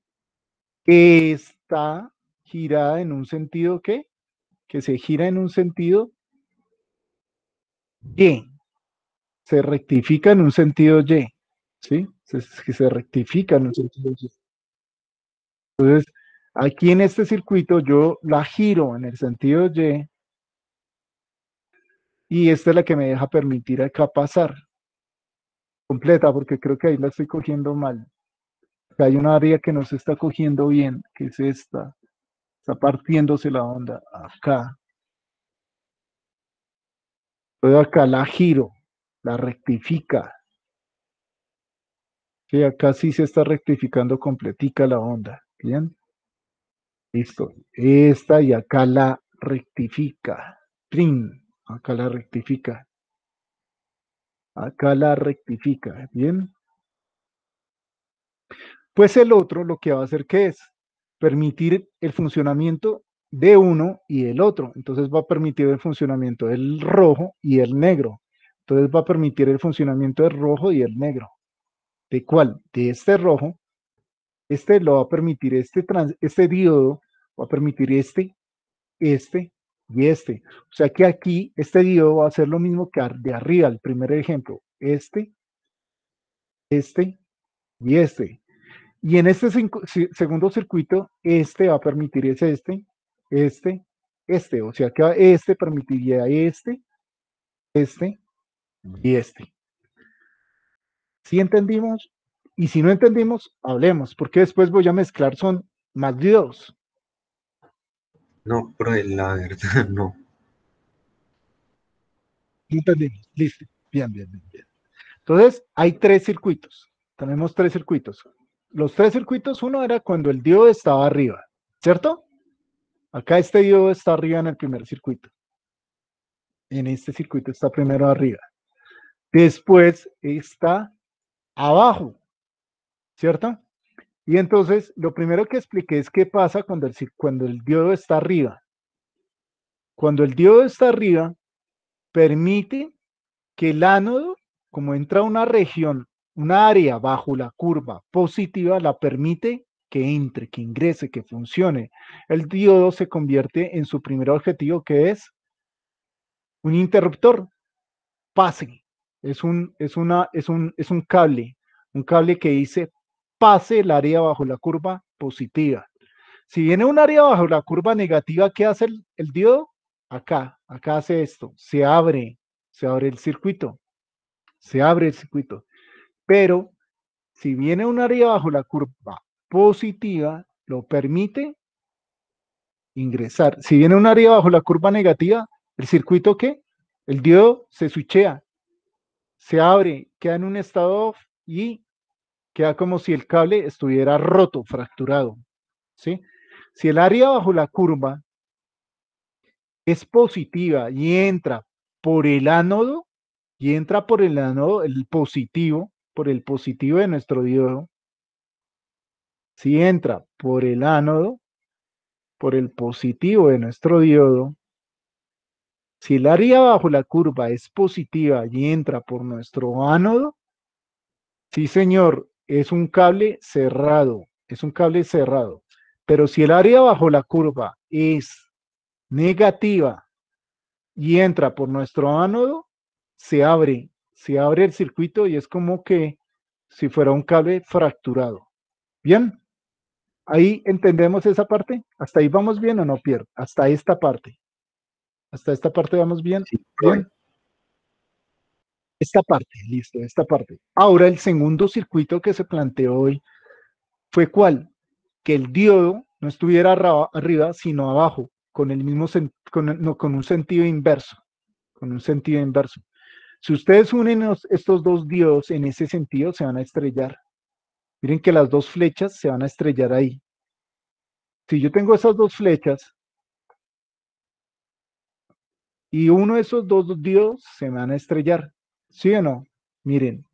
que está girada en un sentido ¿qué? que se gira en un sentido Y, se rectifica en un sentido Y, ¿sí? Se, que se rectifica en un sentido Y. Entonces, aquí en este circuito yo la giro en el sentido Y y esta es la que me deja permitir acá pasar completa, porque creo que ahí la estoy cogiendo mal. Hay una área que no se está cogiendo bien, que es esta. Está partiéndose la onda acá. Entonces acá la giro, la rectifica. Sí, acá sí se está rectificando completica la onda. Bien. Listo. Esta y acá la rectifica. Trin. Acá la rectifica. Acá la rectifica. Bien. Pues el otro lo que va a hacer que es permitir el funcionamiento de uno y del otro. Entonces va a permitir el funcionamiento del rojo y el negro. Entonces va a permitir el funcionamiento del rojo y el negro. ¿De cuál? De este rojo. Este lo va a permitir este, trans, este diodo, va a permitir este, este y este. O sea que aquí este diodo va a hacer lo mismo que de arriba, el primer ejemplo. Este, este y este. Y en este segundo circuito, este va a permitir es este, este, este. O sea que este permitiría este, este y este. Si entendimos? Y si no entendimos, hablemos, porque después voy a mezclar, son más de dos. No, pero la verdad no. Entendimos, listo. Bien, bien, bien, bien. Entonces, hay tres circuitos. Tenemos tres circuitos. Los tres circuitos, uno era cuando el diodo estaba arriba, ¿cierto? Acá este diodo está arriba en el primer circuito. En este circuito está primero arriba. Después está abajo, ¿cierto? Y entonces, lo primero que expliqué es qué pasa cuando el, cuando el diodo está arriba. Cuando el diodo está arriba, permite que el ánodo, como entra una región, una área bajo la curva positiva, la permite que entre, que ingrese, que funcione. El diodo se convierte en su primer objetivo, que es un interruptor, pase. Es un, es una, es un, es un cable, un cable que dice pase el área bajo la curva positiva. Si viene un área bajo la curva negativa, ¿qué hace el, diodo? Acá, acá hace esto, se abre, se abre el circuito, se abre el circuito. Pero si viene un área bajo la curva positiva, lo permite ingresar. Si viene un área bajo la curva negativa, el circuito ¿qué? El diodo se switchea, se abre, queda en un estado off y queda como si el cable estuviera roto, fracturado. ¿sí? Si el área bajo la curva es positiva y entra por el ánodo, y entra por el ánodo, el positivo, por el positivo de nuestro diodo, si entra por el ánodo, por el positivo de nuestro diodo, si el área bajo la curva es positiva y entra por nuestro ánodo, sí señor, es un cable cerrado, es un cable cerrado. Pero si el área bajo la curva es negativa y entra por nuestro ánodo, se abre, se abre el circuito y es como que si fuera un cable fracturado. Bien, ahí entendemos esa parte. ¿Hasta ahí vamos bien o no, Pierre? Hasta esta parte. Hasta esta parte vamos bien. Bien. Esta parte, listo, esta parte. Ahora el segundo circuito que se planteó hoy fue cuál? Que el diodo no estuviera arriba, sino abajo, con el mismo con, no, con un sentido inverso, con un sentido inverso. Si ustedes unen estos dos diodos en ese sentido, se van a estrellar. Miren que las dos flechas se van a estrellar ahí. Si yo tengo esas dos flechas y uno de esos dos diodos se van a estrellar, ¿sí o no? Miren.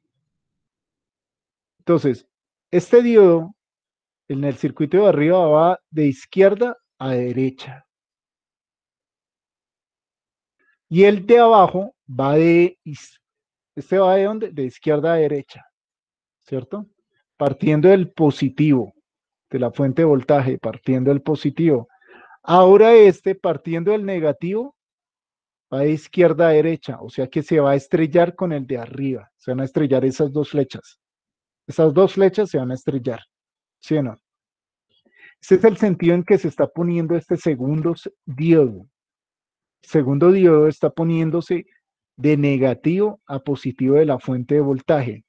Entonces, este diodo en el circuito de arriba va de izquierda a derecha. Y el de abajo va de, este va de dónde? De izquierda a derecha, ¿cierto? Partiendo del positivo, de la fuente de voltaje, partiendo del positivo. Ahora este, partiendo del negativo, va de izquierda a derecha, o sea que se va a estrellar con el de arriba. Se van a estrellar esas dos flechas. Esas dos flechas se van a estrellar. ¿Sí o no? Ese es el sentido en que se está poniendo este segundo diodo. segundo diodo está poniéndose de negativo a positivo de la fuente de voltaje.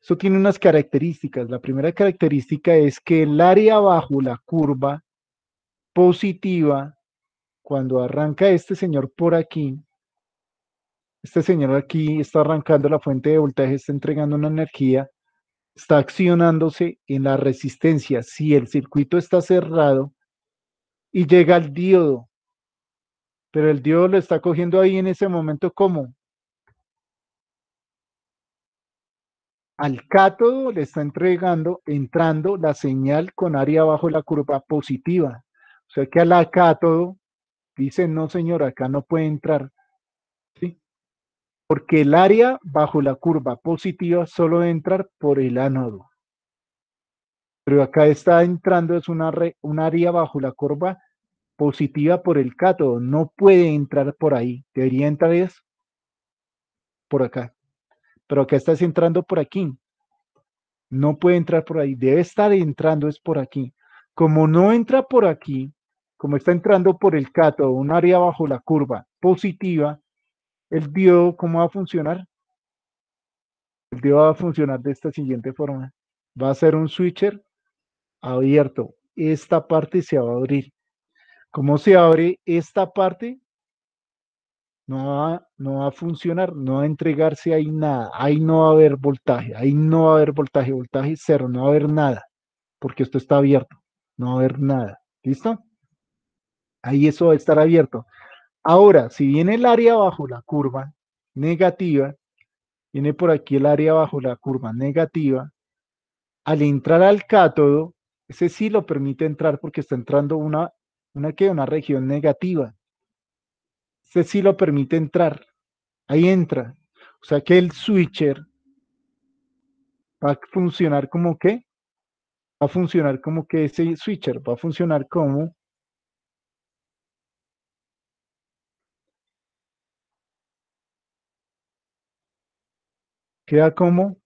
Eso tiene unas características. La primera característica es que el área bajo la curva positiva, cuando arranca este señor por aquí, este señor aquí está arrancando la fuente de voltaje, está entregando una energía, está accionándose en la resistencia. Si el circuito está cerrado y llega al diodo, pero el diodo lo está cogiendo ahí en ese momento como al cátodo le está entregando, entrando la señal con área bajo la curva positiva. O sea que a la cátodo dice, no señor, acá no puede entrar porque el área bajo la curva positiva solo debe entrar por el ánodo. Pero acá está entrando es una un área bajo la curva positiva por el cátodo, no puede entrar por ahí, debería entrar es por acá. Pero acá estás entrando por aquí. No puede entrar por ahí, debe estar entrando es por aquí. Como no entra por aquí, como está entrando por el cátodo, un área bajo la curva positiva, el diodo, ¿cómo va a funcionar? El diodo va a funcionar de esta siguiente forma. Va a ser un switcher abierto. Esta parte se va a abrir. ¿Cómo se abre esta parte? No va, no va a funcionar, no va a entregarse ahí nada. Ahí no va a haber voltaje, ahí no va a haber voltaje, voltaje cero, no va a haber nada, porque esto está abierto, no va a haber nada. ¿Listo? Ahí eso va a estar abierto. Ahora, si viene el área bajo la curva negativa, viene por aquí el área bajo la curva negativa, al entrar al cátodo, ese sí lo permite entrar porque está entrando una, una, ¿qué? una región negativa. Ese sí lo permite entrar. Ahí entra. O sea que el switcher va a funcionar como qué? Va a funcionar como que ese switcher va a funcionar como queda como,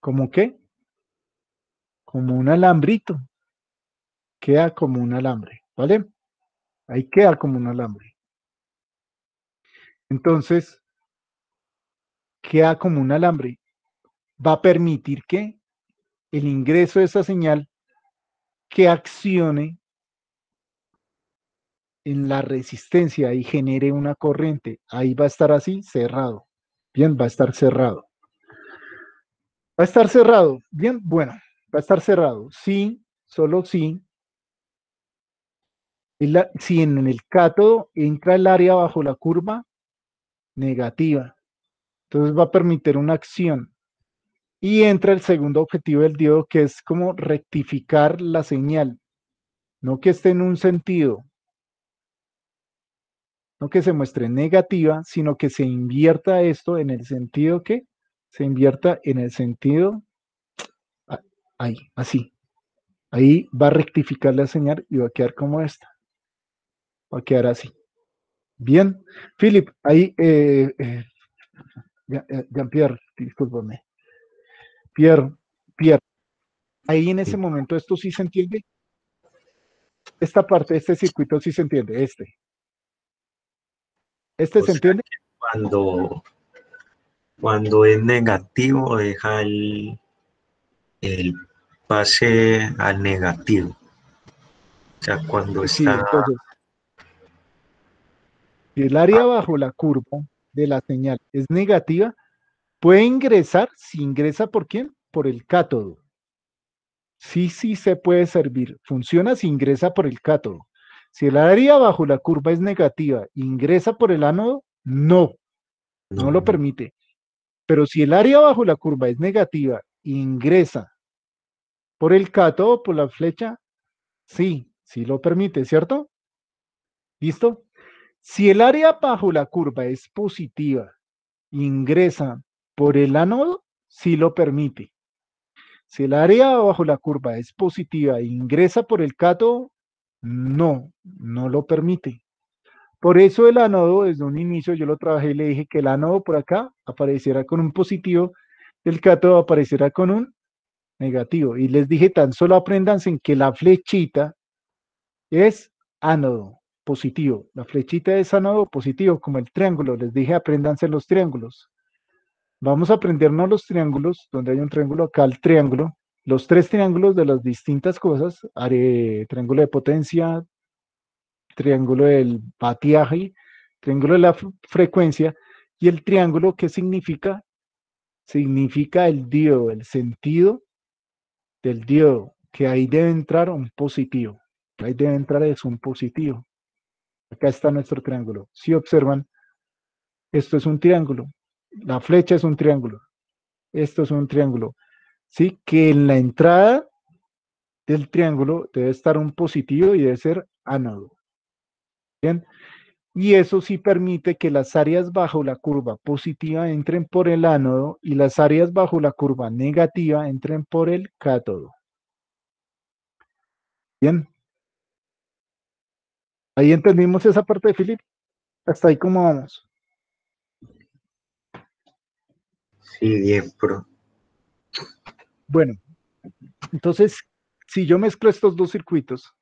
¿como qué? Como un alambrito. Queda como un alambre, ¿vale? Ahí queda como un alambre. Entonces, queda como un alambre. Va a permitir que el ingreso de esa señal que accione en la resistencia y genere una corriente, ahí va a estar así cerrado. Bien, va a estar cerrado. Va a estar cerrado. Bien, bueno, va a estar cerrado. Sí, solo sí. Si en el cátodo entra el área bajo la curva negativa. Entonces va a permitir una acción. Y entra el segundo objetivo del diodo, que es como rectificar la señal. No que esté en un sentido, no que se muestre negativa, sino que se invierta esto en el sentido que se invierta en el sentido ahí, así. Ahí va a rectificar la señal y va a quedar como esta. Va a quedar así. Bien. Philip, ahí, eh, eh, eh, Jean-Pierre, discúlpame. Pierre, Pierre, ahí en ese momento esto sí se entiende. Esta parte, este circuito sí se entiende, este. ¿Este se entiende? Cuando, cuando es negativo, deja el, el pase al negativo. O sea, cuando Sí, está... entonces, si el área bajo la curva de la señal es negativa, puede ingresar, si ingresa por quién? Por el cátodo. Sí, sí se puede servir. Funciona si ingresa por el cátodo. Si el área bajo la curva es negativa, ingresa por el ánodo, no, no lo permite. Pero si el área bajo la curva es negativa, ingresa por el cátodo, por la flecha, sí, sí lo permite, ¿cierto? ¿Listo? Si el área bajo la curva es positiva, ingresa por el ánodo, sí lo permite. Si el área bajo la curva es positiva e ingresa por el cátodo, no, no lo permite. Por eso el ánodo, desde un inicio yo lo trabajé y le dije que el ánodo por acá apareciera con un positivo, el cátodo apareciera con un negativo. Y les dije, tan solo apréndanse en que la flechita es ánodo positivo. La flechita es ánodo positivo, como el triángulo. Les dije, apréndanse los triángulos. Vamos a aprendernos los triángulos, donde hay un triángulo acá, el triángulo, los tres triángulos de las distintas cosas, haré triángulo de potencia, triángulo del batiaje, triángulo de la fre- frecuencia, y el triángulo, ¿qué significa? Significa el diodo, el sentido del diodo, que ahí debe entrar un positivo. Ahí debe entrar es un positivo. Acá está nuestro triángulo. Si observan, esto es un triángulo. La flecha es un triángulo. Esto es un triángulo. ¿Sí? Que en la entrada del triángulo debe estar un positivo y debe ser ánodo. Bien. Y eso sí permite que las áreas bajo la curva positiva entren por el ánodo y las áreas bajo la curva negativa entren por el cátodo. Bien. Ahí entendimos esa parte de Philip. Hasta ahí cómo vamos. Sí, bien, pro. Bueno, entonces, si yo mezclo estos dos circuitos,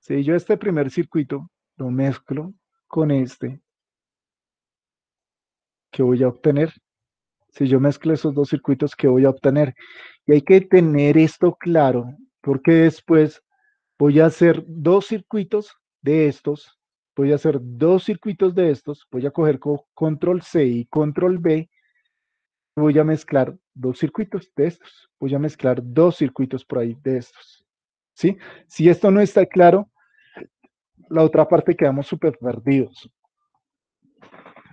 si yo este primer circuito lo mezclo con este, ¿qué voy a obtener? Si yo mezclo esos dos circuitos, ¿qué voy a obtener? Y hay que tener esto claro, porque después voy a hacer dos circuitos de estos, voy a hacer dos circuitos de estos, voy a coger co- control C y control B, voy a mezclar dos circuitos de estos, voy a mezclar dos circuitos por ahí de estos. ¿Sí? Si esto no está claro, la otra parte quedamos súper perdidos.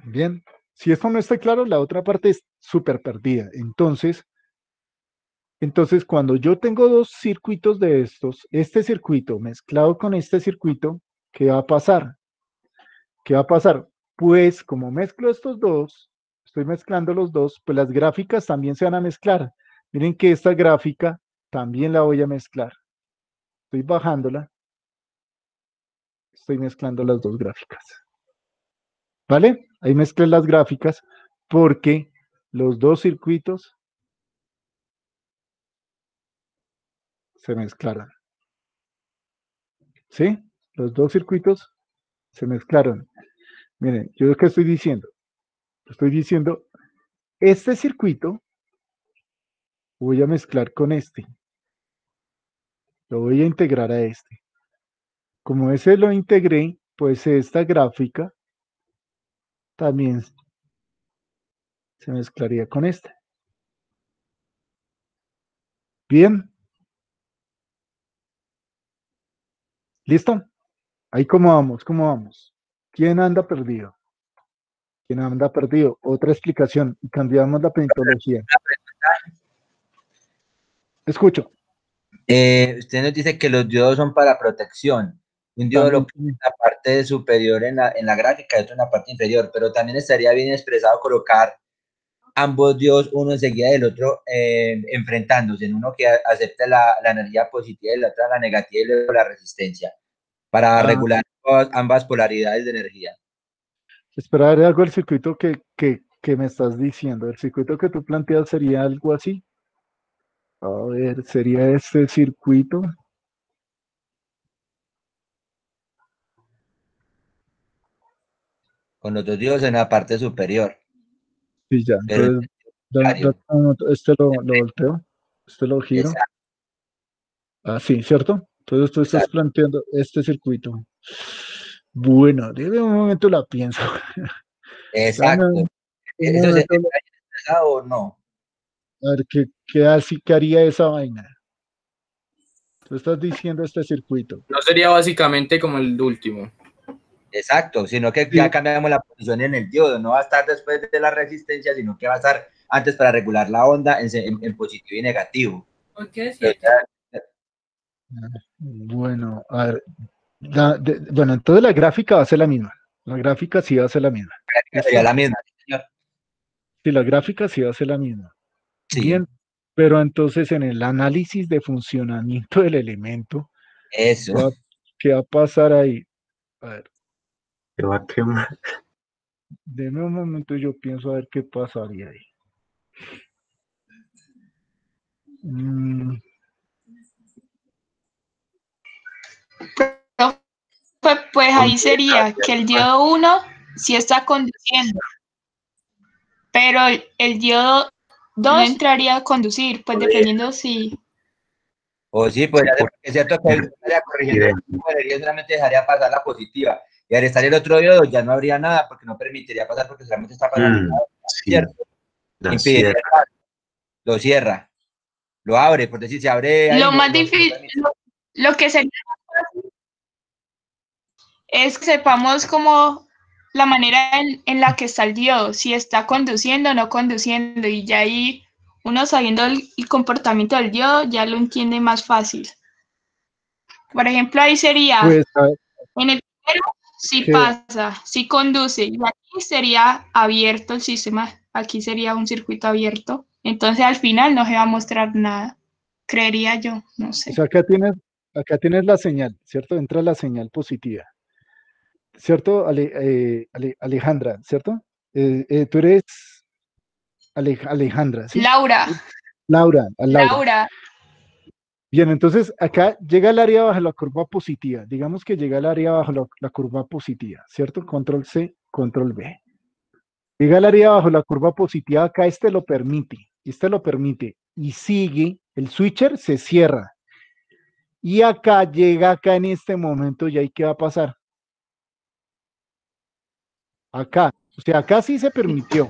Bien, si esto no está claro, la otra parte es súper perdida. Entonces, entonces, cuando yo tengo dos circuitos de estos, este circuito mezclado con este circuito, ¿qué va a pasar? ¿Qué va a pasar? Pues como mezclo estos dos, estoy mezclando los dos, pues las gráficas también se van a mezclar. Miren que esta gráfica también la voy a mezclar. Estoy bajándola. Estoy mezclando las dos gráficas. ¿Vale? Ahí mezclé las gráficas porque los dos circuitos se mezclaron. ¿Sí? Los dos circuitos se mezclaron. Miren, yo qué estoy diciendo. Estoy diciendo, este circuito voy a mezclar con este. Lo voy a integrar a este. Como ese lo integré, pues esta gráfica también se mezclaría con esta. Bien. ¿Listo? Ahí cómo vamos, cómo vamos. ¿Quién anda perdido? ¿Quién anda perdido? Otra explicación. y Cambiamos la pentología. Escucho. Eh, usted nos dice que los diodos son para protección. Un diodo lo pone en la parte superior en la, en la gráfica y otro en la parte inferior, pero también estaría bien expresado colocar ambos diodos, uno enseguida del otro, eh, enfrentándose, en uno que acepta la, la energía positiva y el otro la negativa y luego la resistencia, para Ah. regular ambas polaridades de energía. Espera, a ver, algo el circuito que, que, que me estás diciendo. El circuito que tú planteas sería algo así. A ver, sería este circuito. Con los dos en la parte superior. Sí, ya. Entonces, este lo, lo volteo. Este lo giro. Exacto. Ah, sí, ¿cierto? Entonces tú estás planteando este circuito. Bueno, dime un momento la pienso. Exacto. Un ¿Eso se está expresado o no? a ver, ¿qué, qué, así, qué haría esa vaina? Tú estás diciendo este circuito. No sería básicamente como el último. Exacto, sino que Sí. ya cambiamos la posición en el diodo, no va a estar después de la resistencia, sino que va a estar antes para regular la onda en, se- en- en positivo y negativo. Pero ya- Bueno, a ver. La- de- bueno, entonces la gráfica va a ser la misma. La gráfica sí va a ser la misma. sería la misma, señor. Sí, la gráfica sí va a ser la misma. Sí, Bien, pero entonces en el análisis de funcionamiento del elemento, eso. ¿qué va, qué va a pasar ahí? A ver, Se va a quemar. Deme un momento, yo pienso a ver qué pasaría ahí. Mm, Pues, pues ahí sería que el diodo 1 sí está conduciendo, pero el, diodo 2 no entraría a conducir, pues dependiendo si... O sí, pues es cierto que estaría corrigiendo solamente dejaría pasar la positiva. Y al estar el otro diodo ya no habría nada porque no permitiría pasar porque solamente está pasando. Mm, nada, sí, ¿cierto? Lo cierra. Lo abre, por decir, se abre. Lo no- más no- difícil, lo, lo que sería más fácil es que sepamos como la manera en, en la que está el diodo, si está conduciendo o no conduciendo, y ya ahí uno sabiendo el, el comportamiento del diodo ya lo entiende más fácil. Por ejemplo, ahí sería, Pues, en el primero, pasa, si conduce, y aquí sería abierto el sistema, aquí sería un circuito abierto, entonces al final no se va a mostrar nada, creería yo, no sé. o sea, acá tienes, acá tienes la señal, ¿cierto? Entra la señal positiva. ¿Cierto, Ale- eh, Ale- Alejandra? ¿Cierto? Eh, eh, tú eres Ale- Alejandra, ¿sí? Laura, Laura, Laura. Laura, Bien, entonces acá llega el área bajo la curva positiva. Digamos que llega el área bajo la, la curva positiva, ¿cierto? Control C, control V. Llega el área bajo la curva positiva, acá este lo permite, este lo permite y sigue, el switcher se cierra. Y acá llega acá en este momento y ahí qué va a pasar. Acá, o sea, acá sí se permitió.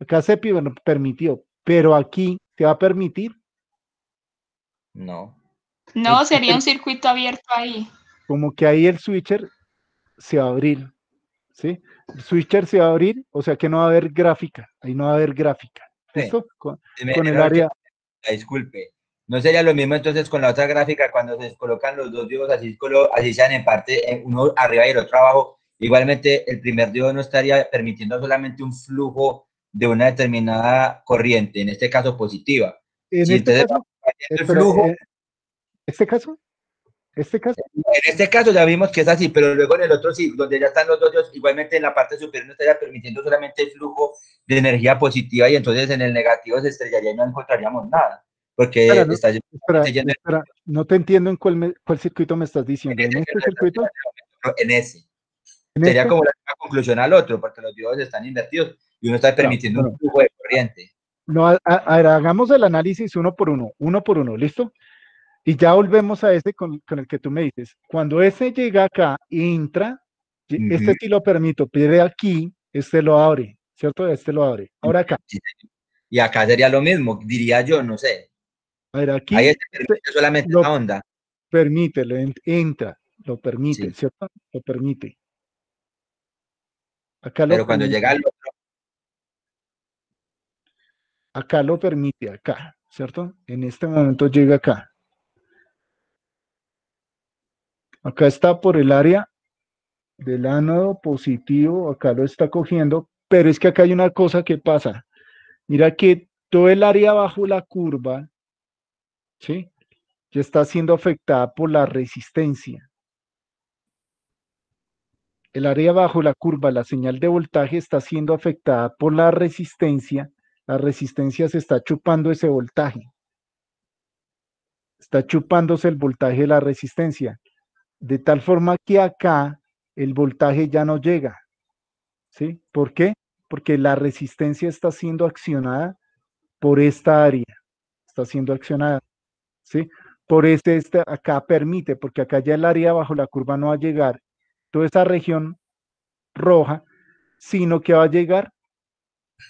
Acá se permitió, pero aquí se va a permitir No. no, sería un circuito abierto ahí. como que ahí el switcher se va a abrir, ¿sí? El switcher se va a abrir, o sea que no va a haber gráfica, ahí no va a haber gráfica, Sí. ¿listo? Con, Me- con el que- área, disculpe. No sería lo mismo entonces con la otra gráfica cuando se colocan los dos diodos así, colo- así sean en parte, en uno arriba y el otro abajo. Igualmente, el primer diodo no estaría permitiendo solamente un flujo de una determinada corriente, en este caso positiva. en este entonces, caso, El espera, flujo, eh, este caso, este caso, en este caso ya vimos que es así, pero luego en el otro sí, donde ya están los dos diodos, igualmente en la parte superior no estaría permitiendo solamente el flujo de energía positiva y entonces en el negativo se estrellaría y no encontraríamos nada, porque Espera, no, está espera, yendo espera, no te entiendo en cuál, me- cuál circuito me estás diciendo, en este circuito, en ese. Sería este, como la conclusión al otro, porque los diodos están invertidos y uno está permitiendo un flujo de corriente. no, a- ver, hagamos el análisis uno por uno, uno por uno, ¿listo? Y ya volvemos a ese con, con el que tú me dices. Cuando ese llega acá, entra, este sí lo permito, pide aquí, este lo abre, ¿cierto? Este lo abre. Ahora acá, Y acá sería lo mismo, diría yo, no sé. a ver, aquí Ahí se permite solamente la onda. permite, lo en- entra, lo permite, Sí. ¿cierto? Lo permite. Acá lo Pero cuando permite, llega al otro, acá lo permite, acá, ¿cierto? En este momento llega acá. Acá está por el área del ánodo positivo, acá lo está cogiendo, pero es que acá hay una cosa que pasa. Mira que todo el área bajo la curva, ¿sí? Ya está siendo afectada por la resistencia. El área bajo la curva, la señal de voltaje está siendo afectada por la resistencia. La resistencia se está chupando ese voltaje. Está chupándose el voltaje de la resistencia. De tal forma que acá el voltaje ya no llega. ¿Sí? ¿Por qué? Porque la resistencia está siendo accionada por esta área. Está siendo accionada. ¿Sí? Por este, este acá permite, porque acá ya el área bajo la curva no va a llegar toda esa región roja, sino que va a llegar,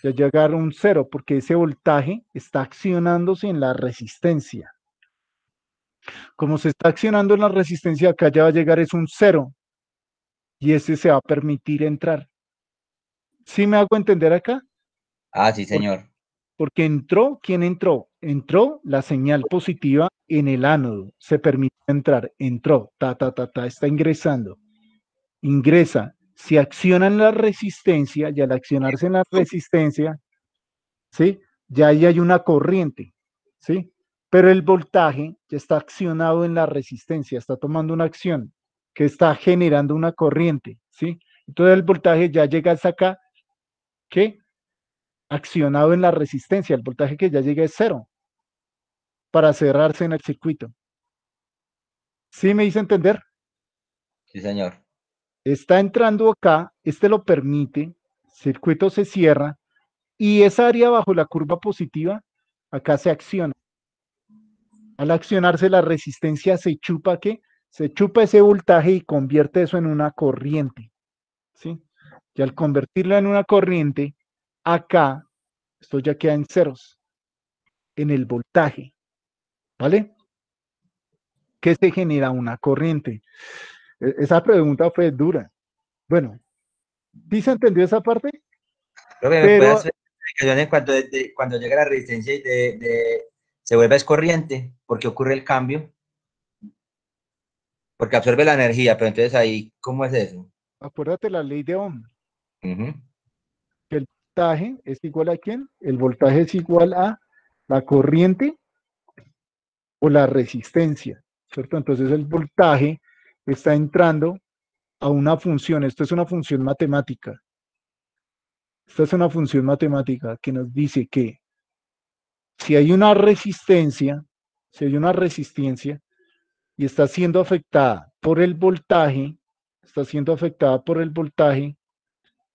ya llegar un cero, porque ese voltaje está accionándose en la resistencia. Como se está accionando en la resistencia, acá ya va a llegar es un cero, y ese se va a permitir entrar. ¿Sí me hago entender acá? ah, sí, señor. Porque entró, ¿quién entró? Entró la señal positiva en el ánodo, se permite entrar, entró, ta, ta, ta, ta, está ingresando ingresa, se acciona en la resistencia y al accionarse en la resistencia, ¿sí? Ya ahí hay una corriente, ¿sí? Pero el voltaje ya está accionado en la resistencia, está tomando una acción que está generando una corriente, ¿sí? Entonces el voltaje ya llega hasta acá, ¿qué? Accionado en la resistencia, el voltaje que ya llega es cero para cerrarse en el circuito. ¿Sí me hice entender? Sí, señor. Está entrando acá, este lo permite, circuito se cierra y esa área bajo la curva positiva, acá se acciona. Al accionarse la resistencia se chupa ¿qué? Se chupa ese voltaje y convierte eso en una corriente. ¿Sí? Y al convertirla en una corriente, acá, esto ya queda en ceros, en el voltaje. ¿Vale? ¿Qué se genera una corriente? E- Esa pregunta fue dura. Bueno, ¿sí se entendió esa parte? ¿me puede Pero- hacer explicaciones cuando, de- cuando llega la resistencia y de, de- se vuelve es corriente? ¿Por qué ocurre el cambio? Porque absorbe la energía, pero entonces ahí, ¿cómo es eso? Acuérdate la ley de Ohm. El voltaje es igual a quién? El voltaje es igual a la corriente o la resistencia, ¿cierto? Entonces el voltaje está entrando a una función. Esto es una función matemática. Esta es una función matemática que nos dice que si hay una resistencia, si hay una resistencia y está siendo afectada por el voltaje, está siendo afectada por el voltaje,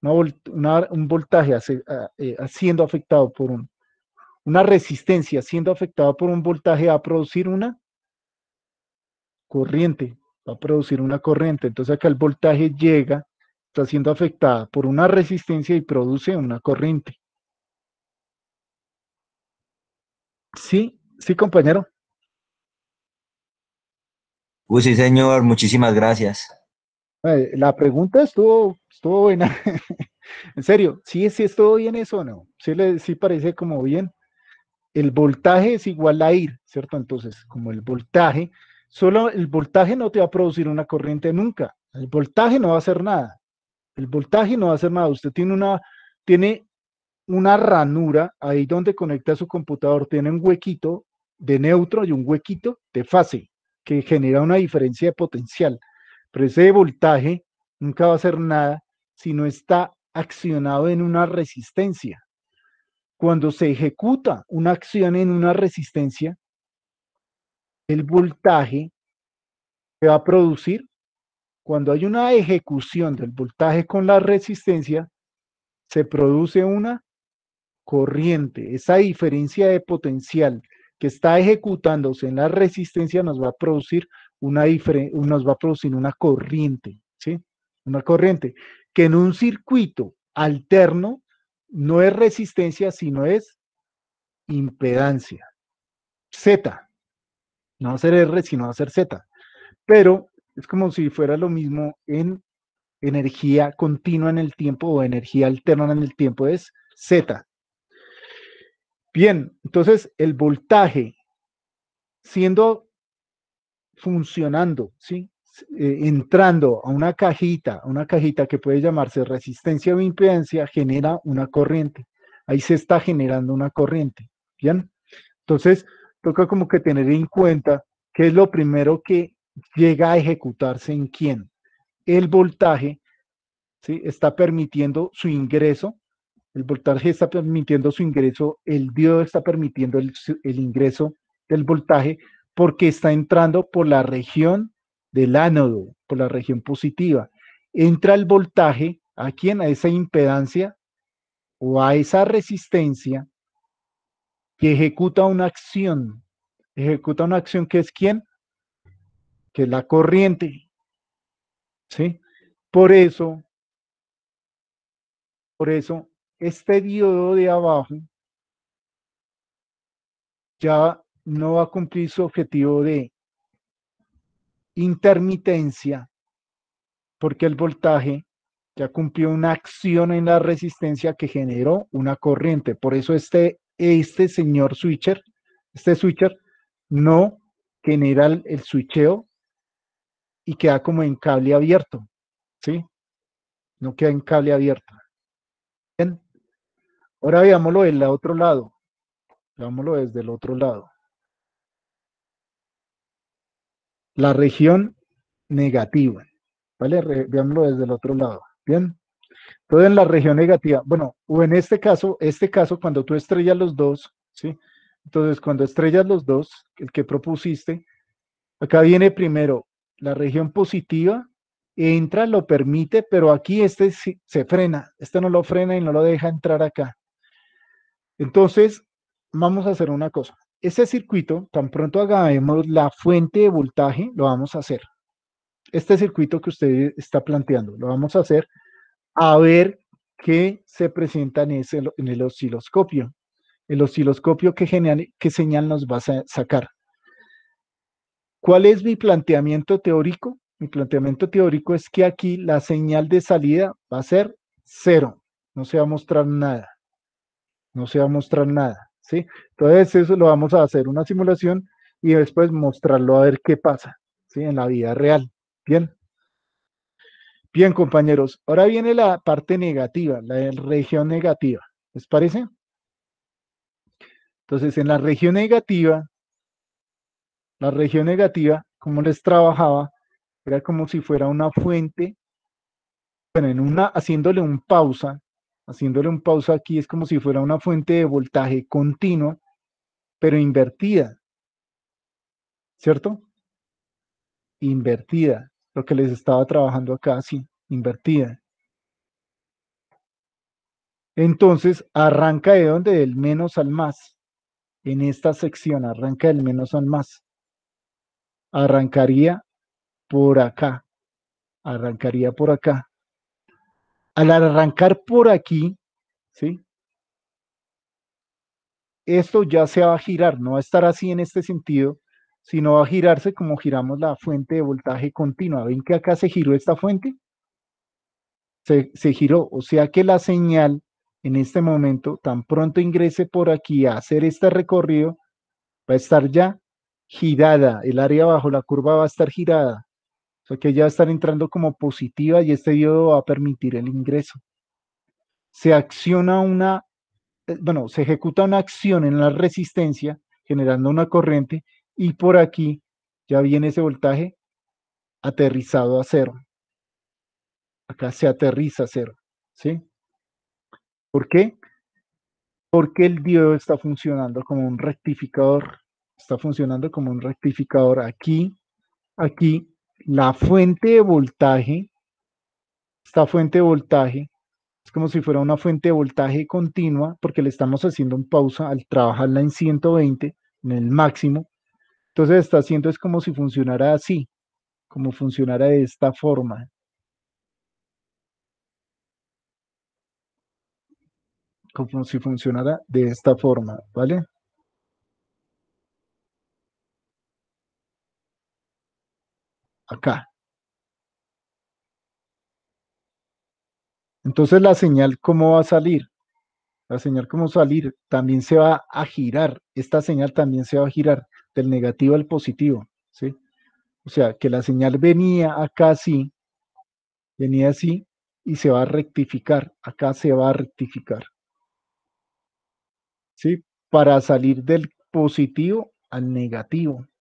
una un voltaje hace- a- eh, siendo afectado por un, una resistencia siendo afectada por un voltaje va a producir una corriente, va a producir una corriente. Entonces acá el voltaje llega, está siendo afectada por una resistencia y produce una corriente. Sí, sí, compañero. Uy, sí, señor, muchísimas gracias. Eh, La pregunta estuvo, estuvo buena. En serio, ¿sí, sí estuvo bien eso o no? Sí, le, sí parece como bien. El voltaje es igual a ir, ¿cierto? Entonces, como el voltaje, solo el voltaje no te va a producir una corriente nunca. El voltaje no va a hacer nada. El voltaje no va a hacer nada. Usted tiene una, tiene una ranura ahí donde conecta su computador, tiene un huequito de neutro y un huequito de fase que genera una diferencia de potencial. Pero ese voltaje nunca va a hacer nada si no está accionado en una resistencia. Cuando se ejecuta una acción en una resistencia, el voltaje que va a producir, cuando hay una ejecución del voltaje con la resistencia, se produce una corriente. Esa diferencia de potencial que está ejecutándose en la resistencia nos va a producir una nos va a producir una corriente, ¿sí? Una corriente que en un circuito alterno no es resistencia, sino es impedancia. Z. No va a ser R, sino va a ser Z. Pero es como si fuera lo mismo en energía continua en el tiempo o energía alterna en el tiempo es Z. Bien, entonces el voltaje siendo funcionando, ¿sí? Eh, entrando a una cajita, una cajita que puede llamarse resistencia o impedancia, genera una corriente. Ahí se está generando una corriente. Bien, entonces toca como que tener en cuenta qué es lo primero que llega a ejecutarse en quién. El voltaje ¿sí? está permitiendo su ingreso, el voltaje está permitiendo su ingreso, el diodo está permitiendo el, el ingreso del voltaje porque está entrando por la región del ánodo, por la región positiva. Entra el voltaje a quién? A esa impedancia o a esa resistencia que ejecuta una acción. Ejecuta una acción que es quién? Que es la corriente. ¿Sí? Por eso, por eso, este diodo de abajo ya no va a cumplir su objetivo de intermitencia, porque el voltaje ya cumplió una acción en la resistencia que generó una corriente. Por eso este, este señor switcher, este switcher, no genera el, switcheo y queda como en cable abierto, ¿sí? No queda en cable abierto. Bien. Ahora veámoslo del otro lado. Veámoslo desde el otro lado. La región negativa. ¿Vale? veámoslo desde el otro lado. Bien. Todo en la región negativa. Bueno, o en este caso, este caso, cuando tú estrellas los dos, ¿sí? Entonces, cuando estrellas los dos, el que propusiste, acá viene primero la región positiva, entra, lo permite, pero aquí este se frena, este no lo frena y no lo deja entrar acá. Entonces, vamos a hacer una cosa. Ese circuito, tan pronto hagamos la fuente de voltaje, lo vamos a hacer. Este circuito que usted está planteando, lo vamos a hacer a ver qué se presenta en, el osciloscopio. El osciloscopio que, qué señal nos va a sacar. ¿Cuál es mi planteamiento teórico? Mi planteamiento teórico es que aquí la señal de salida va a ser cero. No se va a mostrar nada. No se va a mostrar nada. ¿sí? Entonces eso lo vamos a hacer una simulación y después mostrarlo a ver qué pasa, ¿sí? En la vida real. Bien. Bien, compañeros. Ahora viene la parte negativa, la región negativa. ¿Les parece? Entonces, en la región negativa, la región negativa, como les trabajaba, era como si fuera una fuente, bueno, en una, haciéndole un pausa, haciéndole un pausa aquí, es como si fuera una fuente de voltaje continua, pero invertida. ¿Cierto? Invertida. Lo que les estaba trabajando acá, sí, invertida. Entonces, arranca de donde? Del menos al más. En esta sección, arranca del menos al más. Arrancaría por acá. Arrancaría por acá al arrancar por aquí, ¿sí? Esto ya se va a girar, no va a estar así en este sentido, sino va a girarse como giramos la fuente de voltaje continua. ¿Ven que acá se giró esta fuente? Se, se giró, o sea que la señal en este momento, tan pronto ingrese por aquí a hacer este recorrido, va a estar ya girada, el área abajo, la curva va a estar girada. O sea que ya va a estar entrando como positiva y este diodo va a permitir el ingreso. Se acciona una, eh, bueno, se ejecuta una acción en la resistencia generando una corriente y por aquí ya viene ese voltaje aterrizado a cero. Acá se aterriza a cero, ¿sí? ¿Por qué? Porque el diodo está funcionando como un rectificador. Está funcionando como un rectificador aquí, aquí la fuente de voltaje, esta fuente de voltaje, es como si fuera una fuente de voltaje continua, porque le estamos haciendo un pausa al trabajarla en 120, en el máximo. Entonces está haciendo es como si funcionara así, como funcionara de esta forma. Como si funcionara de esta forma, ¿vale? acá. Entonces la señal, ¿cómo va a salir? La señal, ¿cómo salir? También se va a girar. Esta señal también se va a girar del negativo al positivo, ¿sí? O sea, que la señal venía acá así, venía así, y se va a rectificar. Acá se va a rectificar. ¿Sí? Para salir del positivo al negativo.